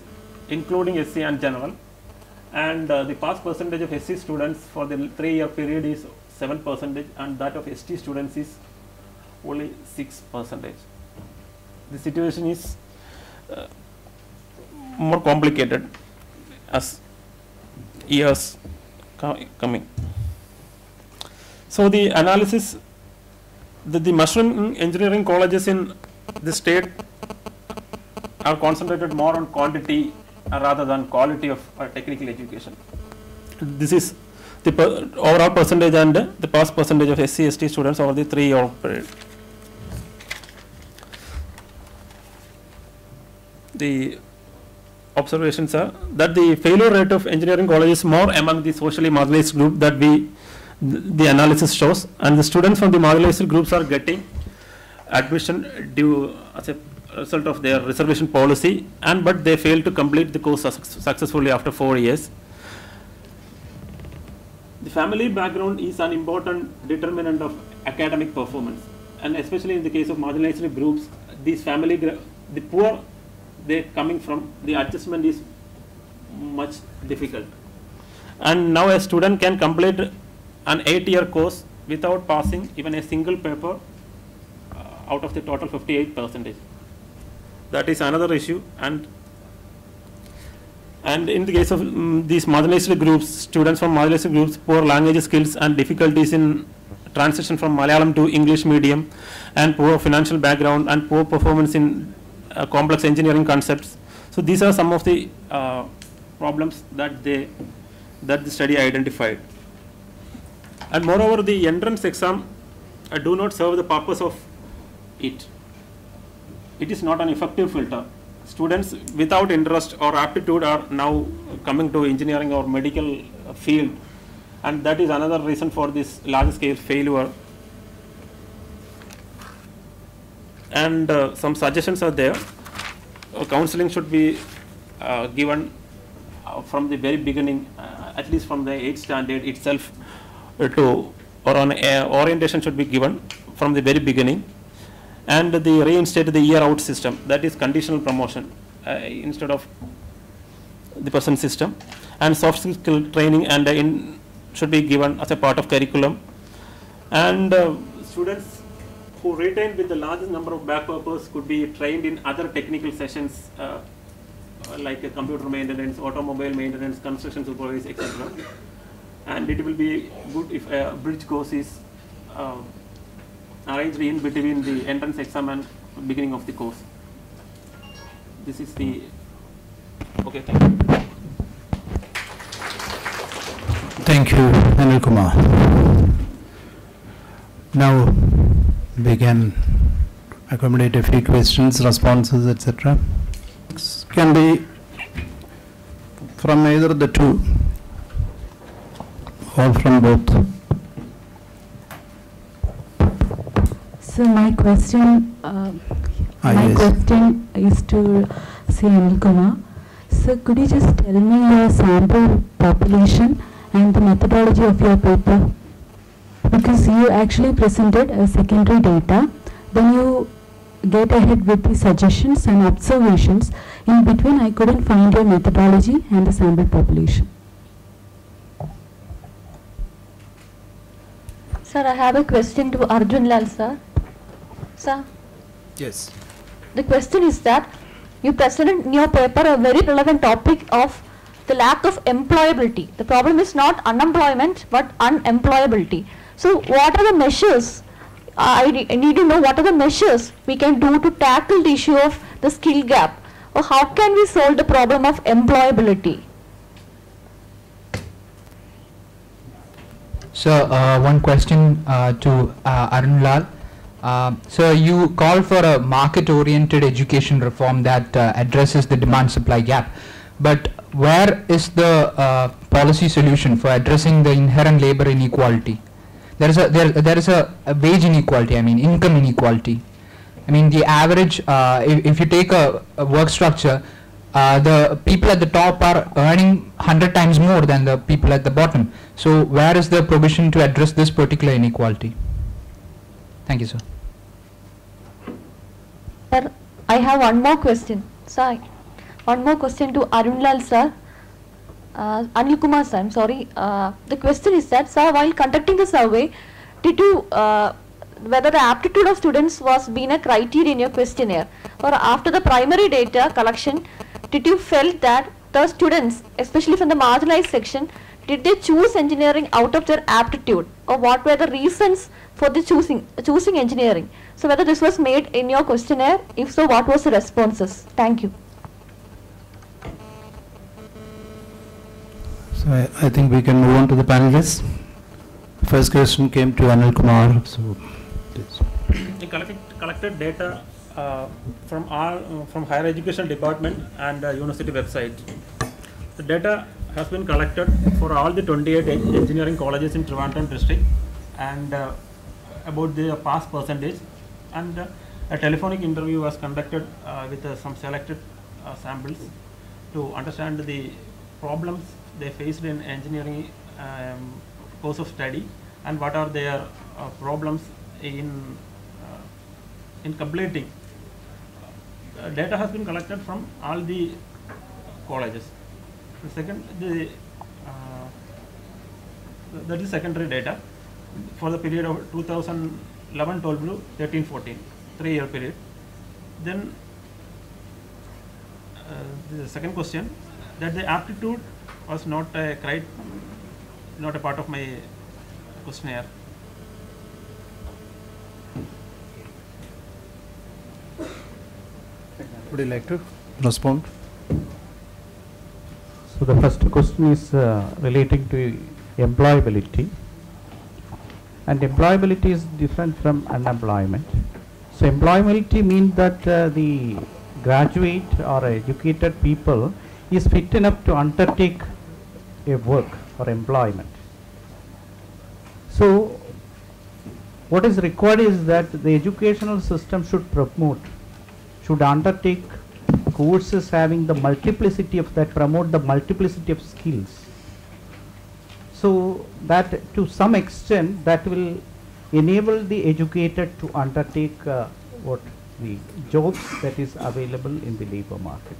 including SC and general and uh, the pass percentage of SC students for the three year period is 7 percentage and that of ST students is only 6 percentage. The situation is uh, more complicated as years co coming. So the analysis that the mushroom engineering colleges in the state are concentrated more on quantity rather than quality of uh, technical education. This is the per overall percentage and uh, the pass percentage of SC ST students over the three year period. The observations are that the failure rate of engineering college is more among the socially marginalized group that we the analysis shows and the students from the marginalized groups are getting admission due as a result of their reservation policy and but they fail to complete the course successfully after four years. The family background is an important determinant of academic performance and especially in the case of marginalized groups these family the poor they coming from the adjustment is much difficult and now a student can complete an eight year course without passing even a single paper uh, out of the total 58 percentage that is another issue. And and in the case of um, these marginalized groups students from marginalized groups poor language skills and difficulties in transition from Malayalam to English medium and poor financial background and poor performance in uh, complex engineering concepts. So these are some of the uh, problems that they that the study identified. And moreover the entrance exam uh, do not serve the purpose of it it is not an effective filter. Students without interest or aptitude are now coming to engineering or medical field and that is another reason for this large scale failure. And uh, some suggestions are there. Uh, counseling should be uh, given uh, from the very beginning, uh, at least from the 8th standard itself to or on orientation should be given from the very beginning and they reinstate the year out system, that is conditional promotion uh, instead of the present system. And soft skill training and uh, in should be given as a part of curriculum. And uh, students who retain with the largest number of back papers could be trained in other technical sessions uh, uh, like computer maintenance, automobile maintenance, construction supervision, etc. And it will be good if a bridge course is uh, arranged in between the entrance exam and beginning of the course. This is the, okay, thank you. Thank you, Anil Kumar. Now we can accommodate a few questions, responses, etc. Can be from either the two or from both. So my question, uh, Ah, my yes. question is to C. Anil Kumar. So could you just tell me your sample population and the methodology of your paper? Because you actually presented a secondary data, then you get ahead with the suggestions and observations. In between, I couldn't find your methodology and the sample population. Sir, I have a question to Arjun Lal, sir. Sir, Yes. the question is that you presented in your paper a very relevant topic of the lack of employability. The problem is not unemployment but unemployability. So what are the measures? I need to know what are the measures we can do to tackle the issue of the skill gap or how can we solve the problem of employability? So uh, one question uh, to uh, Arun Lal. Uh, so you call for a market-oriented education reform that uh, addresses the demand-supply gap, but where is the uh, policy solution for addressing the inherent labor inequality? There is a there there is a, a wage inequality. I mean income inequality. I mean the average. Uh, if, if you take a, a work structure, uh, the people at the top are earning 100 times more than the people at the bottom. So where is the provision to address this particular inequality? Thank you, sir. Sir, I have one more question. Sir, one more question to Arun Lal, sir. Uh, Anil Kumar, sir, I'm sorry. Uh, the question is that, sir, while conducting the survey, did you, uh, whether the aptitude of students was being a criteria in your questionnaire, or after the primary data collection, did you felt that the students, especially from the marginalized section, did they choose engineering out of their aptitude, or what were the reasons for the choosing choosing engineering? So whether this was made in your questionnaire, if so, what was the responses? Thank you. So I, I think we can move on to the panelists. First question came to Anil Kumar. So please. We collected, collected data uh, from all uh, from higher education department and uh, university website. The data has been collected for all the 28 engineering colleges in Trivandrum district and uh, about the pass percentage and uh, a telephonic interview was conducted uh, with uh, some selected samples to understand the problems they faced in engineering um, course of study and what are their uh, problems in uh, in completing. Uh, data has been collected from all the colleges. The second, the that is secondary data for the period of 2011 12 to 13 14 three year period. Then uh, the second question that the aptitude was not a crit not a part of my questionnaire. Would you like to respond? So the first question is uh, relating to employability. And employability is different from unemployment. So employability means that uh, the graduate or educated people is fit enough to undertake a work or employment. So what is required is that the educational system should promote, should undertake courses having the multiplicity of that promote the multiplicity of skills. So that to some extent that will enable the educated to undertake uh, what the jobs that is available in the labor market.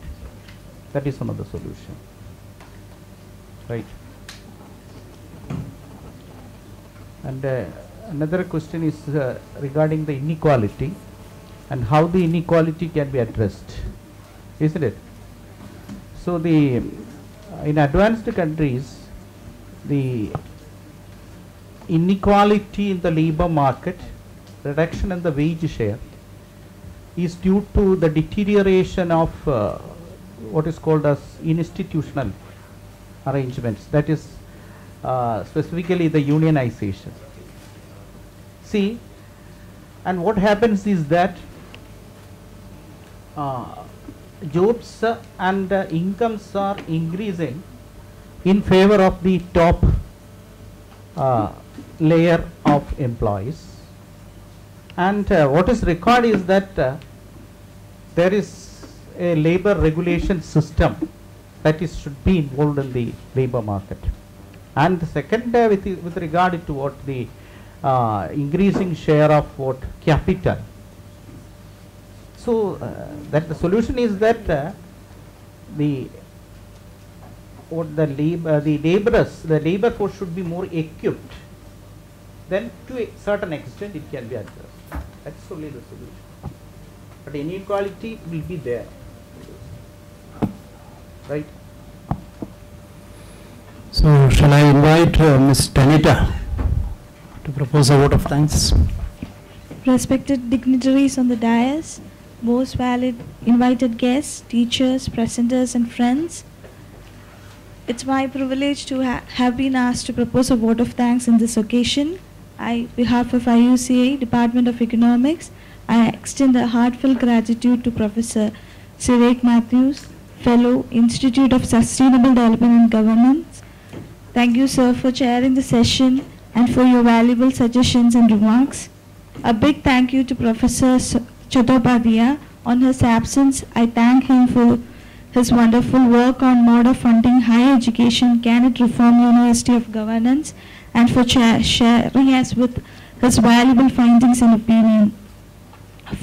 That is another solution. Right. And uh, another question is uh, regarding the inequality and how the inequality can be addressed, isn't it? So the in advanced countries, the inequality in the labor market, reduction in the wage share, is due to the deterioration of uh, what is called as institutional arrangements. That is uh, specifically the unionization. See, and what happens is that uh, jobs and uh, incomes are increasing in favor of the top uh, layer of employees. And uh, what is required is that uh, there is a labor regulation system that is should be involved in the labor market. And the second uh, with, with regard to what the uh, increasing share of what capital. So uh, that the solution is that the what the labor the laborers the labor force should be more equipped then to a certain extent it can be addressed that's only the solution but inequality will be there right So shall I invite uh, Ms. Tanita to propose a vote of thanks? Respected dignitaries on the dais, most valid invited guests, teachers, presenters, and friends, it's my privilege to ha- have been asked to propose a vote of thanks in this occasion. I, behalf of IUCA Department of Economics, I extend a heartfelt gratitude to Professor Cyriac Matthews, Fellow, Institute of Sustainable Development and Governance. Thank you, sir, for chairing the session and for your valuable suggestions and remarks. A big thank you to Professor Chattopadhyay. On his absence, I thank him for his wonderful work on model funding higher education, Canet Reform University of Governance, and for sharing us with his valuable findings and opinion.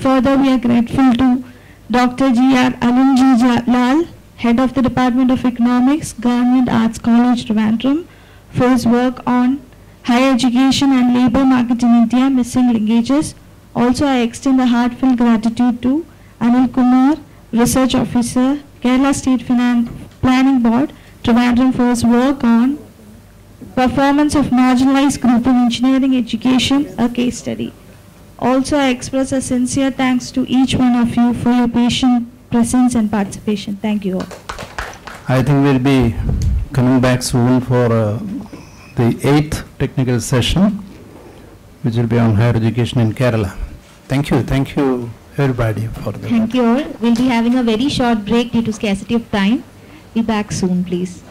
Further, we are grateful to Dr. G.R. Alunji Lal, Head of the Department of Economics, Government Arts College, Trivandrum, for his work on higher education and labor market in India, missing linkages. Also, I extend a heartfelt gratitude to Anil Kumar, Research Officer, Kerala State Finan- Planning Board, Trivandrum, his work on performance of marginalized group in engineering education, a case study. Also, I express a sincere thanks to each one of you for your patient presence and participation. Thank you all. I think we'll be coming back soon for uh, the eighth technical session, which will be on higher education in Kerala. Thank you, thank you everybody for the. Thank you all. We'll be having a very short break due to scarcity of time. Be back soon, please.